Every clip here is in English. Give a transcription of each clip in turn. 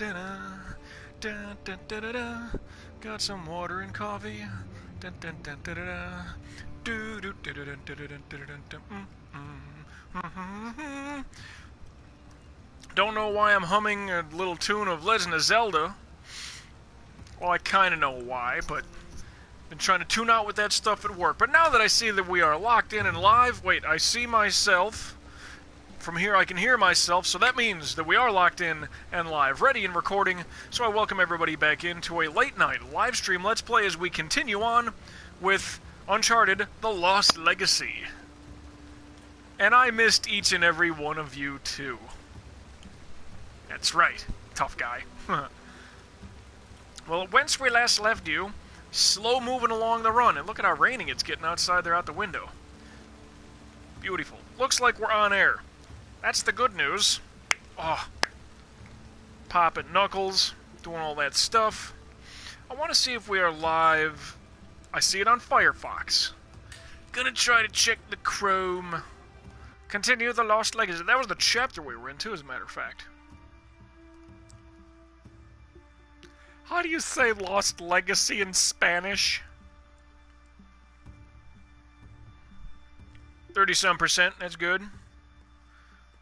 da da da da da. Got some water and coffee. Da, da, da. Do, do, do, do, do, do, do, do, do, do, do, mm, mm, mm, mm. Don't know why I'm humming a little tune of Legend of Zelda. Well, I kind of know why, but been trying to tune out with that stuff at work. But now that I see that we are locked in and live, wait, I see myself. From here I can hear myself, so that means that we are locked in and live, ready and recording. So I welcome everybody back into a late night live stream Let's Play as we continue on with Uncharted The Lost Legacy. And I missed each and every one of you too. That's right, tough guy. well, whence we last left you, slow moving along the run, and look at how raining it's getting outside there out the window. Beautiful. Looks like we're on air. That's the good news. Oh, popping knuckles, doing all that stuff. I want to see if we are live. I see it on Firefox. Gonna try to check the Chrome. Continue the Lost Legacy. That was the chapter we were in, too, as a matter of fact. How do you say Lost Legacy in Spanish? 37 percent, that's good.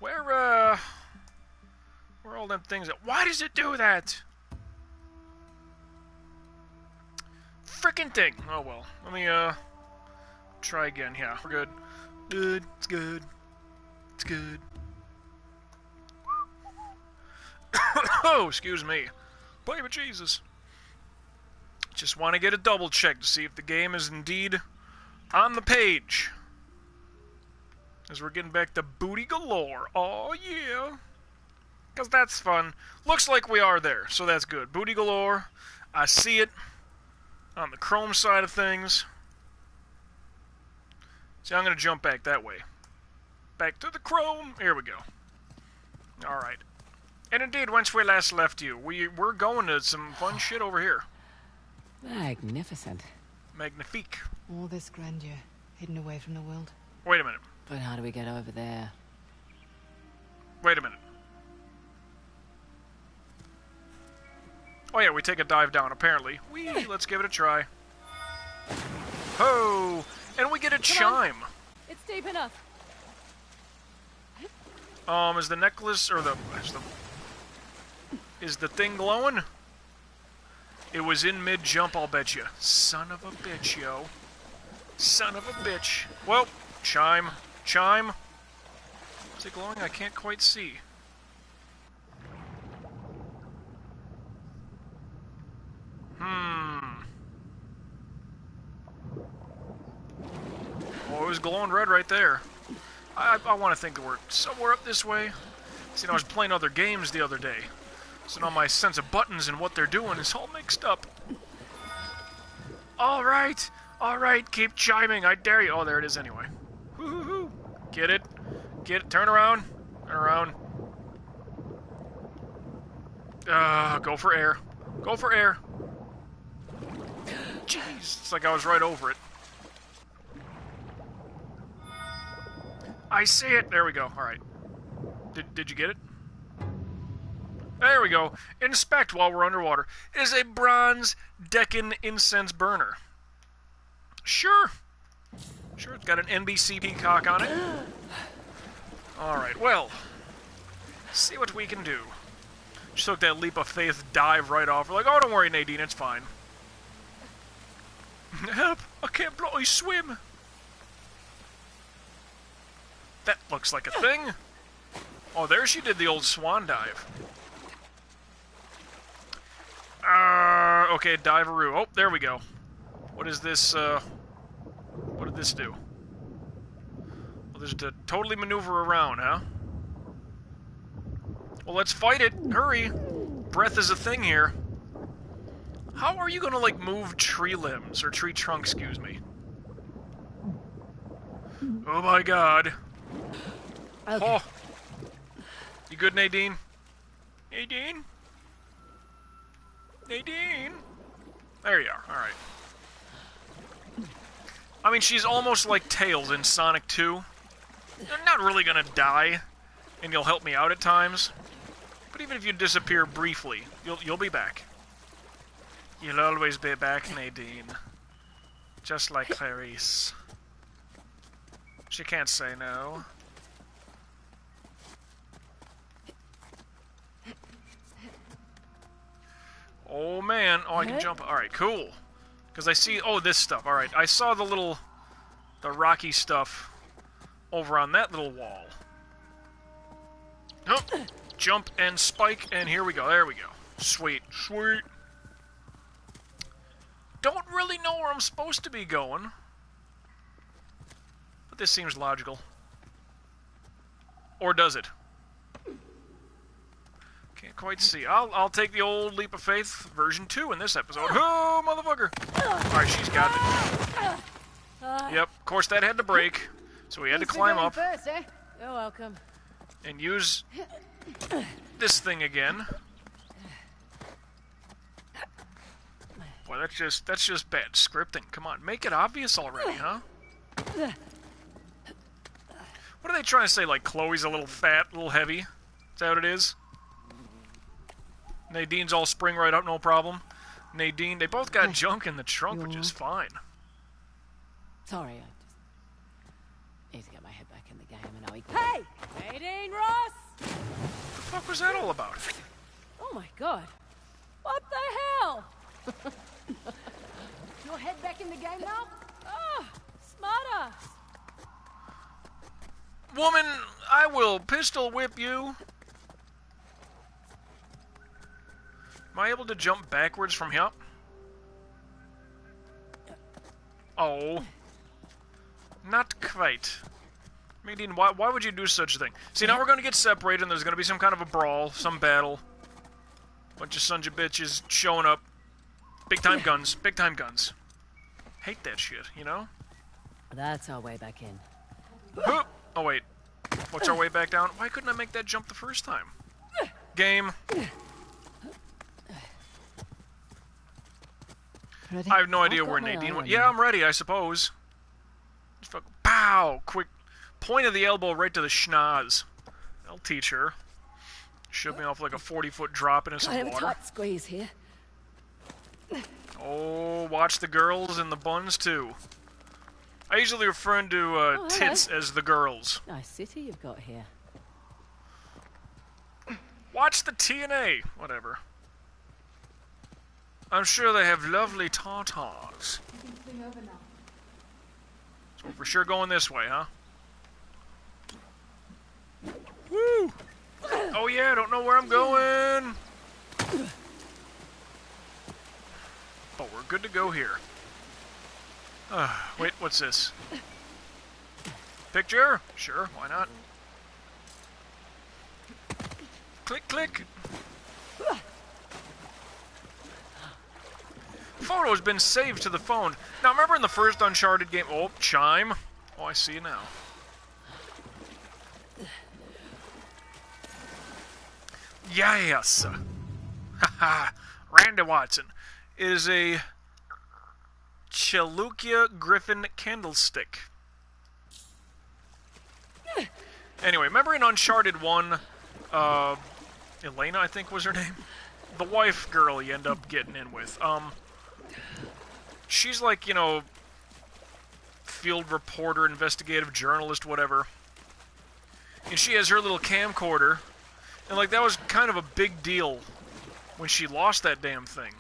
Where, uh... Where all them things at? Why does it do that? Frickin' thing! Oh well. Let me, uh... Try again. Yeah, we're good. Good. It's good. It's good. oh, excuse me. Baby Jesus. Just want to get a double check to see if the game is indeed on the page. As we're getting back to booty galore. Oh, yeah. Because that's fun. Looks like we are there, so that's good. Booty galore. I see it on the Chrome side of things. See, I'm going to jump back that way. Back to the Chrome. Here we go. Alright. And indeed, once we last left you, we, we're going to some fun shit over here. Magnificent. Magnifique. All this grandeur, hidden away from the world. Wait a minute. But how do we get over there? Wait a minute. Oh yeah, we take a dive down, apparently. Whee, let's give it a try. Ho! And we get a chime. It's deep enough. Um, is the necklace, or the, is the, is the thing glowing? It was in mid-jump, I'll bet you. Son of a bitch, yo. Son of a bitch. Well, chime. Chime. Is it glowing? I can't quite see. Hmm. Oh, it was glowing red right there. I, I want to think that we're somewhere up this way. See, I was playing other games the other day. So now my sense of buttons and what they're doing is all mixed up. Alright, alright, keep chiming, I dare you. Oh, there it is anyway. Get it? Get it? Turn around. Turn around. Uh, go for air. Go for air. Jeez, it's like I was right over it. I see it. There we go. All right. Did, did you get it? There we go. Inspect while we're underwater. It is a bronze Deccan incense burner. Sure. Sure, it's got an NBC peacock on it. Alright, well. See what we can do. Just took that leap of faith dive right off. We're like, oh, don't worry, Nadine, it's fine. Help! I can't bloody swim! That looks like a thing. Oh, there she did the old swan dive. Uh, okay, diveroo. Oh, there we go. What is this, uh... What did this do? Well, there's to totally maneuver around, huh? Well, let's fight it. Hurry. Breath is a thing here. How are you gonna, like, move tree limbs, or tree trunks, excuse me? Oh my god. Okay. Oh. You good, Nadine? Nadine? Nadine? There you are, alright. I mean, she's almost like Tails in Sonic 2. You're not really gonna die, and you'll help me out at times. But even if you disappear briefly, you'll you'll be back. You'll always be back, Nadine. Just like Clarice. She can't say no. Oh man, oh I can jump. Alright, cool. Because I see, oh this stuff, alright. I saw the little, the rocky stuff over on that little wall. Oh, jump and spike, and here we go, there we go. Sweet, sweet. Don't really know where I'm supposed to be going. But this seems logical. Or does it? Can't quite see. I'll, I'll take the old leap of faith version 2 in this episode. Oh, motherfucker! Alright, she's got it. Yep, of course that had to break. So we had to climb up First, eh? You're welcome. and use this thing again. Boy, that's just that's just bad scripting. Come on, make it obvious already, huh? What are they trying to say? Like Chloe's a little fat, a little heavy? Is that what it is? Nadine's all spring right up, no problem. Nadine, they both got junk in the trunk, which is fine. Sorry, I just need to get my head back in the game and I'll... Hey! Nadine Ross! What the fuck was that all about? Oh my god. What the hell? Your head back in the game now? Oh, smarter. Woman, I will pistol whip you. Am I able to jump backwards from here? Oh. Not quite. Nadine, why, why would you do such a thing? See, now we're going to get separated and there's going to be some kind of a brawl, some battle. Bunch of sons of bitches showing up. Big time guns, big time guns. Hate that shit, you know? That's our way back in. Oh, wait. What's our way back down? Why couldn't I make that jump the first time? Game. Ready? I have no idea where Nadine went. Yeah. I'm ready, I suppose. Just fuck. Pow! Quick. Point of the elbow right to the schnoz. I'll teach her. Shove me off like a 40 foot drop into some Kind of a water. tight squeeze here. Oh, watch the girls and the buns too. I usually refer to uh, Oh, tits as the girls. Nice city you've got here. Watch the TNA. Whatever. I'm sure they have lovely tartars. So we're for sure going this way, huh? Woo! Oh yeah, I don't know where I'm going. But we're good to go here. Uh, wait, what's this? Picture? Sure, why not? Click, click. Photo's been saved to the phone. Now, remember in the first Uncharted game? Oh, chime. Oh, I see you now. Yes. Haha. Randy Watson is a Chalukya Griffin candlestick. Anyway, remember in Uncharted 1, uh, Elena, I think was her name? The wife girl you end up getting in with. Um, she's like, you know, field reporter, investigative journalist, whatever. And she has her little camcorder. And, like, that was kind of a big deal when she lost that damn thing.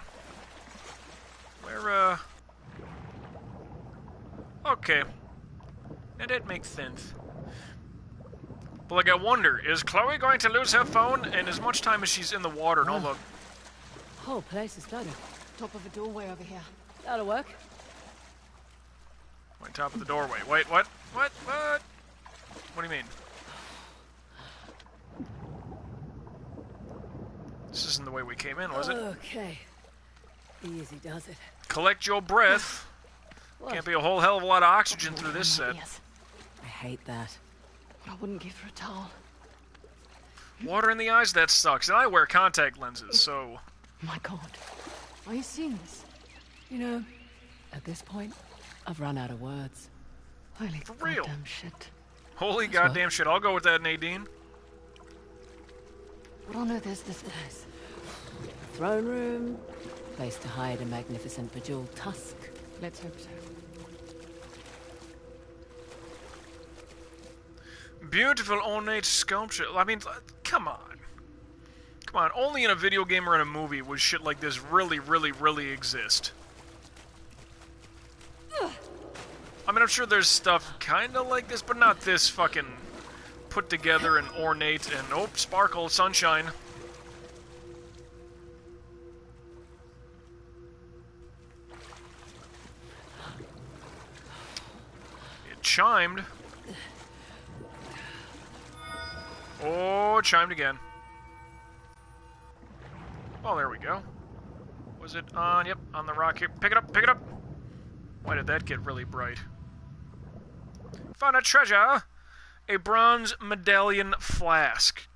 Where, uh... Okay. That did make sense. But, like, I wonder, is Chloe going to lose her phone? And as much time as she's in the water and all the... Whole place is flooded. Top of a doorway over here. That'll work. On top of the doorway. Wait, what? What? What? What do you mean? This isn't the way we came in, was it? Okay. Easy does it. Collect your breath. What? Can't be a whole hell of a lot of oxygen through this set. Yes. I hate that. I wouldn't give her a towel. Water in the eyes, that sucks. And I wear contact lenses, so... My God. Are you seeing this? You know, at this point, I've run out of words. Holy For real? goddamn shit. Holy goddamn shit. I'll go with that, Nadine. What on earth is this place? Throne room, place to hide a magnificent bejeweled tusk. Let's hope so. Beautiful ornate sculpture. I mean, come on. On, only in a video game or in a movie would shit like this really, really, really exist. I mean, I'm sure there's stuff kinda like this, but not this fucking put together and ornate and, oh, sparkle, sunshine. It chimed. Oh, it chimed again. Oh, there we go. Was it on? Yep, on the rock here. Pick it up, pick it up! Why did that get really bright? Found a treasure! A bronze medallion flask.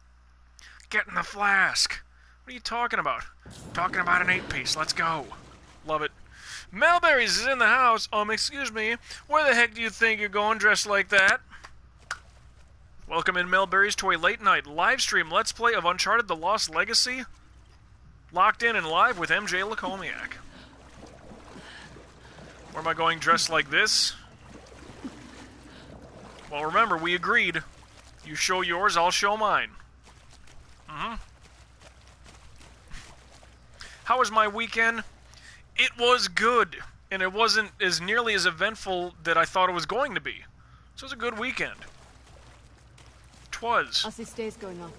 Get in the flask! What are you talking about? Talking about an eight piece. Let's go. Love it. Melberries is in the house. Um, excuse me. Where the heck do you think you're going dressed like that? Welcome in Melberries to a late night live stream Let's Play of Uncharted The Lost Legacy. Locked in and live with MJ Lakomiak. Where am I going dressed like this? Well, remember, we agreed. You show yours, I'll show mine. Mm-hmm. How was my weekend? It was good, and it wasn't as nearly as eventful that I thought it was going to be. So it was a good weekend. Twas. As the stairs going up.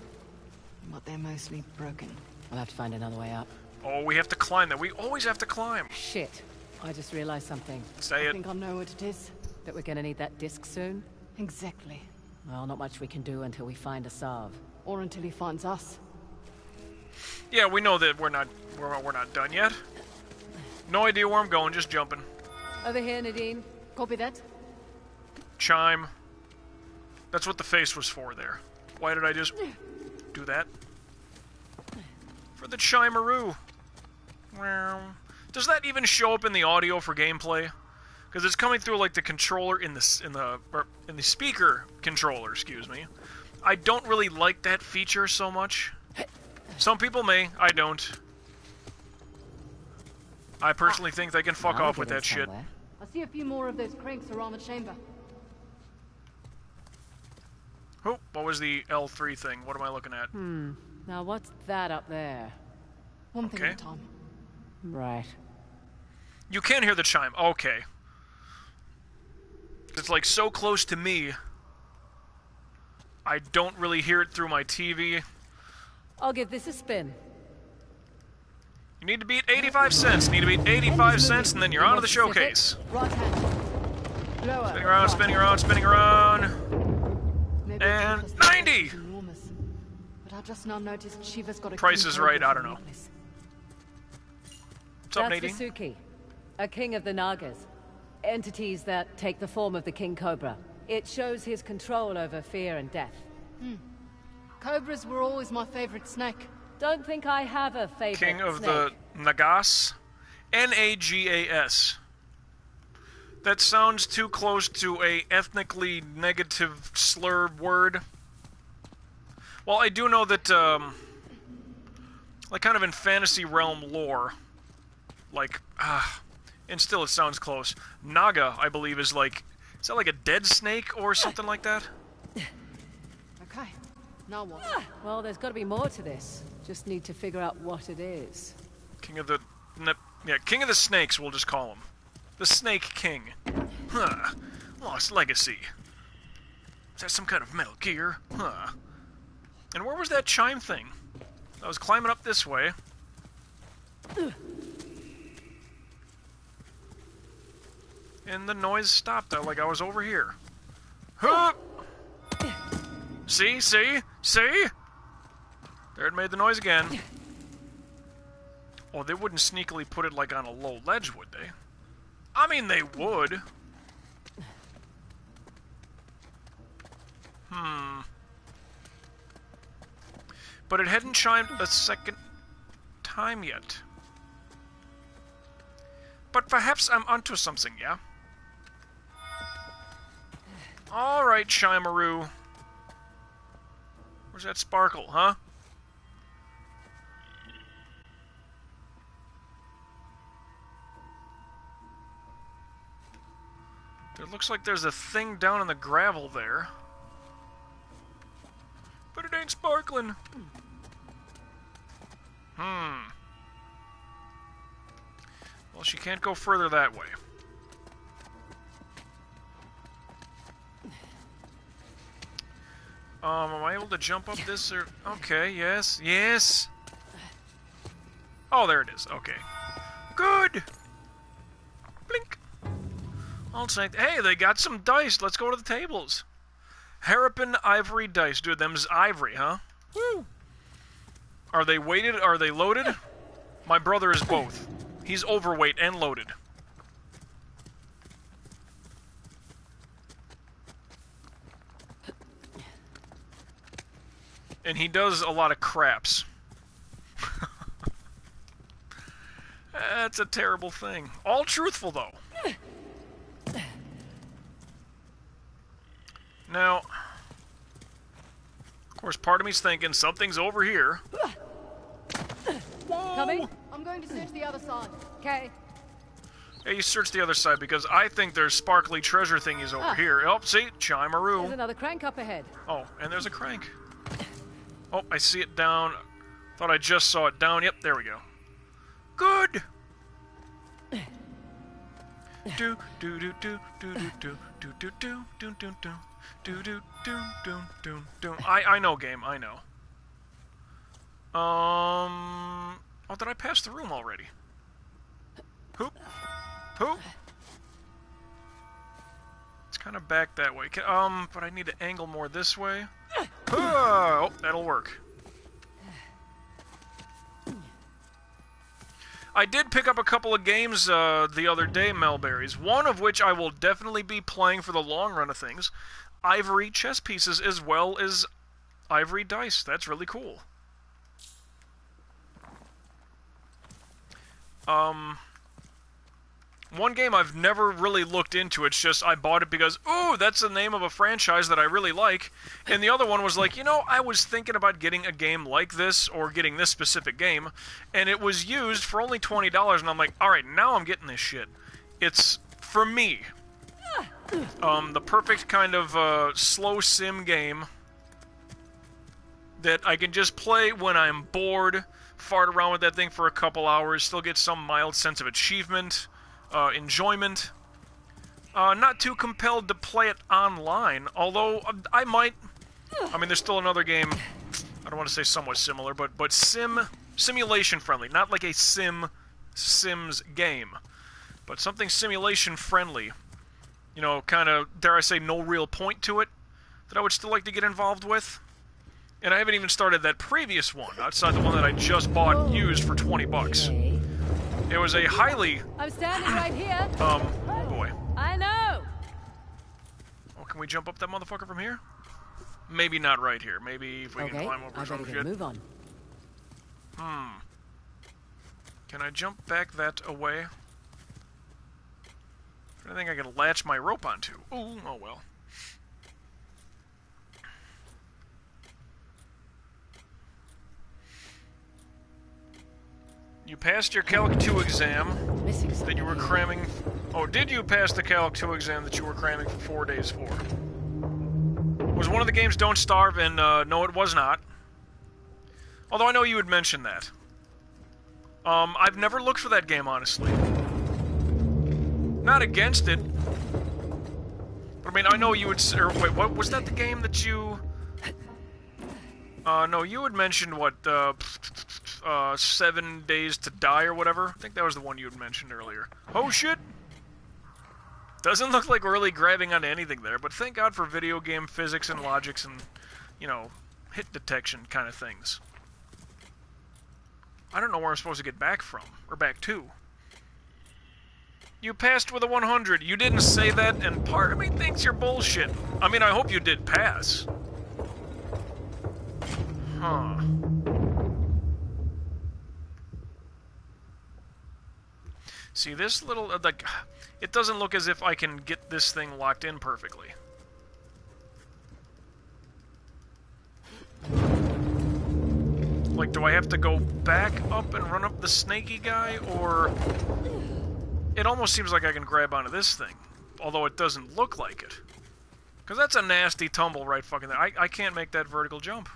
But they're mostly broken. We'll have to find another way up. Oh, we have to climb that. We always have to climb. Shit. I just realized something. Say I it. think I know what it is. That we're gonna need that disc soon? Exactly. Well, not much we can do until we find a salve. Or until he finds us. Yeah, we know that we're not we're, we're not done yet. No idea where I'm going, just jumping. Over here, Nadine. Copy that? Chime. That's what the face was for there. Why did I just do that? For the chimeroo. Well, Does that even show up in the audio for gameplay? Because it's coming through like the controller in the in the or in the speaker controller. Excuse me. I don't really like that feature so much. Some people may. I don't. I personally think they can fuck Now off with getting that shit. I see a few more of those cranks around the chamber. Oh, what was the L3 thing? What am I looking at? Now, what's that up there? One thing Okay. at a time. Right. You can hear the chime. Okay. It's like so close to me. I don't really hear it through my TV. I'll give this a spin. You need to beat 85 cents. Need to beat 85 cents, and then you're on to the showcase. Right hand. Lower. Spinning around, spinning around, spinning around. Maybe and it's because the 90. place is enormous. But I just now noticed Shiva's got a Price is right, I don't know. necklace. What's up, That's Nadine? Vasuki, a king of the Nagas. Entities that take the form of the King Cobra. It shows his control over fear and death. Hmm. Cobras were always my favorite snake. Don't think I have a favorite King of snake. the Nagas. N A G A S. That sounds too close to a ethnically negative slur word. Well, I do know that, um, like, kind of in fantasy realm lore, like, ah, and still it sounds close. Naga, I believe, is like, is that like a dead snake or something like that? Okay. Now what? Well, there's got to be more to this. Just need to figure out what it is. King of the, yeah, King of the Snakes, we'll just call him. The Snake King. Huh. Lost Legacy. Is that some kind of Metal Gear? Huh. And where was that chime thing? I was climbing up this way. And the noise stopped. Like I was over here. Huh! See? See? See? There it made the noise again. Oh, they wouldn't sneakily put it like on a low ledge, would they? I mean, they would. Hmm. But it hadn't chimed a second time yet. But perhaps I'm onto something, yeah? Alright, Chimaru. Where's that sparkle, huh? It looks like there's a thing down in the gravel there. But it ain't sparkling. Hmm. Well, she can't go further that way. Um, am I able to jump up this or... Okay, yes, yes. Oh, there it is. Okay. Good! Blink. I'll hey, they got some dice. Let's go to the tables. Harappan ivory dice. Dude, them's ivory, huh? Woo! Are they weighted? Are they loaded? My brother is both. He's overweight and loaded. And he does a lot of craps. That's a terrible thing. All truthful, though. Now, of course, part of me's thinking something's over here. Coming? I'm going to search the other side. Okay. Yeah, you search the other side because I think there's sparkly treasure thingies over Ah. here. Oh, see? There's Chimaroo. another crank up ahead. Oh, and there's a crank. Oh, I see it down. Thought I just saw it down. Yep, there we go. Good. Do do do do do do do do do do do do do do do do do do do. I I know game. I know. Um. Oh, did I pass the room already? Hoop. Hoop. It's kind of back that way. Um, but I need to angle more this way. Oh, that'll work. I did pick up a couple of games uh, the other day, Melberries. One of which I will definitely be playing for the long run of things. Ivory chess pieces as well as ivory dice. That's really cool. Um, one game I've never really looked into. It's just I bought it because, ooh, that's the name of a franchise that I really like. And the other one was like, you know, I was thinking about getting a game like this or getting this specific game, and it was used for only twenty dollars. And I'm like, all right, now I'm getting this shit. It's for me. Um, the perfect kind of uh, slow sim game that I can just play when I'm bored, fart around with that thing for a couple hours, still get some mild sense of achievement, uh, enjoyment. Uh, not too compelled to play it online, although uh, I might. I mean, there's still another game. I don't want to say somewhat similar, but but sim simulation friendly, not like a sim Sims game, but something simulation friendly. You know, kind of dare I say, no real point to it that I would still like to get involved with. And I haven't even started that previous one, outside the one that I just bought and used for 20 bucks. It was a highly, I'm standing right here. um, oh boy. I know. Oh, can we jump up that motherfucker from here? Maybe not right here. Maybe if we can climb over I some shit. move on. Hmm. Can I jump back that away? I think I can latch my rope onto. Ooh, oh well. You passed your Calc 2 exam that you were cramming. Oh, did you pass the Calc 2 exam that you were cramming for four days for? Was one of the games Don't Starve? And uh, no, it was not. Although I know you had mentioned that. Um, I've never looked for that game, honestly. Not against it. But I mean, I know you would. Or wait, what was that? The game that you? Uh, no, you had mentioned what? Uh, uh, Seven Days to Die or whatever. I think that was the one you had mentioned earlier. Oh shit! Doesn't look like we're really grabbing onto anything there, but thank God for video game physics and logics and, you know, hit detection kind of things. I don't know where I'm supposed to get back from, or back to. You passed with a 100. You didn't say that, and part of me thinks you're bullshit. I mean, I hope you did pass. Huh. See, this little, uh, like, it doesn't look as if I can get this thing locked in perfectly. Like, do I have to go back up and run up the snaky guy, or... It almost seems like I can grab onto this thing. although it doesn't look like it. Because that's a nasty tumble right fucking there. I, I can't make that vertical jump.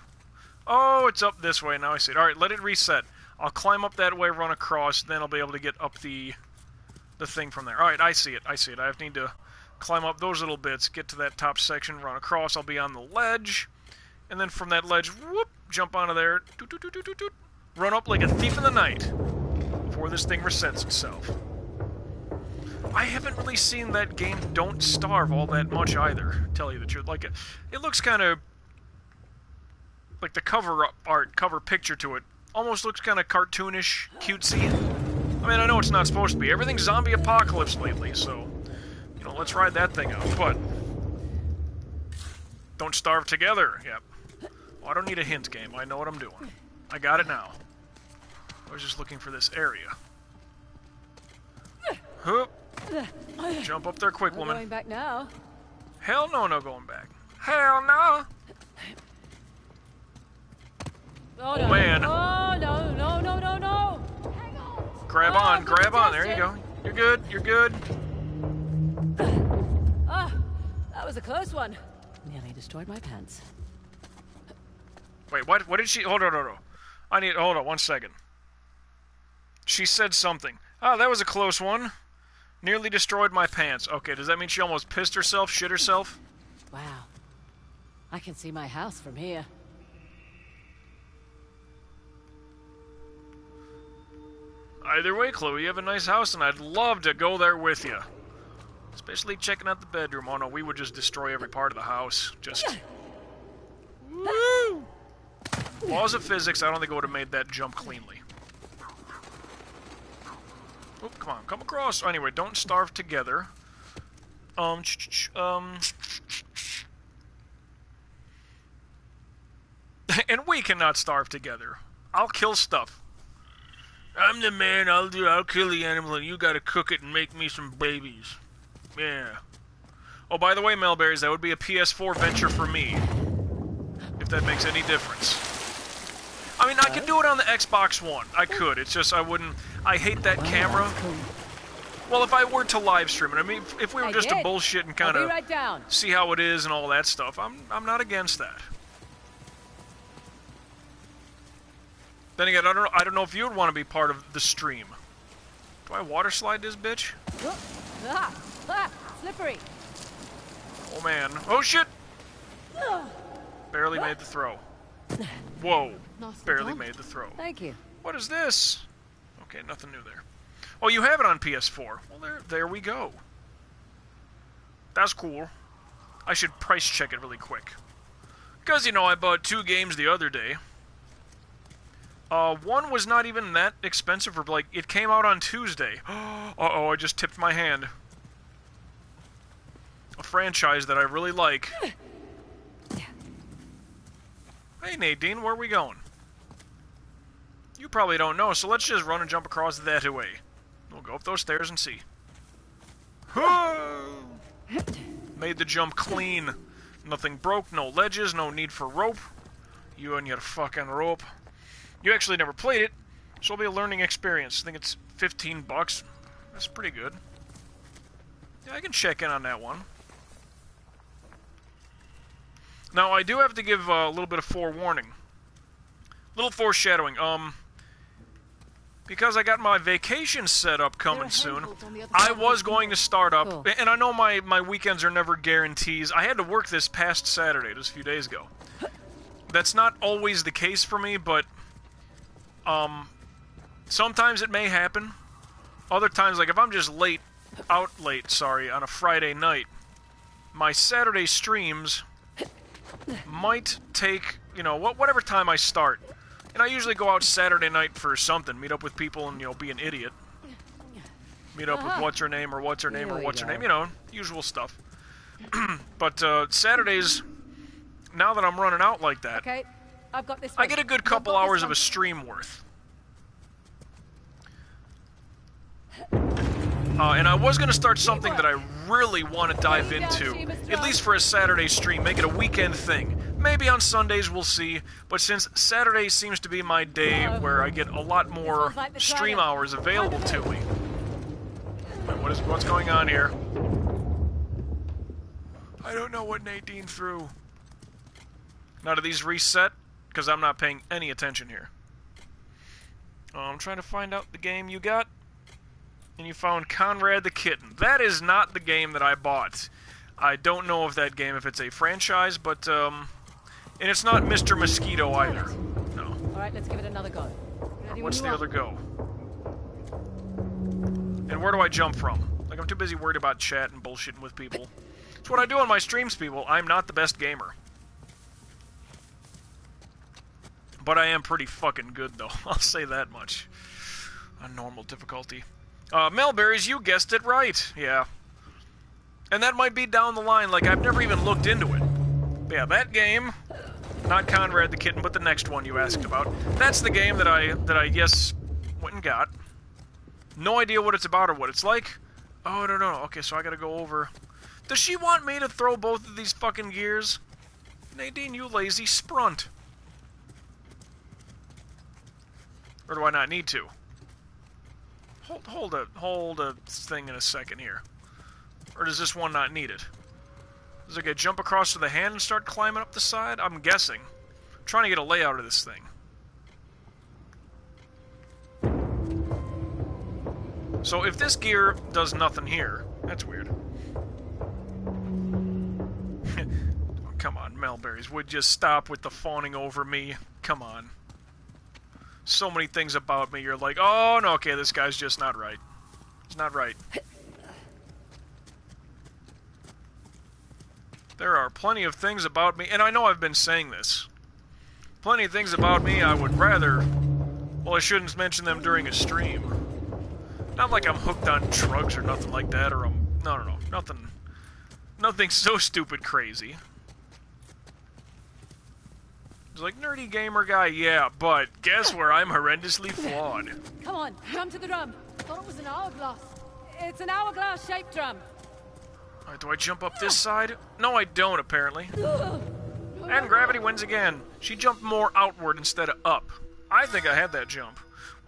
Oh, it's up this way. Now I see it. Alright, let it reset. I'll climb up that way, run across, then I'll be able to get up the the thing from there. Alright, I see it. I see it. I need to climb up those little bits, get to that top section, run across. I'll be on the ledge. And then from that ledge, whoop, jump onto there. Doot, doot, doot, run up like a thief in the night before this thing resets itself. I haven't really seen that game Don't Starve all that much either, tell you the truth. Like, it, it looks kind of... Like the cover art, cover picture to it, almost looks kind of cartoonish, cutesy. I mean, I know it's not supposed to be. Everything's zombie apocalypse lately, so... You know, let's ride that thing out, but... Don't starve together, yep. Oh, I don't need a hint game, I know what I'm doing. I got it now. I was just looking for this area. Hoop. Jump up there quick, We're woman. going back now. Hell no, no going back. Hell no. Oh, Oh, no. man. Oh, no, no, no, no, no. Grab Oh, on, grab on. There you go. You're good, you're good. Ah, that was a close one. Nearly destroyed my pants. Wait, what? What did she? Hold on, hold on. I need. Hold on, one second. She said something. Oh, that was a close one. Nearly destroyed my pants. Okay, does that mean she almost pissed herself, shit herself? Wow. I can see my house from here. Either way, Chloe, you have a nice house, and I'd love to go there with you. Especially checking out the bedroom. Oh no, we would just destroy every part of the house. Just. Woo! Laws of physics, I don't think I would have made that jump cleanly. Oh, come on, come across. Anyway, don't starve together. Um, ch- ch- ch- um. and we cannot starve together. I'll kill stuff. I'm the man. I'll do. I'll kill the animal, and you gotta cook it and make me some babies. Yeah. Oh, by the way, Melberries, that would be a PS4 venture for me. If that makes any difference. I mean, I could do it on the Xbox One. I could. It's just I wouldn't. I hate that camera. Well, if I were to live stream it, I mean, if, we were just to bullshit and kind of right see how it is and all that stuff, I'm I'm not against that. Then again, I don't know, I don't know if you would want to be part of the stream. Do I water slide this bitch? Oh, ah, ah, slippery. Oh man. Oh shit! Barely made the throw. Whoa. Barely done. made the throw. Thank you. What is this? Okay, nothing new there. Oh, you have it on PS4. Well, there, there we go. That's cool. I should price check it really quick. Because, you know, I bought two games the other day. Uh, one was not even that expensive for, like, it came out on Tuesday. Uh-oh, I just tipped my hand. A franchise that I really like. Hey, Nadine, where are we going? You probably don't know, so let's just run and jump across that way. We'll go up those stairs and see. Made the jump clean. Nothing broke, no ledges, no need for rope. You and your fucking rope. You actually never played it, so it'll be a learning experience. I think it's 15 bucks. That's pretty good. Yeah, I can check in on that one. Now, I do have to give uh, a little bit of forewarning. A Little foreshadowing. Um, because I got my vacation set up coming soon, handholds on the other I was going to start up, Cool. and I know my, my weekends are never guarantees. I had to work this past Saturday, just a few days ago. That's not always the case for me, but um, sometimes it may happen. Other times, like if I'm just late, out late, sorry, on a Friday night, my Saturday streams might take, you know, what whatever time I start. And I usually go out Saturday night for something, meet up with people and, you know, be an idiot. Meet up with Uh-huh. what's her name or what's her name or what's her name, you know, usual stuff. but uh, Saturdays, now that I'm running out like that, Okay, I've got this I get a good couple hours of a stream worth. Uh, and I was going to start something that I really want to dive into, at least for a Saturday stream, make it a weekend thing. Maybe on Sundays we'll see, but since Saturday seems to be my day where I get a lot more stream hours available to me. Wait, what is what's going on here? I don't know what Nadine threw. Now, do these reset? Because I'm not paying any attention here. I'm trying to find out the game you got. And you found Conrad the Kitten. That is not the game that I bought. I don't know if that game, if it's a franchise, but, um... And it's not Mr. Mosquito either. No. Alright, let's give it another go. Ready What's the other go? And where do I jump from? Like, I'm too busy worried about chat and bullshitting with people. It's what I do on my streams, people. I'm not the best gamer. But I am pretty fucking good, though. I'll say that much. On normal difficulty. Uh, Melberries, you guessed it right. Yeah. And that might be down the line, like, I've never even looked into it. But yeah, that game, not Conrad the Kitten, but the next one you asked about. That's the game that I, that I, yes, went and got. No idea what it's about or what it's like. Oh, don't know. Okay, so I gotta go over. Does she want me to throw both of these fucking gears? Nadine, you lazy sprunt. Or do I not need to? Hold, hold a, hold a thing in a second here. Or does this one not need it? Does it get jump across to the hand and start climbing up the side? I'm guessing. I'm trying to get a layout of this thing. So if this gear does nothing here, that's weird. Oh, come on, Melberries, would you stop with the fawning over me? Come on. So many things about me, you're like, oh, no, okay, this guy's just not right. He's not right. There are plenty of things about me, and I know I've been saying this. Plenty of things about me I would rather... Well, I shouldn't mention them during a stream. Not like I'm hooked on drugs or nothing like that, or I'm... No, no, no. Nothing... Nothing so stupid crazy. It's like, nerdy gamer guy, yeah, but guess where I'm horrendously flawed? Come on, come to the drum. thought it was an hourglass. It's an hourglass-shaped drum. Alright, do I jump up this side? No, I don't, apparently. And gravity wins again. She jumped more outward instead of up. I think I had that jump.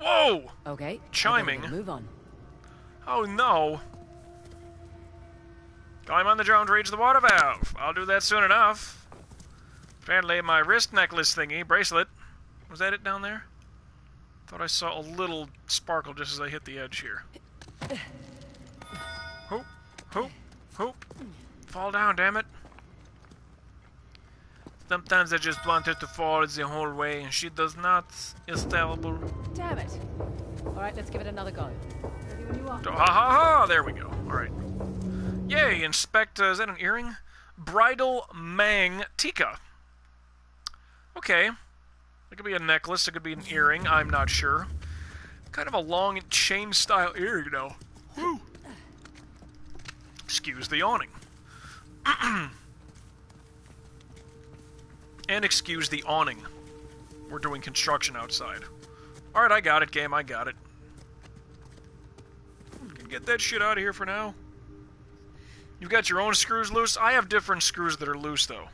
Whoa! Okay. Chiming. Move on. Oh no. Climb on the drum to reach the water valve. I'll do that soon enough. Apparently my wrist necklace thingy, bracelet. Was that it down there? Thought I saw a little sparkle just as I hit the edge here. Hoop, hoop, hoop. Fall down, damn it. Sometimes I just want her to fall the whole way, and she does not. It's terrible. Damn it. Alright, let's give it another go. Ready when you are. Ha ha ha! There we go. Alright. Yay, inspect. Uh, is that an earring? Bridal Mang Tika. Okay. It could be a necklace, it could be an earring, I'm not sure. Kind of a long chain style earring, though. Whew. Excuse the yawning. and excuse the awning. We're doing construction outside. Alright, I got it, game, I got it. Can get that shit out of here for now. You've got your own screws loose? I have different screws that are loose, though.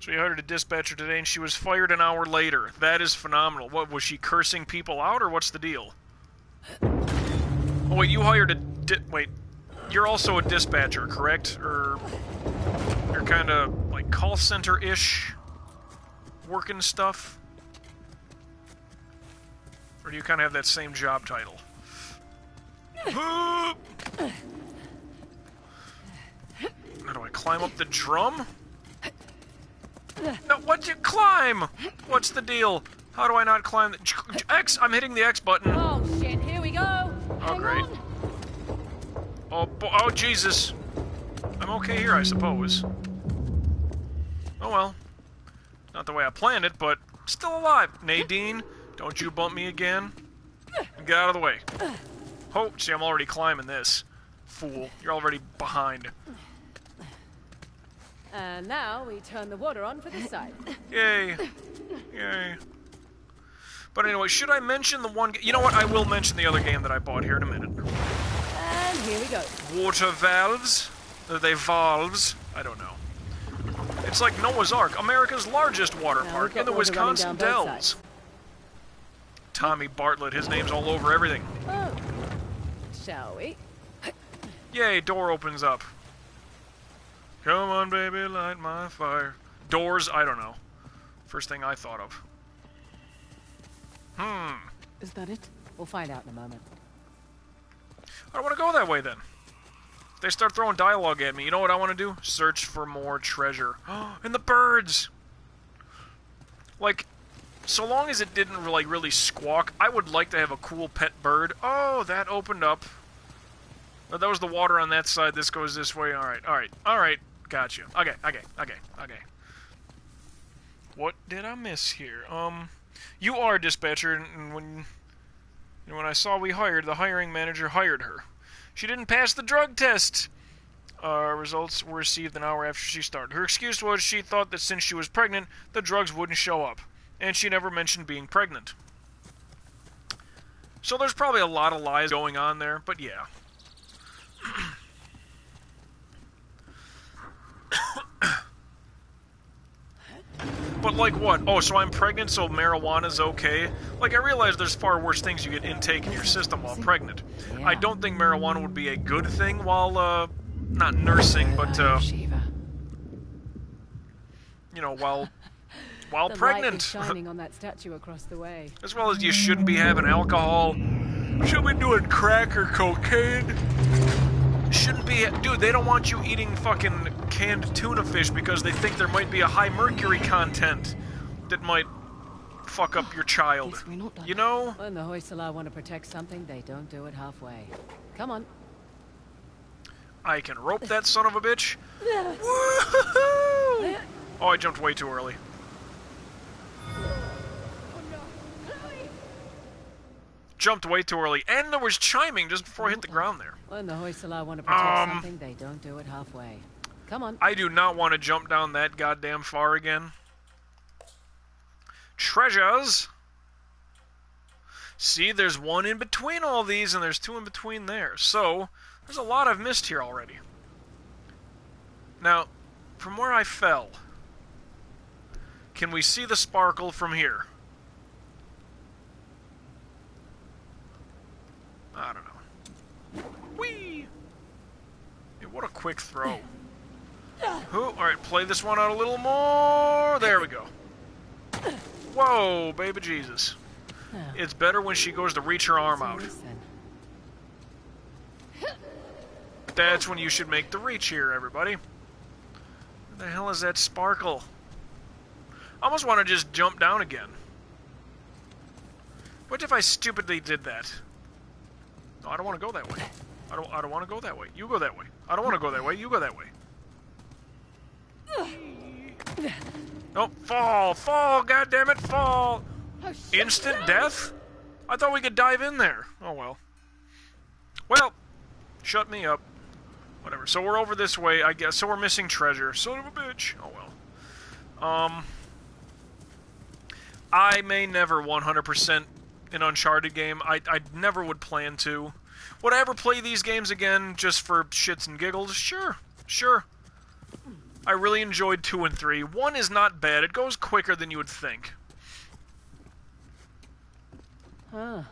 So you hired a dispatcher today, and she was fired an hour later. That is phenomenal. What, was she cursing people out, or what's the deal? Oh, wait, you hired a Wait, you're also a dispatcher, correct? Or you're kind of, like, call center-ish working stuff? Or do you kind of have that same job title? How do I climb up the drum? No, what'd you climb? What's the deal? How do I not climb the X? I'm hitting the X button. Oh shit, here we go. Oh, Hang great. on. Oh, oh, Jesus. I'm okay here, I suppose. Oh well. Not the way I planned it, but still alive. Nadine, don't you bump me again. Get out of the way. Oh, see, I'm already climbing this. Fool, you're already behind. And now we turn the water on for this side. Yay. Yay. But anyway, should I mention the one... You know what? I will mention the other game that I bought here in a minute. And here we go. Water valves? Are they valves? I don't know. It's like Noah's Ark, America's largest water Now park in the got water running Wisconsin Dells. Tommy Bartlett, his name's all over everything. Oh. Shall we? Yay, door opens up. Come on, baby, light my fire. Doors, I don't know. First thing I thought of. Hmm. Is that it? We'll find out in a moment. I don't want to go that way then. If they start throwing dialogue at me. You know what I want to do? Search for more treasure. and the birds! Like, so long as it didn't like really squawk, I would like to have a cool pet bird. Oh, that opened up. Oh, that was the water on that side. This goes this way. All right, all right, all right. Got you. Okay, okay, okay, okay. What did I miss here? Um, you are dispatcher, and when and when I saw we hired, the hiring manager hired her. She didn't pass the drug test. Uh, results were received an hour after she started. Her excuse was she thought that since she was pregnant, the drugs wouldn't show up, and she never mentioned being pregnant. So there's probably a lot of lies going on there, but yeah. But like what? Oh, so I'm pregnant, so marijuana's okay? Like I realize there's far worse things you get intake in your system while pregnant. I don't think marijuana would be a good thing while uh not nursing, but uh you know, while while The pregnant. shining on that statue across the way. as well as you shouldn't be having alcohol. Shouldn't be doing crack or cocaine. Shouldn't be dude, they don't want you eating fucking canned tuna fish because they think there might be a high mercury content that might fuck up your child. Guess we're not. You know? When the Hoysala want to protect something, they don't do it halfway. Come on. I can rope that son of a bitch. Oh, I jumped way too early. Jumped way too early, and there was chiming just before I hit the ground there. When the Hoysala want to protect Um, something, they don't do it halfway. Come on. I do not want to jump down that goddamn far again. Treasures! See, there's one in between all these, and there's two in between there. So, there's a lot I've missed here already. Now, from where I fell, can we see the sparkle from here? I don't know. Whee! Hey, what a quick throw. Who? Alright, play this one out a little more. There we go. Whoa, baby Jesus. It's better when she goes to reach her arm out. That's when you should make the reach here, everybody. Where the hell is that sparkle? I almost want to just jump down again. What if I stupidly did that? I don't want to go that way. I don't. I don't want to go that way. You go that way. I don't want to go that way. You go that way. Nope. Fall. Fall. God damn it. Fall. Instant death? I thought we could dive in there. Oh well. Well, shut me up. Whatever. So we're over this way, I guess. So we're missing treasure. Son of a bitch. Oh well. Um. I may never 100% an Uncharted game. I, I never would plan to. Would I ever play these games again just for shits and giggles? Sure. Sure. I really enjoyed 2 and 3. 1 is not bad. It goes quicker than you would think. Huh.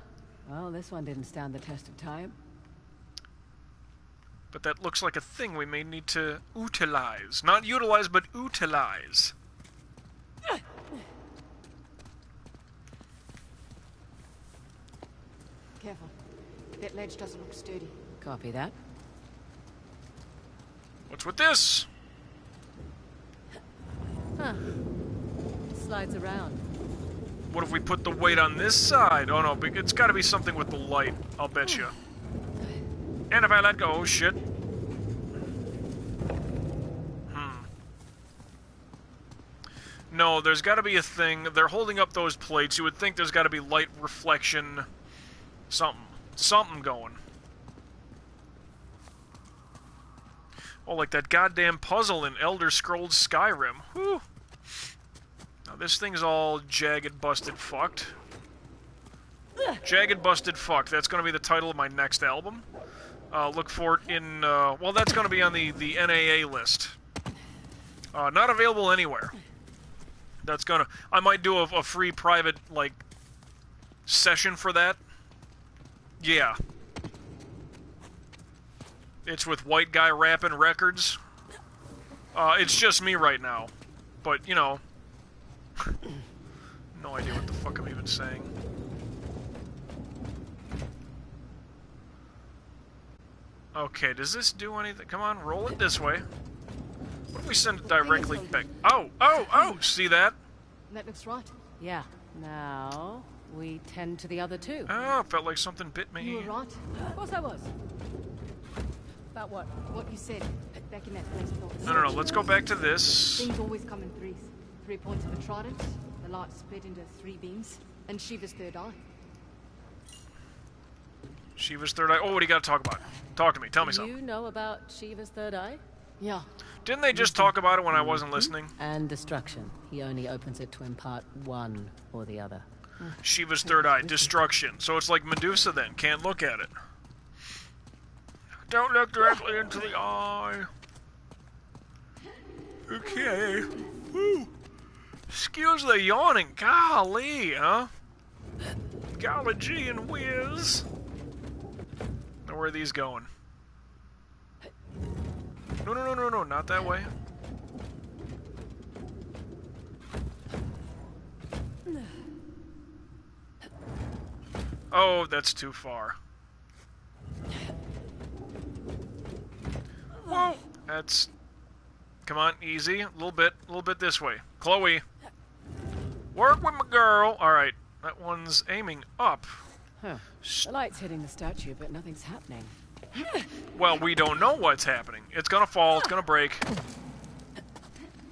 Well, this one didn't stand the test of time. But that looks like a thing we may need to utilize. Not utilize, but utilize. That ledge doesn't look sturdy. Copy that. What's with this? Huh? Slides around. What if we put the weight on this side? Oh no, it's gotta be something with the light, I'll bet you. And if I let go, oh shit. Hmm. No, there's gotta be a thing. They're holding up those plates. You would think there's gotta be light reflection. Something. Something going. Oh, like that goddamn puzzle in Elder Scrolls Skyrim. Whew. Now this thing's all jagged, busted, fucked. Jagged, busted, fucked. That's going to be the title of my next album. Uh, look for it in. Uh, well, that's going to be on the the NAA list. Uh, not available anywhere. That's gonna. I might do a, a free private like session for that. Yeah. It's with White Guy Rapping Records. Uh, it's just me right now. But, you know... no idea what the fuck I'm even saying. Okay, does this do anything? Come on, roll it this way. What if we send it directly back? Oh, oh, oh! See that? That looks right. Yeah. Now, we tend to the other two. Oh, felt like something bit me. You me. were right. Of course I was. About what? What you said back in that place with all the No, no, no, let's go back to this. Things always come in threes. Three points of a trident, the light split into three beams, and Shiva's third eye. Shiva's third eye. Oh, what do you got to talk about? Talk to me. Tell me Do something. you know about Shiva's third eye? Yeah. Didn't they just talk about it when I wasn't listening? And destruction. He only opens it to impart one or the other. Shiva's third eye, destruction. So it's like Medusa then, can't look at it. Don't look directly into the eye. Okay. Woo. Excuse the yawning. Golly, huh? Golly gee and whiz. Now where are these going? No, no, no, no, no, not that way. Oh, that's too far. Whoa! That's. Come on, easy. A little bit, a little bit this way. Chloe! Work with my girl! Alright, that one's aiming up. Huh. The light's hitting the statue, but nothing's happening. Well, we don't know what's happening. It's gonna fall, it's gonna break.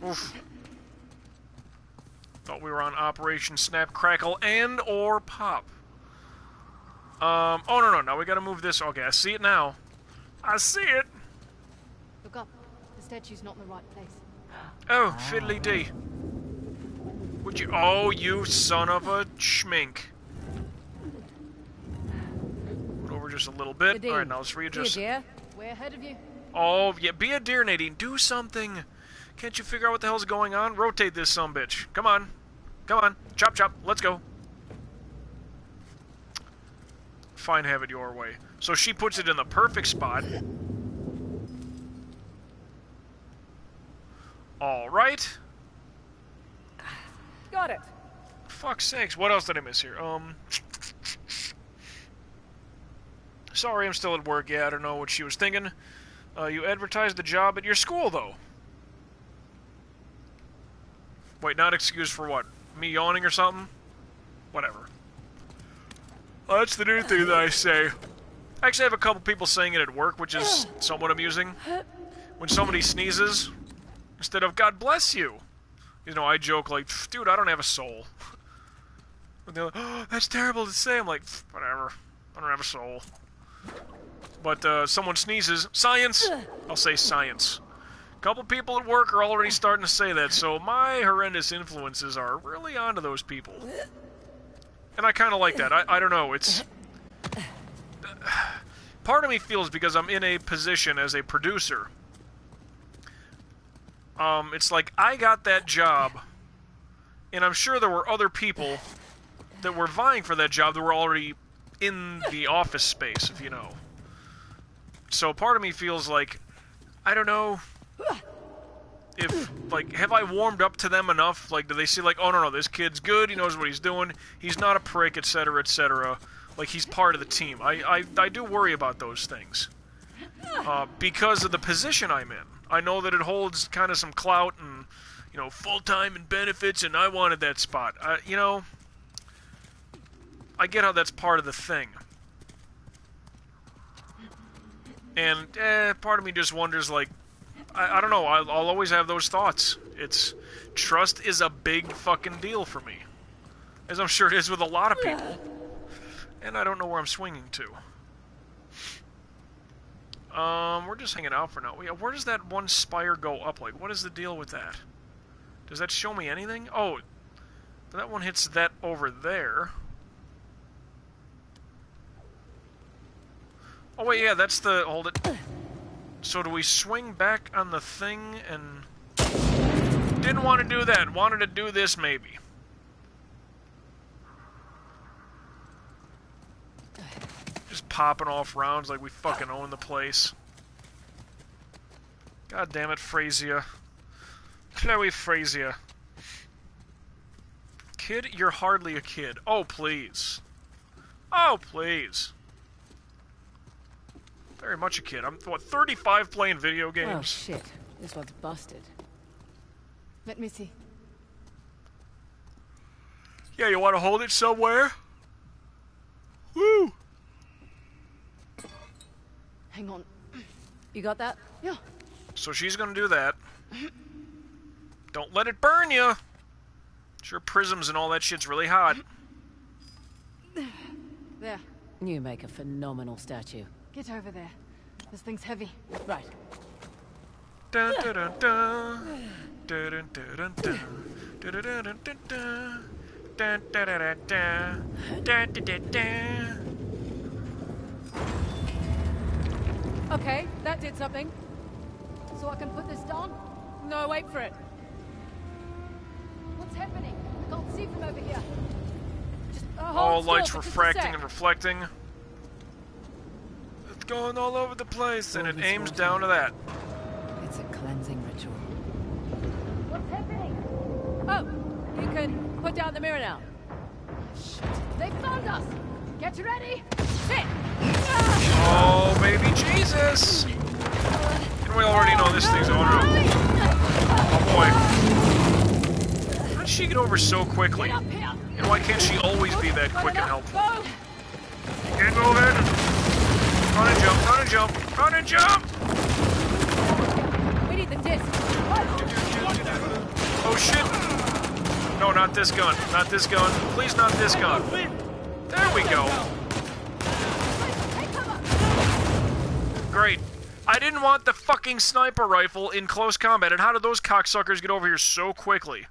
Oof. Thought we were on Operation Snap, Crackle, and or Pop. Um, oh no, no, now we gotta move this. Okay, I see it now. I see it! Look up. The statue's not in the right place. Oh, fiddly dee. Would you? Oh, you son of a schmink. Put over just a little bit. All right, now let's Be a readjust. dear. Way ahead of you. Oh, yeah, be a deer, Nadine. Do something. Can't you figure out what the hell's going on? Rotate this some bitch. Come on. Come on. Chop, chop. Let's go. Fine, have it your way. So she puts it in the perfect spot. All right. Got it. Fuck's sakes. What else did I miss here? Um. Sorry, I'm still at work. Yeah, I don't know what she was thinking. Uh, you advertised the job at your school, though. Wait, not excuse for what? Me yawning or something? Whatever. Well, that's the new thing that I say. I actually have a couple people saying it at work, which is somewhat amusing. When somebody sneezes, instead of God bless you, you know, I joke like, dude, I don't have a soul. They're like, oh, that's terrible to say. I'm like, whatever. I don't have a soul. But uh, someone sneezes, science. I'll say science. A couple people at work are already starting to say that, so my horrendous influences are really onto those people. And I kind of like that. I, I don't know. It's part of me feels because I'm in a position as a producer. Um, it's like I got that job, and I'm sure there were other people that were vying for that job that were already in the office space, if you know. So part of me feels like I don't know if like have I warmed up to them enough? Like, do they see like, oh no no, this kid's good. He knows what he's doing. He's not a prick, etc. etc. Like he's part of the team. I I, I do worry about those things uh, because of the position I'm in. I know that it holds kind of some clout and you know full time and benefits, and I wanted that spot. Uh, you know, I get how that's part of the thing. And eh, part of me just wonders, like, I, I don't know. I'll, I'll always have those thoughts. It's trust is a big fucking deal for me, as I'm sure it is with a lot of people. And I don't know where I'm swinging to. Um, we're just hanging out for now. Yeah, Where does that one spire go up? Like, what is the deal with that? Does that show me anything? Oh, that one hits that over there. Oh wait, yeah, that's the hold it. So do we swing back on the thing and didn't want to do that. Wanted to do this maybe. Just popping off rounds like we fucking own the place. God damn it, Frazer. Chloe Frazer. Kid, you're hardly a kid. Oh, please. Oh, please. Very much a kid. I'm, what, 35 playing video games? Oh shit, this one's busted. Let me see. yeah, you want to hold it somewhere? Woo! Hang on. You got that? Yeah. So she's gonna do that. Don't let it burn you. Sure, prisms and all that shit's really hot. There. You make a phenomenal statue. Get over there. This thing's heavy. Right. Dun, dun, dun, dun. Dun, dun, dun, dun, dun. Dun, dun, dun, dun, dun, dun. Dun, dun, dun, dun, dun. Dun, dun, dun, dun. Okay, that did something. So I can put this down? No, wait for it. What's happening? I can't see from over here. Just uh, All lights for just a refracting and reflecting. It's going all over the place, and it aims sword. down to that. It's a cleansing ritual. What's happening? Oh, you can put down the mirror now. Shit. They found us! Get ready! Shit! Oh, baby Jesus! And we already know this thing's on. Oh boy. How did she get over so quickly? And why can't she always be that quick and helpful? Go! Get moving! Run and jump, run and jump, run and jump! We need the disc. Oh shit! No, not this gun, not this gun. Please, not this gun. There we go. Great. I didn't want the fucking sniper rifle in close combat, and how did those cocksuckers get over here so quickly?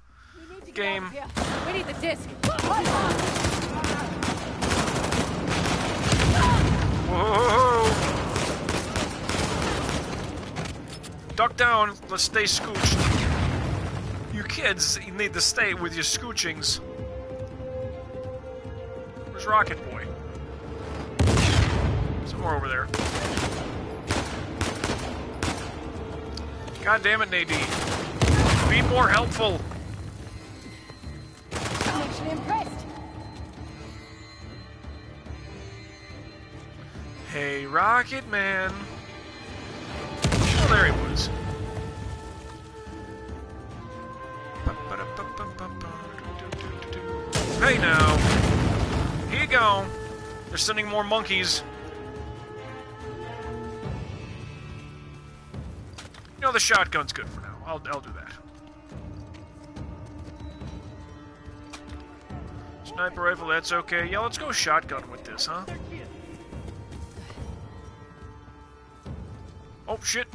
We need to Game. get out of here. We need the disc. Hold on! Duck down. Let's stay scooched. You kids need to stay with your scoochings. Where's Rocket Boy? Somewhere over there. God damn it, Nadine. Be more helpful. Hey, Rocket Man. Oh, there he was. Hey now. Here you go. They're sending more monkeys. You know, the shotgun's good for now. I'll, I'll do that. Sniper rifle, that's okay. Yeah, let's go shotgun with this, huh? Oh, shit.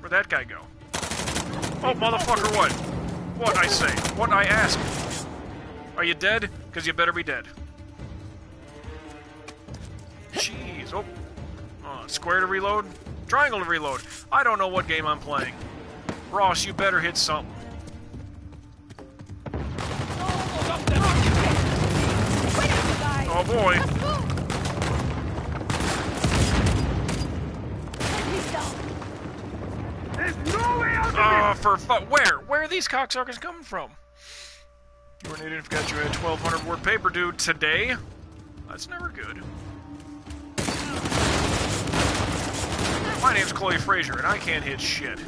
Where'd that guy go? Oh, motherfucker, what? What I say? What I ask? Are you dead? Because you better be dead. Jeez. Oh. Uh, square to reload? Triangle to reload. I don't know what game I'm playing. Ross, you better hit something. Oh boy. Uh, for fu- where? Where are these cocksuckers coming from? You were an idiot if got you a 1200 word paper, dude. Today? That's never good. My name's Chloe Frazer, and I can't hit shit.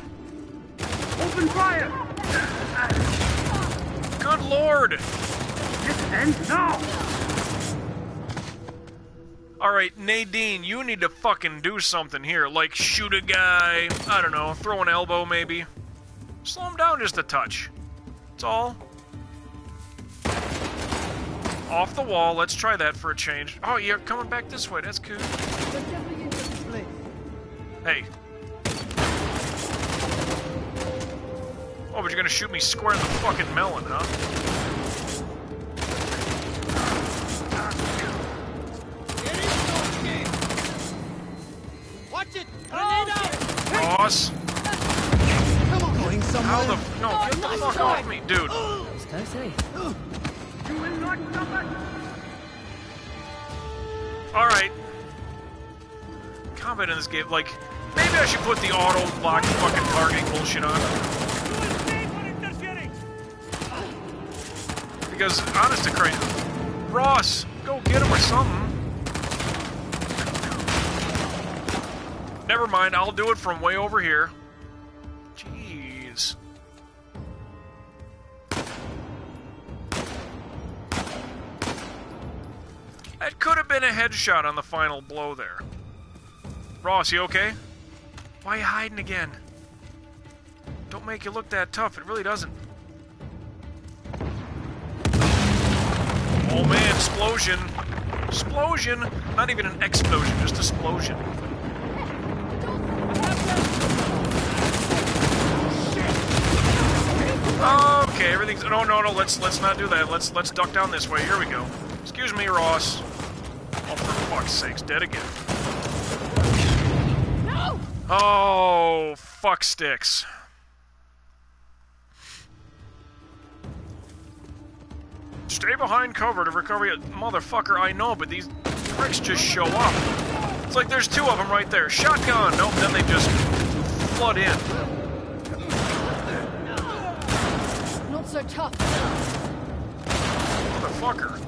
Open fire! Good lord! This ends now! Alright, Nadine, you need to fucking do something here. Like, shoot a guy. I don't know, throw an elbow, maybe. Slow him down just a touch. That's all. Off the wall. Let's try that for a change. Oh, you're coming back this way. That's cool. Hey. Oh, but you're gonna shoot me square in the fucking melon, huh? Watch it! Grenade out! Ross. Come on! Going How somewhere. the f- no? Get the fuck off me, dude. Stay safe. You will not stop us! All right. combat in this game. Like, maybe I should put the auto lock fucking targeting bullshit on. Because, honest to Christ, Ross, go get him or something. Never mind, I'll do it from way over here. Jeez. That could have been a headshot on the final blow there. Ross, you okay? Why you hiding again? Don't make you look that tough, it really doesn't. Oh man, explosion! Explosion! Not even an explosion, just explosion. Okay, everything's no no no, let's let's not do that. Let's let's duck down this way. Here we go. Excuse me, Ross. Oh for fuck's sakes, dead again. No! Oh fuck sticks. Stay behind cover to recover it. Motherfucker, I know, but these pricks just show up. It's like there's two of them right there. Shotgun! Nope, then they just flood in. Not so tough. Motherfucker.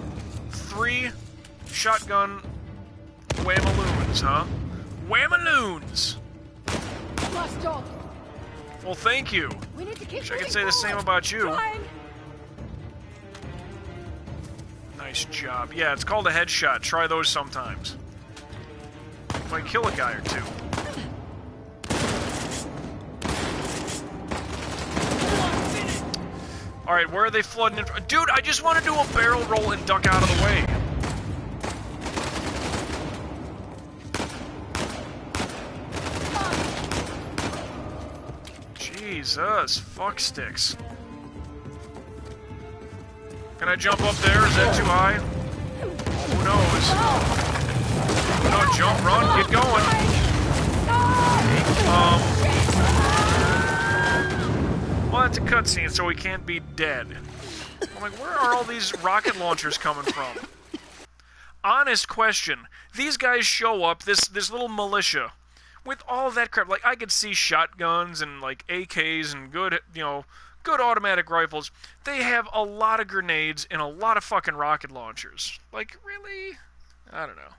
Three shotgun whamaloons, huh? Whamaloons! Nice job. Well, thank you. We need to keep Wish I could say the same about you. Trying. Nice job. Yeah, it's called a headshot. Try those sometimes. Might kill a guy or two. Alright, where are they flooding in? Dude, I just want to do a barrel roll and duck out of the way. Jesus, fuck sticks. Can I jump up there? Is that too high? Who knows? No, jump, run, get going. Um. Well, that's a cutscene, so we can't be dead. I'm like, where are all these rocket launchers coming from? Honest question. These guys show up, this this little militia, with all that crap. Like, I could see shotguns and, like, AKs and good, you know, good automatic rifles. They have a lot of grenades and a lot of fucking rocket launchers. Like, really? I don't know.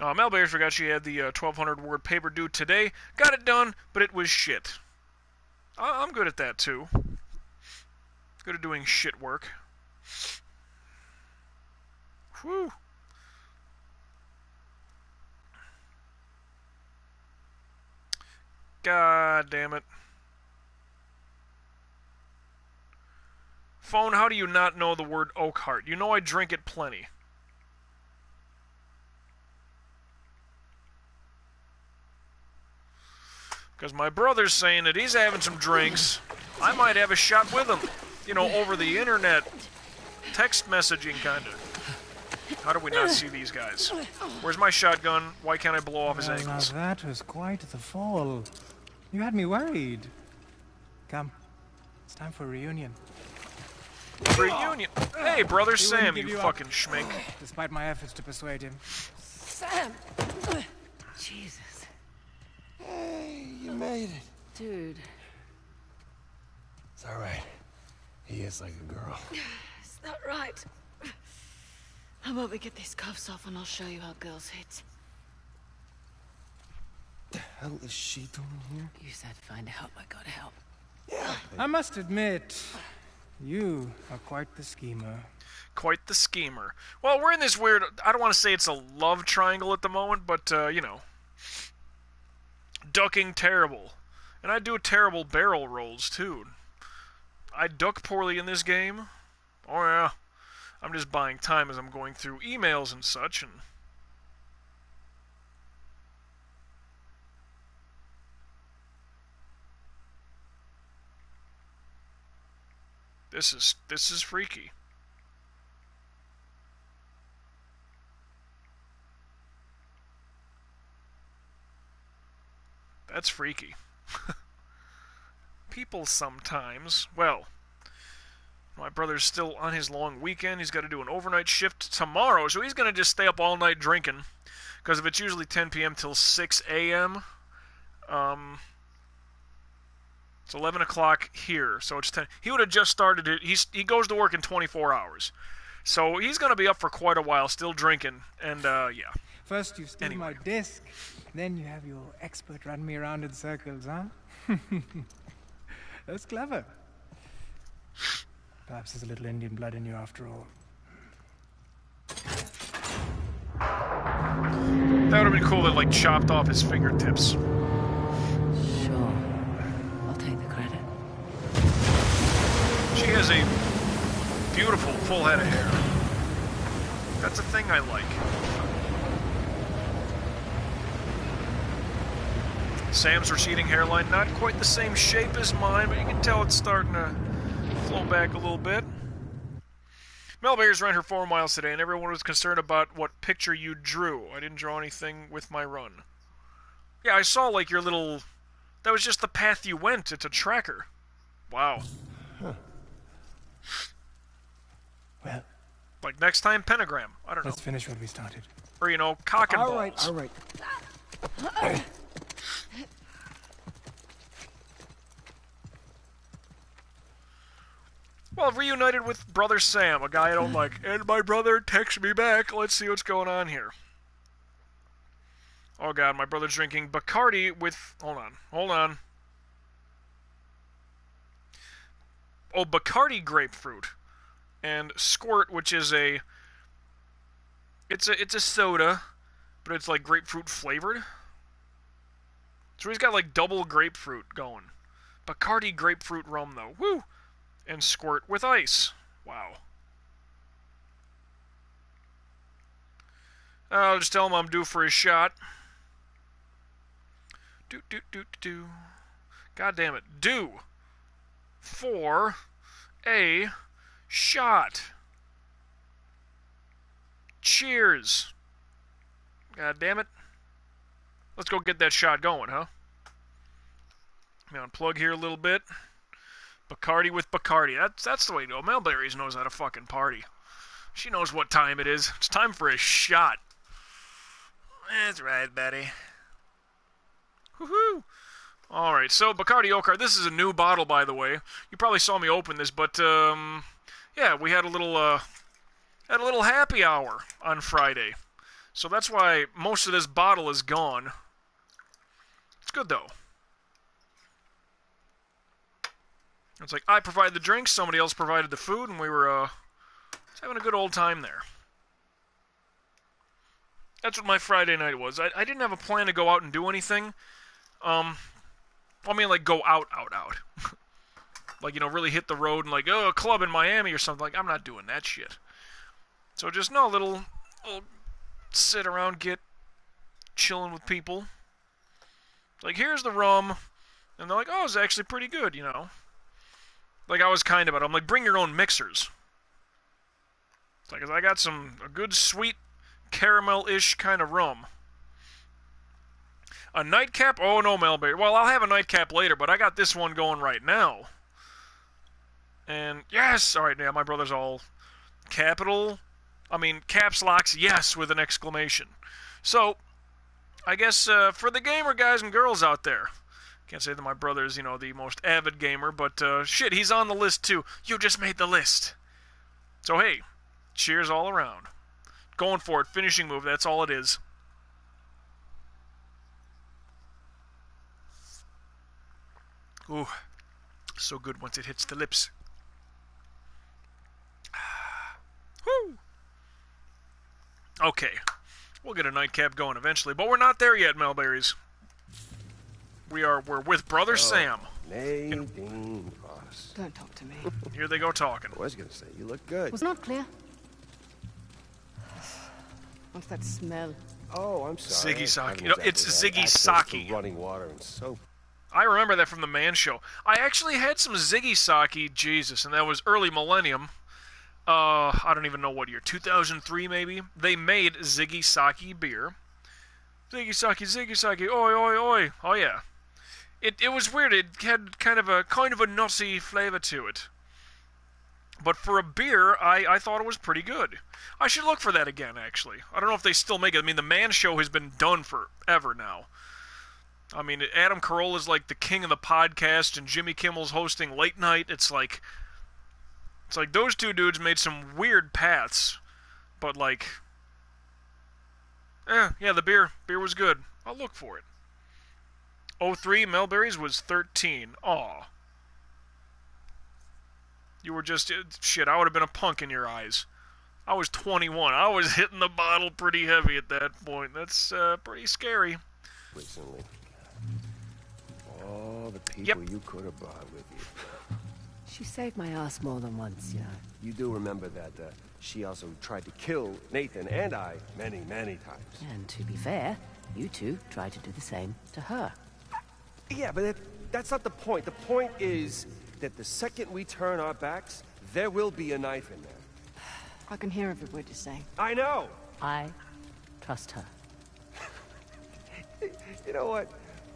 Uh, Mel forgot she had the uh, 1200 word paper due today. Got it done, but it was shit. I- I'm good at that too. Good at doing shit work. Whew. God damn it. Phone, how do you not know the word Oakheart? You know I drink it plenty. Because my brother's saying that he's having some drinks. I might have a shot with him. You know, over the internet. Text messaging, kind of. How do we not see these guys? Where's my shotgun? Why can't I blow off his Well, now that was quite the fall. You had me worried. Come, it's time for a reunion. Reunion. Hey, brother He Sam, give you you up. fucking schmink. Despite my efforts to persuade him. Sam! Jesus. You made it. Dude. It's all right. He is like a girl. Is that right? How about we get these cuffs off and I'll show you how girls hit. The hell is she doing here? You said find help, I gotta help. Yeah. I must admit, you are quite the schemer. Quite the schemer. Well, we're in this weird. I don't want to say it's a love triangle at the moment, but, uh, you know. Ducking terrible. And I do terrible barrel rolls, too. I duck poorly in this game. Oh, yeah. I'm just buying time as I'm going through emails and such, and. This is this is freaky. That's freaky. People sometimes, well, my brother's still on his long weekend. He's got to do an overnight shift tomorrow, so he's going to just stay up all night drinking. Because if it's usually 10 p.m. till 6 a.m., um, it's 11 o'clock here, so it's 10. He would have just started it. He's he goes to work in 24 hours, so he's gonna be up for quite a while, still drinking. And uh, yeah, First you steal Anyway. my disc, then you have your expert run me around in circles, huh? That's clever. Perhaps there's a little Indian blood in you after all. that would have been cool. That like chopped off his fingertips. Sure. I'll take the credit. She has a beautiful full head of hair. That's a thing I like. Sam's receding hairline, not quite the same shape as mine, but you can tell it's starting to flow back a little bit. Mel Bears ran her four miles today, and everyone was concerned about what picture you drew. I didn't draw anything with my run. Yeah, I saw like your little. That was just the path you went. It's a tracker. Wow. Huh. Well, Like next time, pentagram. I don't know. let's finish what we started. Or, you know, cock and All balls. right, all right. Well, I've reunited with brother Sam, a guy I don't hmm. like. And my brother texts me back. Let's see what's going on here. Oh god, my brother's drinking Bacardi with. Hold on. Hold on. Oh, Bacardi grapefruit. And Squirt, which is a. It's a it's a soda, but it's like grapefruit flavored. So he's got like double grapefruit going. Bacardi grapefruit rum though. Woo! and squirt with ice. Wow. I'll just tell him I'm due for a shot. Do do do do. God damn it. Do for a shot. Cheers. God damn it. Let's go get that shot going, huh? Let me unplug here a little bit. Bacardi with Bacardi. That's that's the way to go. Mel Berries knows how to fucking party. She knows what time it is. It's time for a shot. That's right, Betty. Woohoo! All right, so Bacardi Oakheart. This is a new bottle, by the way. You probably saw me open this, but um, yeah, we had a little uh, had a little happy hour on Friday, so that's why most of this bottle is gone. It's good though. It's like I provided the drinks, somebody else provided the food, and we were uh, having a good old time there. That's what my Friday night was. I, I didn't have a plan to go out and do anything. Um, I mean, like go out, out, out. like you know, really hit the road and like oh, a club in Miami or something. Like I'm not doing that shit. So just no little, little sit around, get chilling with people. Like here's the rum, and they're like, oh, it's actually pretty good, you know. Like I was kind about it. I'm like, bring your own mixers. It's like, I got some a good sweet caramel-ish kind of rum. A nightcap? Oh no, Melberry. Well, I'll have a nightcap later, but I got this one going right now. And yes, all right, yeah, my brother's all capital. I mean, caps locks yes with an exclamation. So, I guess uh, for the gamer guys and girls out there, can't say that my brother's, you know, the most avid gamer, but uh, shit, he's on the list too. You just made the list. So hey, cheers all around. Going for it, finishing move, that's all it is. Ooh, so good once it hits the lips. Woo! Okay, we'll get a nightcap going eventually, but we're not there yet, Melberries. We are we're with brother oh, Sam. Nadine Ross. Don't talk to me. Here they go talking. I was gonna say, you look good. Was not clear. What's that smell? Oh, I'm sorry. Ziggy I Saki. You know, exactly it's had Ziggy access to Saki. Running water and soap. I remember that from the Man Show. I actually had some Ziggy Saki, Jesus, and that was early millennium. Uh, I don't even know what year, 2003 maybe. They made Ziggy Saki beer. Ziggy Saki, Ziggy Saki, oi, oi, oi. Oh yeah. It it was weird. It had kind of a kind of a nutty flavor to it. but for a beer, I, I thought it was pretty good. I should look for that again, actually. I don't know if they still make it. I mean, the Man Show has been done forever now. I mean, Adam Carolla is like the king of the podcast, and Jimmy Kimmel's hosting late night. It's like, it's like those two dudes made some weird paths, but like, eh, yeah, the beer, beer was good. I'll look for it. 03 Melberries was 13. Aw. You were just shit. I would have been a punk in your eyes. I was 21. I was hitting the bottle pretty heavy at that point. That's uh, pretty scary. Recently. All the people Yep. you could have brought with you. She saved my ass more than once, you know. You do remember that uh, she also tried to kill Nathan and I many, many times. And to be fair, you two tried to do the same to her. Yeah, but that, that's not the point. The point is that the second we turn our backs, there will be a knife in there. I can hear every word you're saying. I know! I trust her. You know what?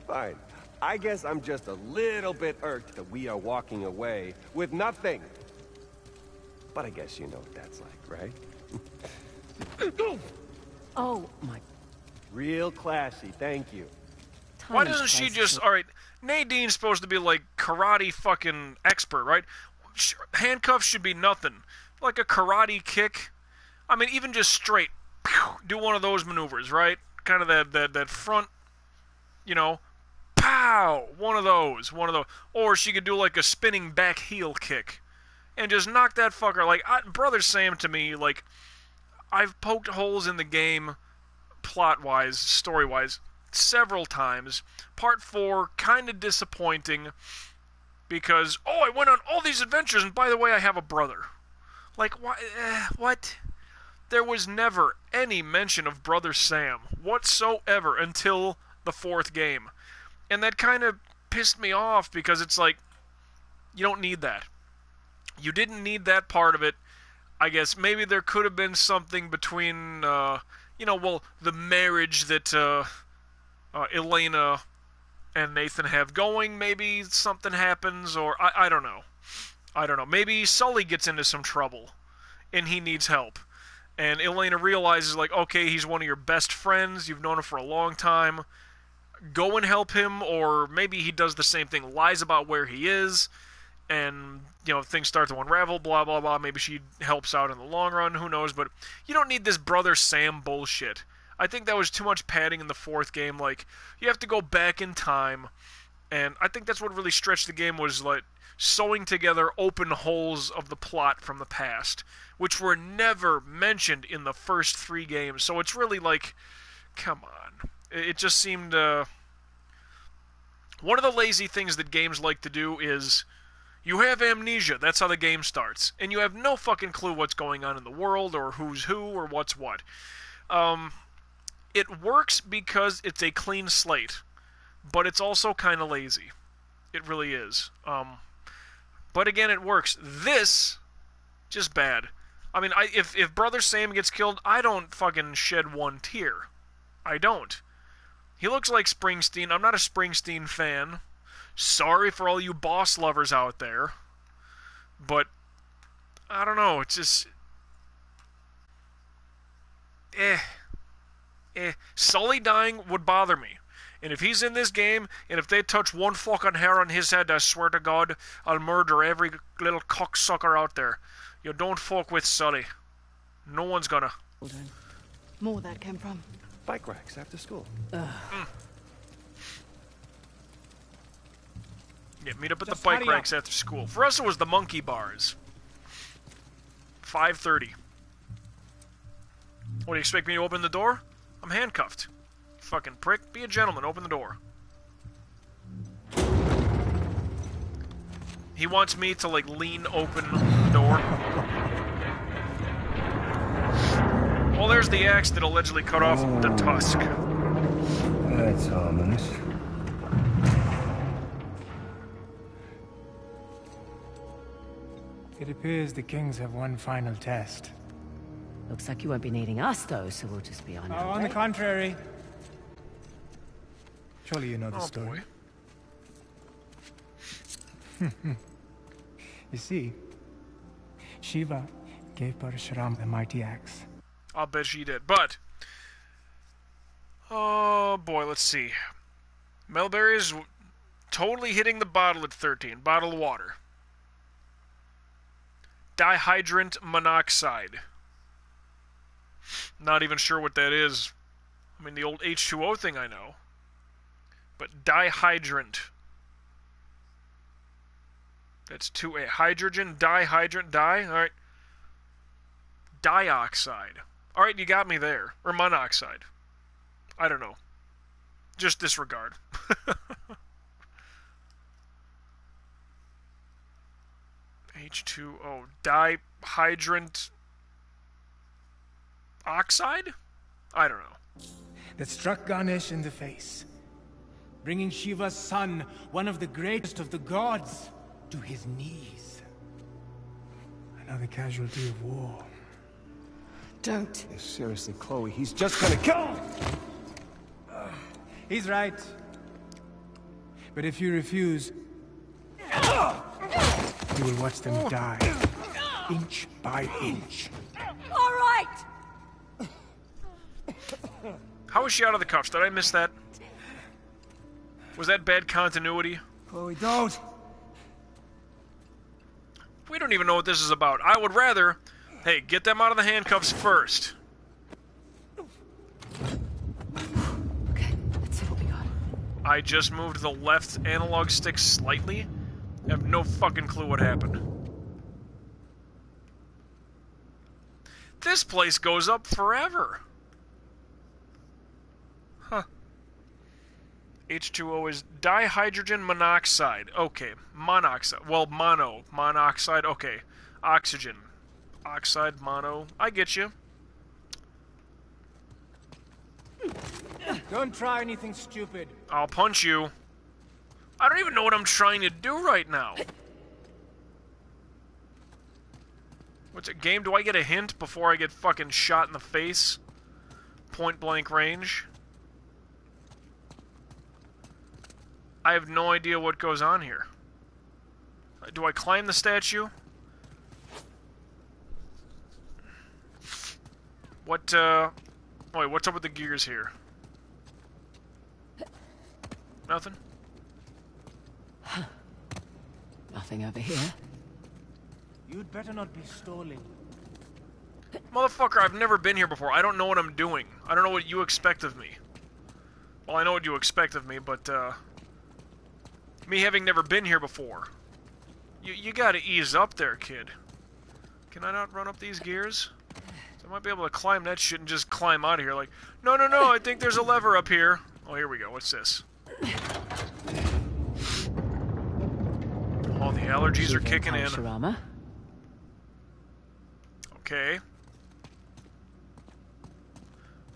Fine. I guess I'm just a little bit irked that we are walking away with nothing. But I guess you know what that's like, right? Oh my Real classy, thank you. Why doesn't she just? to- All right, Nadine's supposed to be like karate fucking expert, right? Handcuffs should be nothing. Like a karate kick. I mean, even just straight. pew, Do one of those maneuvers, right? Kind of that that that front. You know, pow. One of those. One of those. Or she could do like a spinning back heel kick, and just knock that fucker. Like I, brother Sam to me, like I've poked holes in the game plot wise, story wise, several times. Part four, kind of disappointing because, oh, I went on all these adventures, and by the way, I have a brother. Like, why? Eh, what? There was never any mention of Brother Sam whatsoever until the fourth game. And that kind of pissed me off because it's like, you don't need that. You didn't need that part of it. I guess maybe there could have been something between, uh, you know, well, the marriage that uh, uh, Elena and Nathan have going. Maybe something happens, or I, I don't know. I don't know. Maybe Sully gets into some trouble and he needs help. And Elena realizes, like, okay, he's one of your best friends. You've known him for a long time. Go and help him, or maybe he does the same thing, lies about where he is, and you know things start to unravel. Blah blah blah. Maybe she helps out in the long run. Who knows? But you don't need this brother Sam bullshit. I think that was too much padding in the fourth game. Like you have to go back in time, and I think that's what really stretched the game was like sewing together open holes of the plot from the past, which were never mentioned in the first three games. So it's really like, come on. It just seemed. Uh, one of the lazy things that games like to do is you have amnesia. That's how the game starts. And you have no fucking clue what's going on in the world or who's who or what's what. Um, it works because it's a clean slate, but it's also kind of lazy. It really is. Um, but again, it works. This, just bad. I mean, I, if if Brother Sam gets killed, I don't fucking shed one tear. I don't. He looks like Springsteen. I'm not a Springsteen fan. Sorry for all you boss lovers out there. But I don't know, it's just eh eh Sully dying would bother me. And if he's in this game, and if they touch one fucking hair on his head, I swear to God, I'll murder every little cocksucker out there. You don't fuck with Sully. No one's gonna. More where that came from. Bike racks after school. Yeah, meet up at Just the bike hurry up. racks after school. For us, it was the monkey bars. 5.30. What, do you expect me to open the door? I'm handcuffed. Fucking prick. Be a gentleman. Open the door. He wants me to, like, lean open the door. Well, there's the axe that allegedly cut off the oh. tusk. That's ominous. It appears the kings have one final test. Looks like you won't be needing us, though, so we'll just be on Oh, our on the contrary. Surely you know the Oh, story. boy. You see, Shiva gave Parashuram the mighty axe. I'll bet she did. But, oh boy, let's see. Melberry is totally hitting the bottle at 13. Bottle of water. Dihydrant monoxide. Not even sure what that is. I mean, the old H2O thing I know. But dihydrant. That's 2A. Eh, hydrogen, dihydrant, di. All right. Dioxide. All right, you got me there. Or monoxide. I don't know. Just disregard. H2O. Dihydrant oxide? I don't know. That struck Ganesh in the face, bringing Shiva's son, one of the greatest of the gods, to his knees. Another casualty of war. Don't. Seriously, Chloe, he's just gonna kill him! He's right. But if you refuse, you will watch them die, inch by inch. All right! How was she out of the cuffs? Did I miss that? Was that bad continuity? Chloe, don't! We don't even know what this is about. I would rather, hey, get them out of the handcuffs first. Okay, let's see what we got. I just moved the left analog stick slightly. I have no fucking clue what happened. This place goes up forever. Huh. H2O is dihydrogen monoxide. Okay, monoxide. Well, mono. Monoxide. Okay. Oxygen. Oxide, mono. I get you. Don't try anything stupid. I'll punch you. I don't even know what I'm trying to do right now. What's it, game? Do I get a hint before I get fucking shot in the face? Point blank range? I have no idea what goes on here. Uh, do I climb the statue? What, uh... Wait, what's up with the gears here? Nothing? Nothing over here. You'd better not be stalling. Motherfucker, I've never been here before. I don't know what I'm doing. I don't know what you expect of me. Well, I know what you expect of me, but, uh... Me having never been here before. You, you gotta ease up there, kid. Can I not run up these gears? I might be able to climb that shit and just climb out of here like, no, no, no, I think there's a lever up here. Oh, here we go. What's this? Oh, the allergies are kicking in. Okay.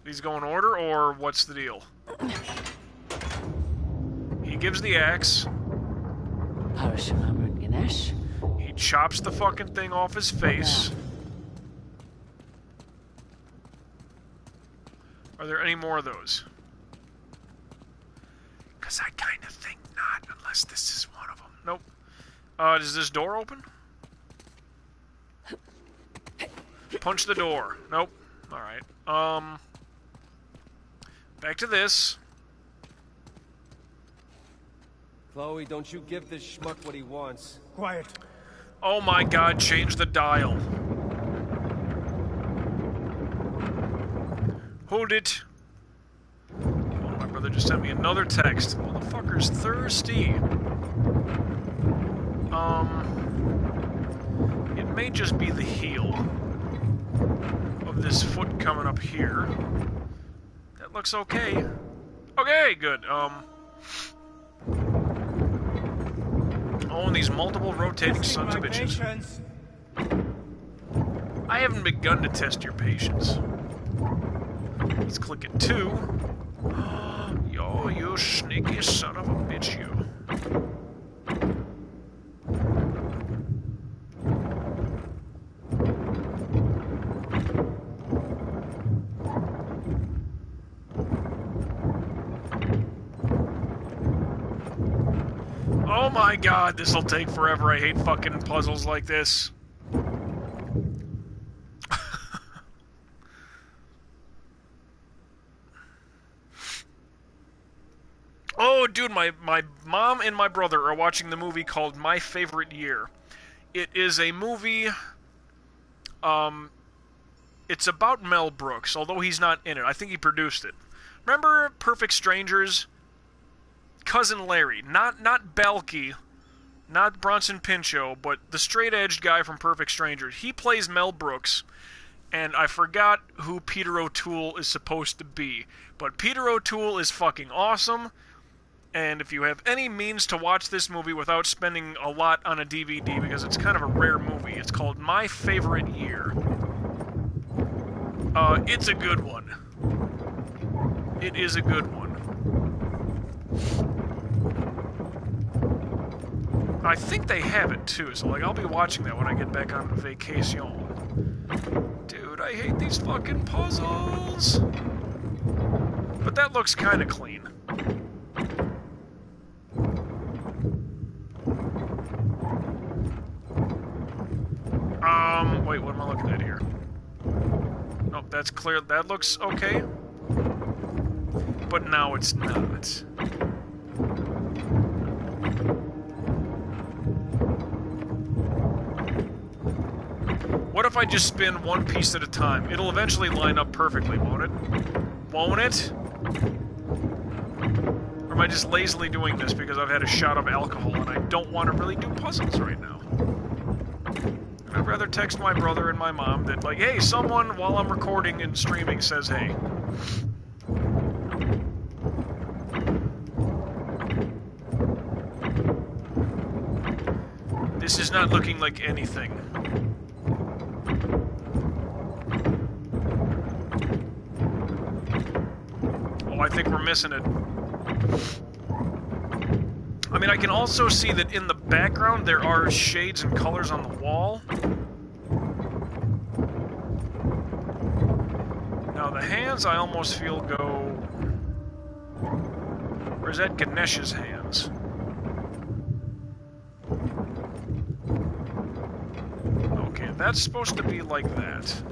These go in order, or what's the deal? He gives the axe. He chops the fucking thing off his face. Are there any more of those? Because I kind of think not, unless this is one of them. Nope. Uh, does this door open? Punch the door. Nope. Alright. Um. Back to this. Chloe, don't you give this schmuck what he wants. Quiet. Oh my god, change the dial. Hold it. Oh, my brother just sent me another text. Motherfucker's thirsty. Um. It may just be the heel of this foot coming up here. That looks okay. Okay, good. Um. Oh, and these multiple rotating sons of bitches. patience. I haven't begun to test your patience. Let's click it two. Yo, you sneaky son of a bitch, you. Oh my god, this'll take forever. I hate fucking puzzles like this. Dude, my my mom and my brother are watching the movie called My Favorite Year. It is a movie. Um, it's about Mel Brooks, although he's not in it. I think he produced it. Remember Perfect Strangers? Cousin Larry, not not Balki, not Bronson Pinchot, but the straight-edged guy from Perfect Strangers. He plays Mel Brooks, and I forgot who Peter O'Toole is supposed to be. But Peter O'Toole is fucking awesome. And if you have any means to watch this movie without spending a lot on a DVD, because it's kind of a rare movie, it's called My Favorite Year. Uh, it's a good one. It is a good one. I think they have it too, so like I'll be watching that when I get back on vacation. Dude, I hate these fucking puzzles. But that looks kind of clean. Um, wait, what am I looking at here? Nope, that's clear. That looks okay. But now it's not. What if I just spin one piece at a time? It'll eventually line up perfectly, won't it? Won't it? Or am I just lazily doing this because I've had a shot of alcohol and I don't want to really do puzzles right now? I'd rather text my brother and my mom that, like, hey, someone while I'm recording and streaming says hey. This is not looking like anything. Oh, I think we're missing it. I mean, I can also see that in the background there are shades and colors on the wall. Now, the hands I almost feel go... Is that Ganesh's hands? Okay, that's supposed to be like that.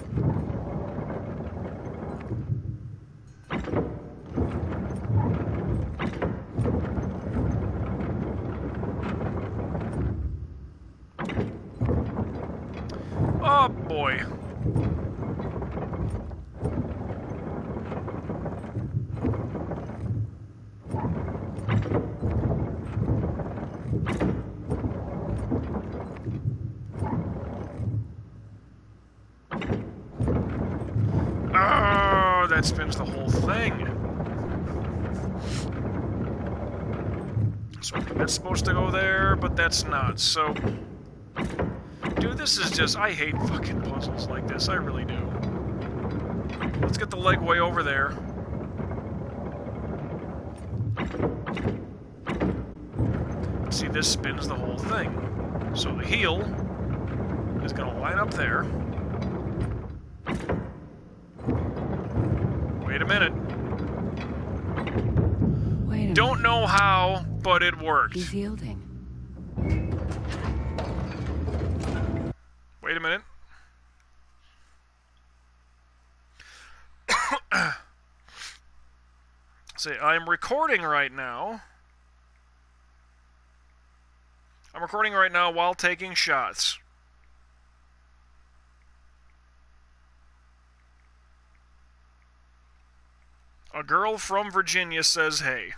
Oh boy. Oh, that spins the whole thing. So I think that's supposed to go there, but that's not. So, dude, this is just. I hate fucking puzzles like this. I really do. Let's get the leg way over there. See, this spins the whole thing. So the heel is going to line up there. Wait a minute. Wait a Don't know how, but it worked. He's yielding. Wait a minute. Say, I'm recording right now. I'm recording right now while taking shots. A girl from Virginia says, hey.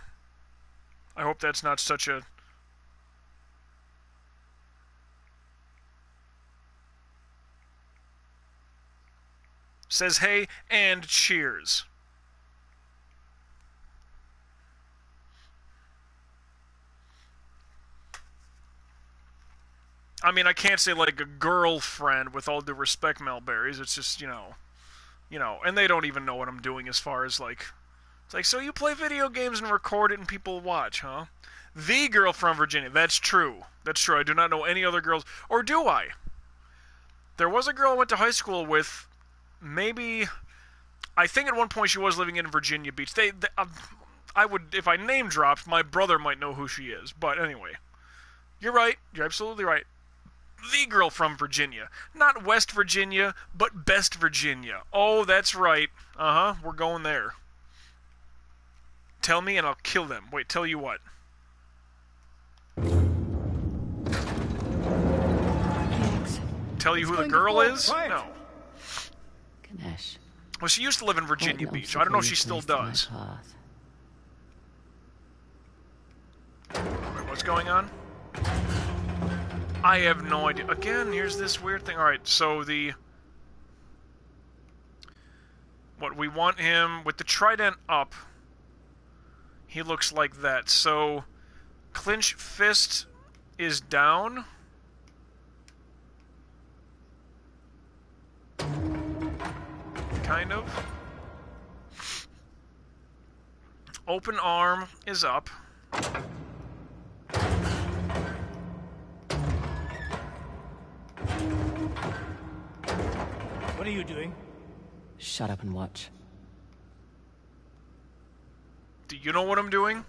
I hope that's not such a says hey and cheers. I mean, I can't say like a girlfriend with all due respect, Melberries. It's just, you know, you know, and they don't even know what I'm doing as far as like, it's like, so you play video games and record it and people watch, huh? The girl from Virginia. That's true. That's true. I do not know any other girls, or do I? There was a girl I went to high school with maybe I think at one point she was living in Virginia Beach. They, they uh, I would if I name dropped, my brother might know who she is. But anyway, you're right. You're absolutely right the girl from Virginia. Not West Virginia, but Best Virginia. Oh, that's right. Uh huh, we're going there. Tell me and I'll kill them. Wait, tell you what. Tell you it's who the girl is? Right. No. Ganesh. Well, she used to live in Virginia Beach. I don't know if she still does. What's going on? I have no idea. Again, here's this weird thing. Alright, so the... What, we want him with the trident up. He looks like that. So, clinch fist is down. Kind of. Open arm is up. What are you doing? Shut up and watch. Do you know what I'm doing?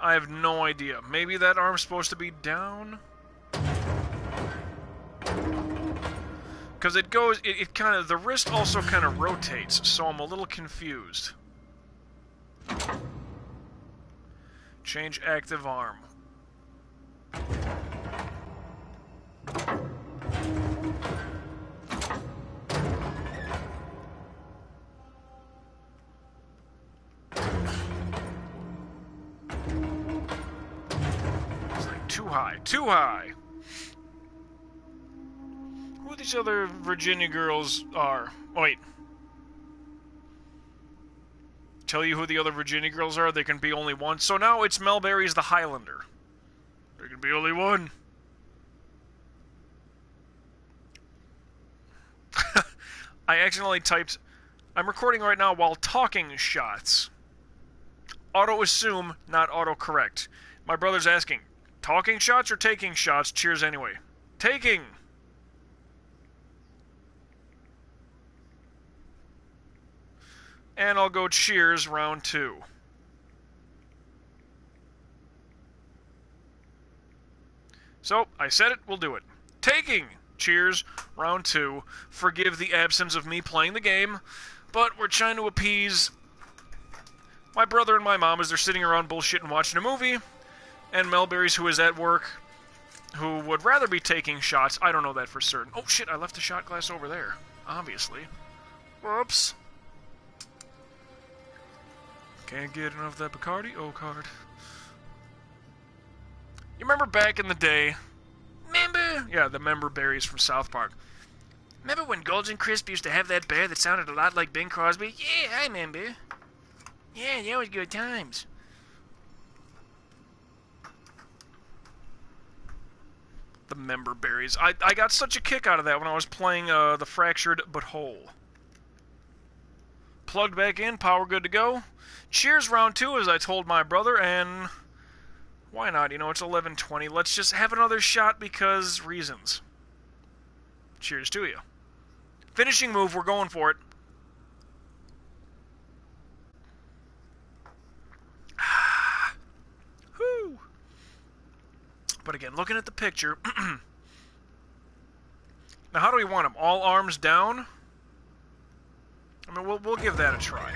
I have no idea. Maybe that arm's supposed to be down? Because it goes, it, it kind of, the wrist also kind of rotates, so I'm a little confused. Change active arm. Too high. Who these other Virginia girls are? Oh, wait. Tell you who the other Virginia girls are? There can be only one. So now it's Melberry's the Highlander. There can be only one. I accidentally typed. I'm recording right now while talking shots. Auto assume, not auto correct. My brother's asking, talking shots or taking shots? Cheers anyway. Taking! And I'll go cheers round two. So, I said it, we'll do it. Taking! Cheers, round two. Forgive the absence of me playing the game, but we're trying to appease my brother and my mom as they're sitting around bullshit and watching a movie, and Melberry's, who is at work, who would rather be taking shots. I don't know that for certain. Oh shit, I left the shot glass over there. Obviously. Whoops. Can't get enough of that Bacardi Oakheart. You remember back in the day? Remember? Yeah, the member berries from South Park. Remember when Golden Crisp used to have that bear that sounded a lot like Bing Crosby? Yeah, I remember. Yeah, that was good times. The member berries. I, I got such a kick out of that when I was playing uh, the Fractured But Whole. Plugged back in, power good to go. Cheers round two, as I told my brother, and why not? You know, it's 11:20. Let's just have another shot because reasons. Cheers to you. Finishing move, we're going for it. Whew. But again, looking at the picture, now how do we want them? All arms down? I mean, we'll we'll give that a try.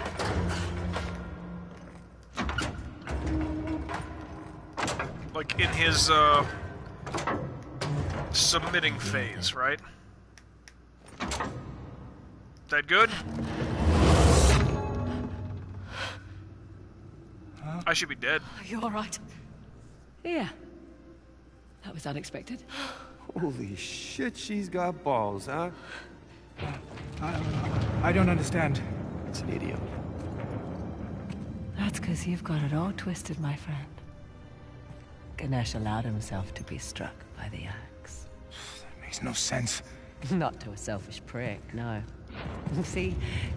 Like in his uh, submitting phase, right? That good? I should be dead. Are you alright? Yeah. That was unexpected. Holy shit, she's got balls, huh? I don't understand. It's an idiot. That's because you've got it all twisted, my friend. Ganesh allowed himself to be struck by the axe. That makes no sense. Not to a selfish prick, no. See,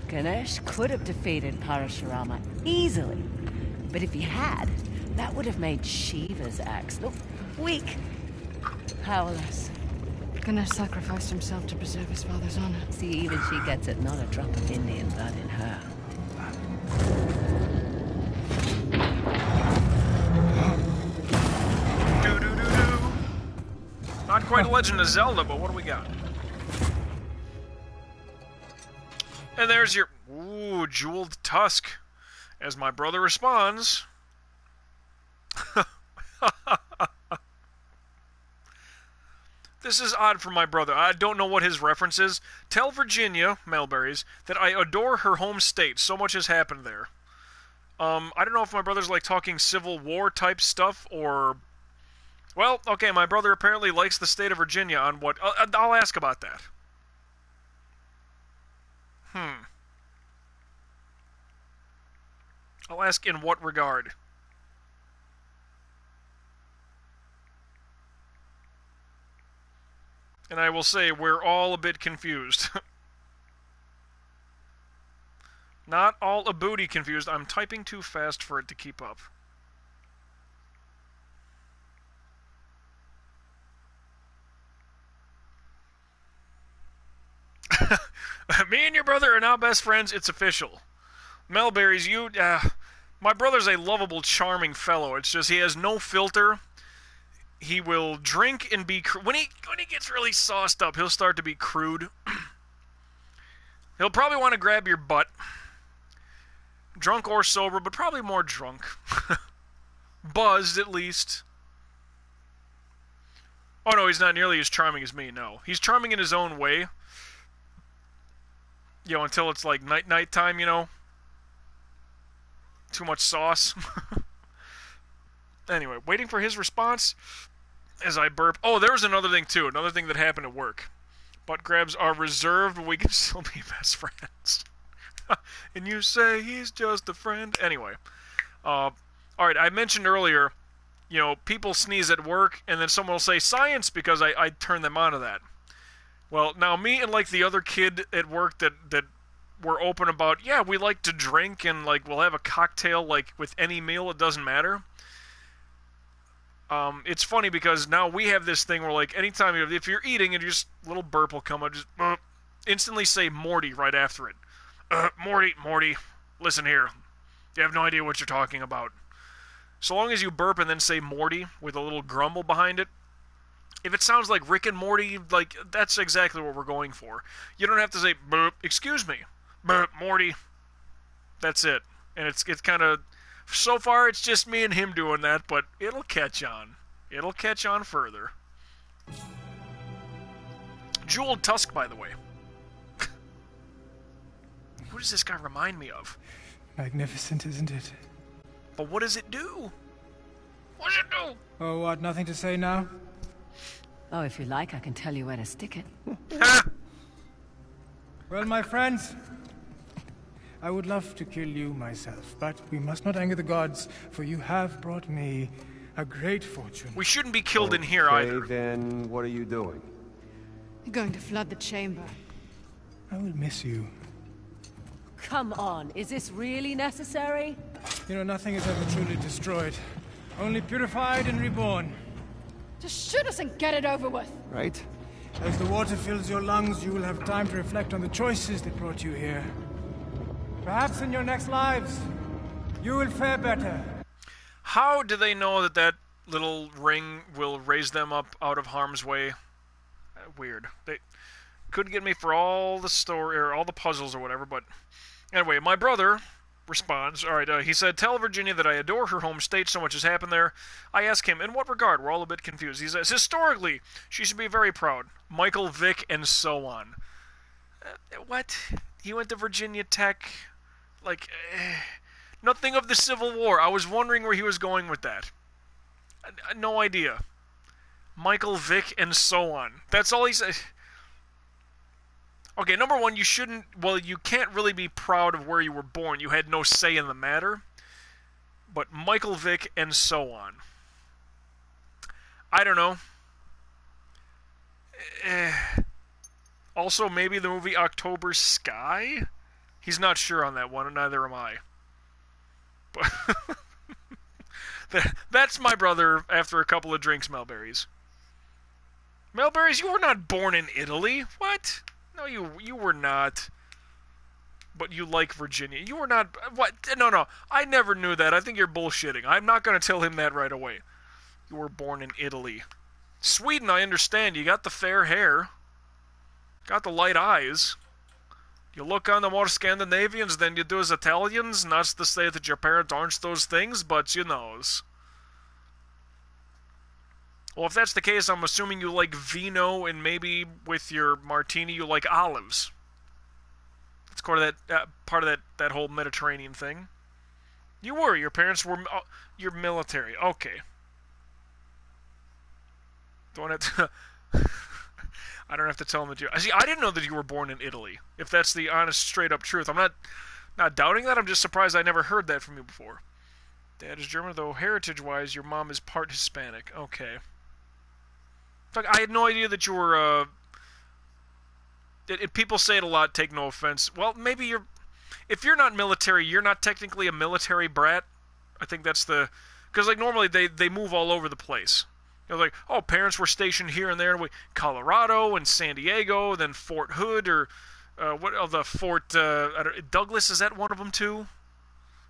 Ganesh could have defeated Parashurama easily. But if he had, that would have made Shiva's axe look weak, powerless. Ganesh sacrificed himself to preserve his father's honor. See, even she gets it, not a drop of Indian blood in her. Do do do do. Not quite a Legend of Zelda, but what do we got? And there's your. Ooh, jeweled tusk. As my brother responds. This is odd for my brother. I don't know what his reference is. Tell Virginia, Melberries, that I adore her home state. So much has happened there. Um, I don't know if my brother's like talking Civil War type stuff or. Well, okay, my brother apparently likes the state of Virginia on what. Uh, I'll ask about that. Hmm. I'll ask in what regard. And I will say, we're all a bit confused. Not all a booty confused. I'm typing too fast for it to keep up. Me and your brother are now best friends. It's official. Melberries, you. Uh, my brother's a lovable, charming fellow. It's just he has no filter he will drink and be cr- when he when he gets really sauced up, he'll start to be crude. he'll probably want to grab your butt, drunk or sober, but probably more drunk, buzzed at least. Oh no, he's not nearly as charming as me. No, he's charming in his own way. You know, until it's like night night time. You know, too much sauce. anyway, waiting for his response as I burp. Oh, there was another thing too. Another thing that happened at work. Butt grabs are reserved. We can still be best friends. and you say he's just a friend. Anyway, uh, all right. I mentioned earlier, you know, people sneeze at work, and then someone will say science because I, I turn them on to that. Well, now me and like the other kid at work that that were open about, yeah, we like to drink and like we'll have a cocktail like with any meal. It doesn't matter um, it's funny because now we have this thing where like anytime you, if you're eating and just little burp will come up, just uh, instantly say Morty right after it. Uh, Morty, Morty, listen here. You have no idea what you're talking about. So long as you burp and then say Morty with a little grumble behind it, if it sounds like Rick and Morty, like that's exactly what we're going for. You don't have to say burp, excuse me, burp, Morty. That's it, and it's it's kind of so far, it's just me and him doing that, but it'll catch on. It'll catch on further. Jeweled Tusk, by the way. Who does this guy remind me of? Magnificent, isn't it? But what does it do? What does it do? Oh, what? Nothing to say now? Oh, if you like, I can tell you where to stick it. well, my friends, I would love to kill you myself, but we must not anger the gods, for you have brought me a great fortune. We shouldn't be killed okay, in here either. then what are you doing? You're going to flood the chamber. I will miss you. Come on, is this really necessary? You know, nothing is ever truly destroyed. Only purified and reborn. Just shoot us and get it over with. Right. As the water fills your lungs, you will have time to reflect on the choices that brought you here. Perhaps in your next lives, you will fare better. How do they know that that little ring will raise them up out of harm's way? Uh, weird. They couldn't get me for all the story or all the puzzles or whatever, but anyway, my brother responds. All right, uh, he said, "Tell Virginia that I adore her home state. So much has happened there." I ask him, "In what regard?" We're all a bit confused. He says, "Historically, she should be very proud." Michael Vick and so on. Uh, what? He went to Virginia Tech like eh, nothing of the Civil War. I was wondering where he was going with that. No idea. Michael Vick and so on. That's all he said. Okay, number one, you shouldn't. Well, you can't really be proud of where you were born. You had no say in the matter. But Michael Vick and so on. I don't know. Eh. Also, maybe the movie October Sky? He's not sure on that one, and neither am I. But that's my brother after a couple of drinks, Melberries. Melberries, you were not born in Italy. What? No, you you were not. But you like Virginia. You were not. What? No, no. I never knew that. I think you're bullshitting. I'm not going to tell him that right away. You were born in Italy. Sweden, I understand. You got the fair hair. Got the light eyes. You look on the more Scandinavians than you do as Italians. Not to say that your parents aren't those things, but you knows. Well, if that's the case, I'm assuming you like vino and maybe with your martini you like olives. It's part of that uh, part of that that whole Mediterranean thing. You were. Your parents were. Uh, you're military. Okay. Don't have to. I don't have to tell them that you. I see, I didn't know that you were born in Italy. If that's the honest, straight up truth, I'm not not doubting that. I'm just surprised I never heard that from you before. Dad is German, though heritage-wise, your mom is part Hispanic. Okay. I had no idea that you were. Uh, it, it, people say it a lot. Take no offense. Well, maybe you're. If you're not military, you're not technically a military brat. I think that's the. Because like normally they they move all over the place. Like oh, parents were stationed here and there, Colorado and San Diego, then Fort Hood or uh, what? Oh, the Fort uh, Douglas is that one of them too?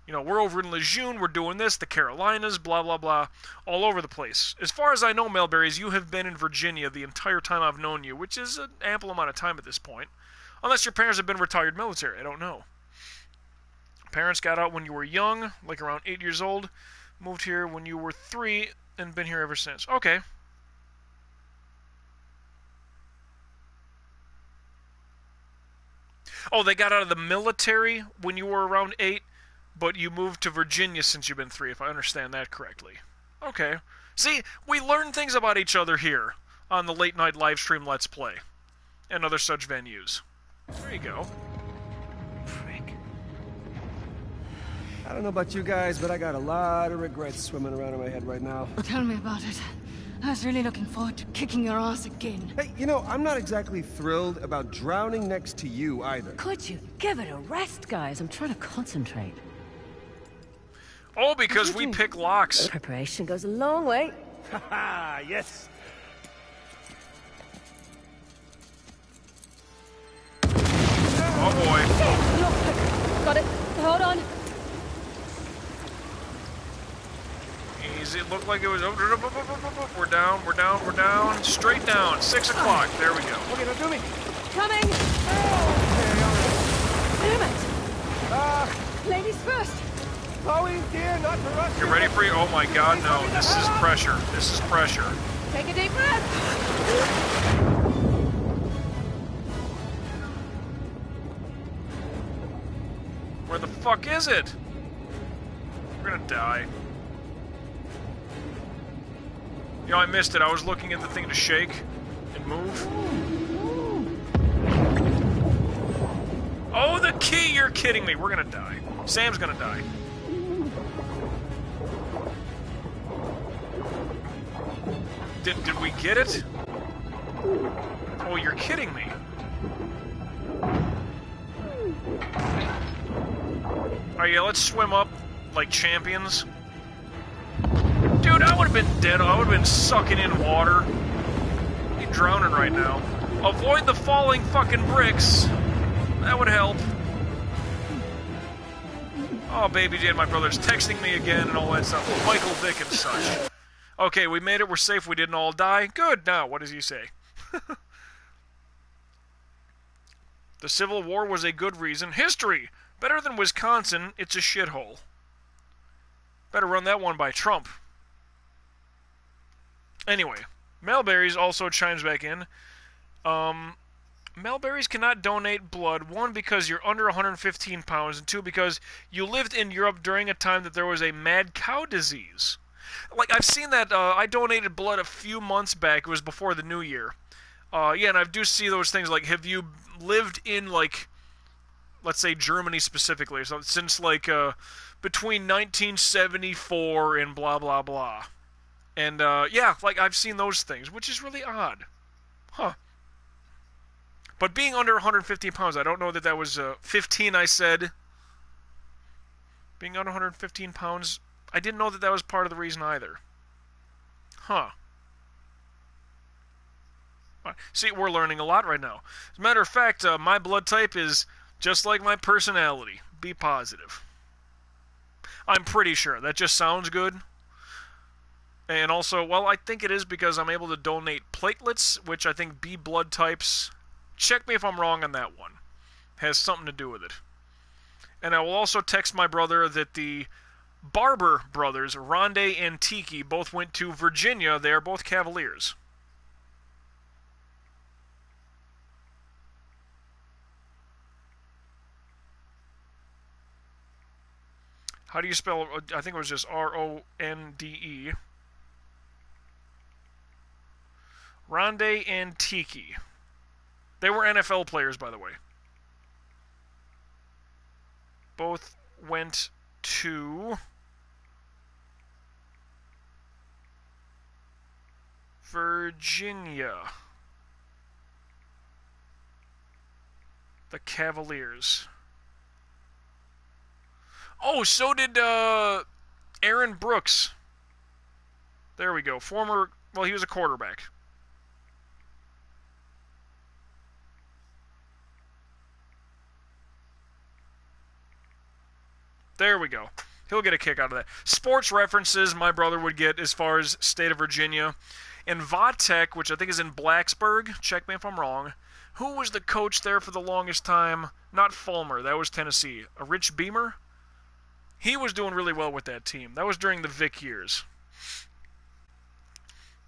you know, we're over in Lejeune, we're doing this, the Carolinas, blah, blah, blah, all over the place. As far as I know, Melberries, you have been in Virginia the entire time I've known you, which is an ample amount of time at this point. Unless your parents have been retired military, I don't know. Parents got out when you were young, like around eight years old, moved here when you were three, and been here ever since. Okay. Oh, they got out of the military when you were around eight? but you moved to Virginia since you've been three, if I understand that correctly. Okay. See, we learn things about each other here on the late night live stream Let's Play and other such venues. There you go. I don't know about you guys, but I got a lot of regrets swimming around in my head right now. Tell me about it. I was really looking forward to kicking your ass again. Hey, you know, I'm not exactly thrilled about drowning next to you either. Could you give it a rest, guys? I'm trying to concentrate. Oh, because we pick locks. Preparation goes a long way. Haha, yes. Oh boy. Got it. Hold on. Easy. It looked like it was. Over. We're down. We're down. We're down. Straight down. Six o'clock. There we go. Okay, now do me. Coming. Damn it. Uh, Ladies first. Chloe, dear, not to rush You ready for you? Oh my god, no. This is pressure. This is pressure. Take a deep breath. Where the fuck is it? We're gonna die. You know, I missed it. I was looking at the thing to shake and move. Oh, the key! You're kidding me. We're gonna die. Sam's gonna die. Did, did we get it? Oh, you're kidding me. Alright, yeah, let's swim up like champions. Dude, I would have been dead. I would have been sucking in water. Be drowning right now. Avoid the falling fucking bricks. That would help. Oh, Baby Jane, my brother's texting me again and all that stuff. Michael Vick and such. Okay, we made it. We're safe. We didn't all die. Good. Now, what does he say? the Civil War was a good reason. History! Better than Wisconsin, it's a shithole. Better run that one by Trump. Anyway, Melberries also chimes back in. Um, Melberries cannot donate blood, one, because you're under 115 pounds, and two, because you lived in Europe during a time that there was a mad cow disease like I've seen that. Uh, I donated blood a few months back. It was before the new year. Uh, yeah, and I do see those things like, have you lived in like, let's say Germany specifically, so since like uh, between 1974 and blah blah blah, and uh, yeah, like I've seen those things, which is really odd, huh? But being under 115 pounds, I don't know that that was uh, 15. I said. Being under 115 pounds, I didn't know that that was part of the reason either. Huh. See, we're learning a lot right now. As a matter of fact, uh, my blood type is just like my personality. Be positive. I'm pretty sure. That just sounds good. And also, well, I think it is because I'm able to donate platelets, which I think B blood types. Check me if I'm wrong on that one. has something to do with it. And I will also text my brother that the Barber brothers, Rondé and Tiki, both went to Virginia. They are both Cavaliers. How do you spell? Uh, I think it was just R O N D E. Rondé and Tiki. They were NFL players, by the way. Both went to Virginia. The Cavaliers. Oh, so did uh, Aaron Brooks. There we go. Former, well, he was a quarterback. There we go. He'll get a kick out of that. Sports references my brother would get as far as state of Virginia. And Vatech, which I think is in Blacksburg, check me if I'm wrong. Who was the coach there for the longest time? Not Fulmer, that was Tennessee. A Rich Beamer? He was doing really well with that team. That was during the Vick years.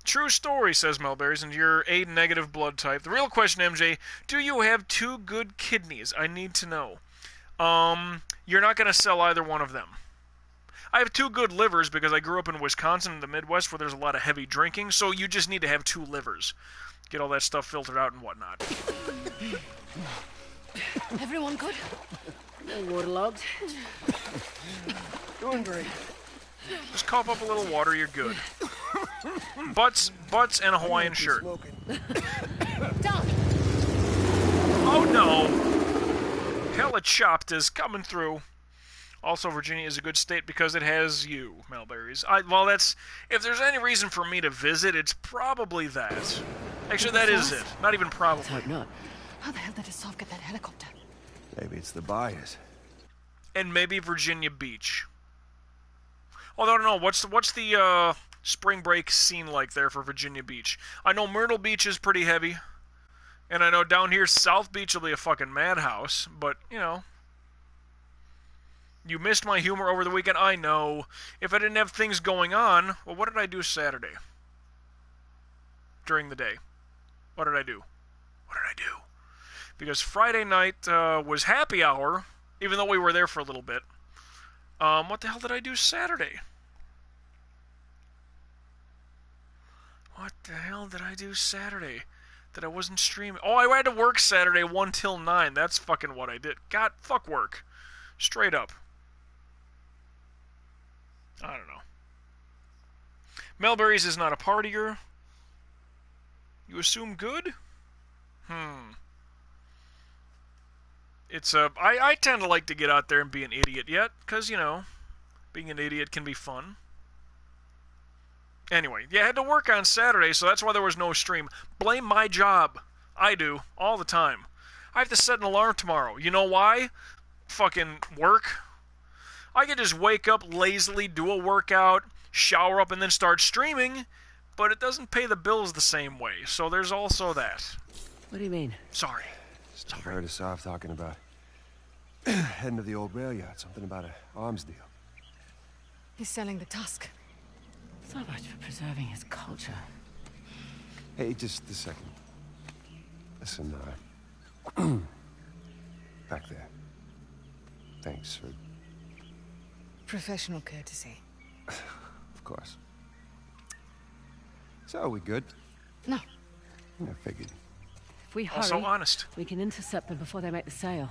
True story, says Melberries, and you're A negative blood type. The real question, MJ, do you have two good kidneys? I need to know. Um, you're not going to sell either one of them. I have two good livers because I grew up in Wisconsin in the Midwest where there's a lot of heavy drinking, so you just need to have two livers. Get all that stuff filtered out and whatnot. Everyone good? No waterlogged. Doing great. Just cough up a little water, you're good. Butts, butts, and a Hawaiian shirt. Smoking. Down! Oh no! Hella chopped is coming through. Also, Virginia is a good state because it has you, Melberries. I, well, that's if there's any reason for me to visit, it's probably that. Actually, that is it. Not even probably. Let's hope not. How the hell did Asav get that helicopter? Maybe it's the bias. and maybe Virginia Beach. Although I don't know what's the, what's the uh, spring break scene like there for Virginia Beach. I know Myrtle Beach is pretty heavy, and I know down here South Beach will be a fucking madhouse. But you know, you missed my humor over the weekend. I know. If I didn't have things going on, well, what did I do Saturday during the day? What did I do? What did I do? Because Friday night uh, was happy hour, even though we were there for a little bit. Um, what the hell did I do Saturday? What the hell did I do Saturday that I wasn't streaming? Oh, I had to work Saturday 1 till 9. That's fucking what I did. God, fuck work. Straight up. I don't know. Melberries is not a partier. You assume good? Hmm. It's a. I, I tend to like to get out there and be an idiot yet, because, you know, being an idiot can be fun. Anyway, yeah, I had to work on Saturday, so that's why there was no stream. Blame my job. I do, all the time. I have to set an alarm tomorrow. You know why? Fucking work. I could just wake up lazily, do a workout, shower up, and then start streaming, but it doesn't pay the bills the same way, so there's also that. What do you mean? Sorry. I heard Asav talking about heading to the old rail yard. Something about an arms deal. He's selling the tusk. So much for preserving his culture. Hey, just a second. Listen, uh, back there. Thanks for, Professional courtesy. of course. So, are we good? No. I figured. If we oh, hurry, Also honest. we can intercept them before they make the sale.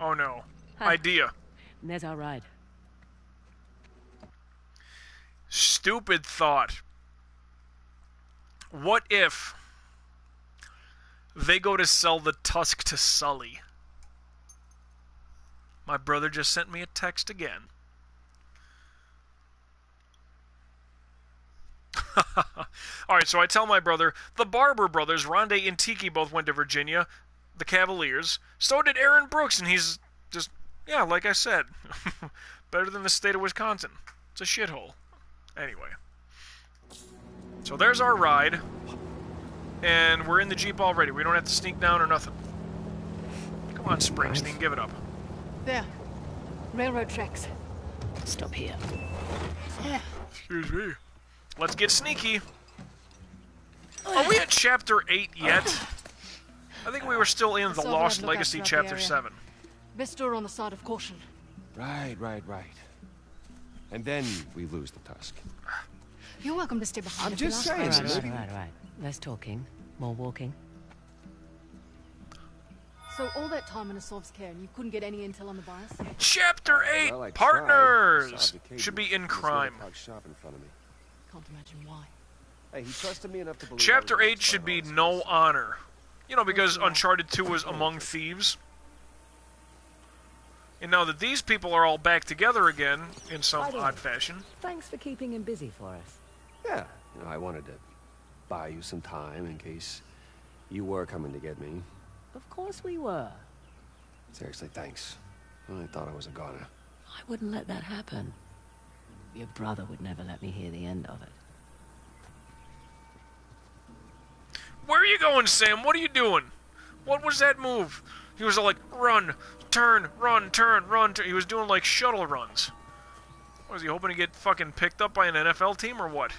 Oh no. Huh. Idea. And there's our ride. Stupid thought. What if they go to sell the tusk to Sully? My brother just sent me a text again. All right, so I tell my brother the Barber brothers, Rondé and Tiki, both went to Virginia, the Cavaliers. So did Aaron Brooks, and he's just, yeah, like I said, better than the state of Wisconsin. It's a shithole. Anyway. So there's our ride. And we're in the Jeep already. We don't have to sneak down or nothing. Come on, Springsteen, give it up. There. Railroad tracks. Stop here. Excuse me. Let's get sneaky. Oh, Are we at chapter 8 yet? I think we were still in the Let's have a Lost Legacy chapter 7. Best door on the side of caution. Right, right, right. And then we lose the tusk. You're welcome to stay behind. I'm just saying, Right, right, right, right. Less talking, more walking. So all that time in Asav's care, and you couldn't get any intel on the bias? Chapter 8 Well, Partners! Solved the case Should be in crime. shop in front of me. Can't imagine why. Hey, he trusted me enough to believe. Chapter 8 should be. No Honor. You know, because Uncharted 2 was Among Thieves. And now that these people are all back together again, in some By the odd fashion, Thanks for keeping him busy for us. Yeah, you know, I wanted to buy you some time in case you were coming to get me. Of course we were. Seriously, thanks. I thought I was a goner. I wouldn't let that happen. Your brother would never let me hear the end of it. Where are you going, Sam? What are you doing? What was that move? He was all like, run, turn, run, turn, run. Turn. He was doing like shuttle runs. Was he hoping to get fucking picked up by an NFL team or what?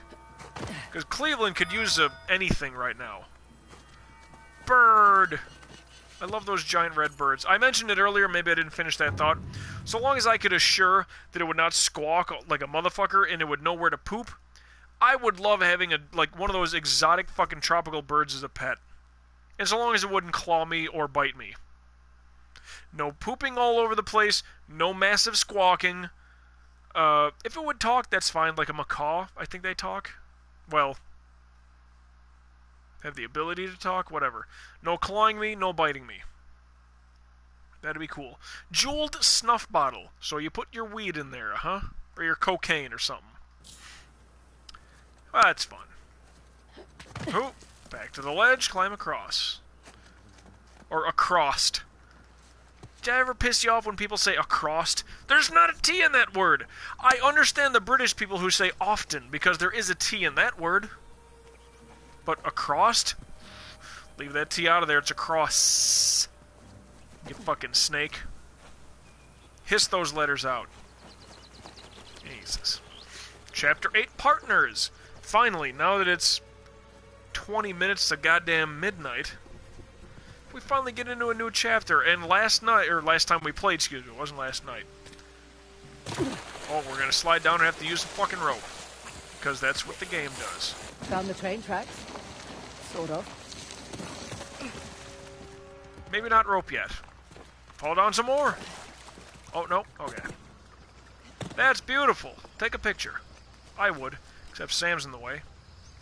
Because Cleveland could use uh, anything right now. Bird! I love those giant red birds. I mentioned it earlier, maybe I didn't finish that thought. So long as I could assure that it would not squawk like a motherfucker and it would know where to poop, I would love having a like one of those exotic fucking tropical birds as a pet. And so long as it wouldn't claw me or bite me. No pooping all over the place, no massive squawking. Uh, if it would talk, that's fine, like a macaw, I think they talk. Well, have the ability to talk, whatever. No clawing me, no biting me. That'd be cool. Jeweled snuff bottle. So you put your weed in there, huh? Or your cocaine or something. Well, that's fun. Ooh, back to the ledge, climb across. Or across. Did I ever piss you off when people say across? There's not a T in that word. I understand the British people who say often because there is a T in that word. But across? Leave that T out of there. It's across. You fucking snake. Hiss those letters out. Jesus. Chapter 8 Partners. Finally, now that it's 20 minutes to goddamn midnight, we finally get into a new chapter. And last night, or last time we played, excuse me, it wasn't last night. Oh, we're gonna slide down and have to use the fucking rope. Because that's what the game does. Found the train tracks? Sort of. Maybe not rope yet. Hold on some more. Oh, no. Okay. That's beautiful. Take a picture. I would, except Sam's in the way.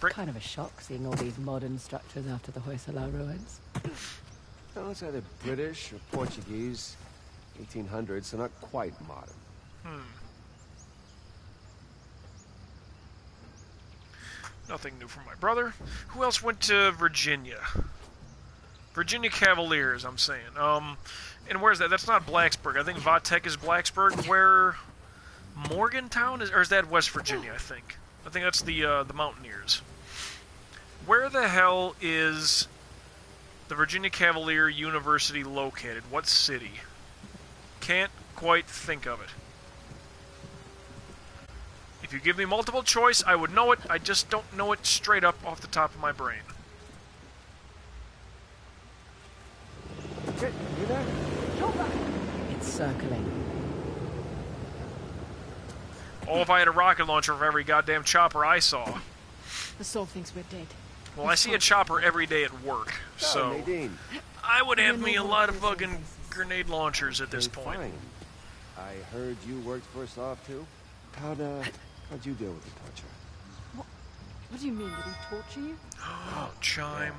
Kind of a shock seeing all these modern structures after the Hoysala ruins. Well, it's either British or Portuguese. 1800s, so not quite modern. Hmm. Nothing new from my brother. Who else went to Virginia? Virginia Cavaliers, I'm saying. Um, and where's that? That's not Blacksburg. I think Va Tech is Blacksburg. Where Morgantown is, or is that West Virginia? I think. I think that's the uh, the Mountaineers. Where the hell is the Virginia Cavalier University located? What city? Can't quite think of it. If you give me multiple choice, I would know it. I just don't know it straight up off the top of my brain. Shit, you hear that? It's circling. Oh, if I had a rocket launcher for every goddamn chopper I saw. The soul thinks we're dead. Well, I see a chopper every day at work, so I would have me a lot of fucking grenade launchers at this point. I heard you worked for Asav too. How'd uh, how'd you deal with the torture? What what do you mean? Did he torture you? Oh, chime.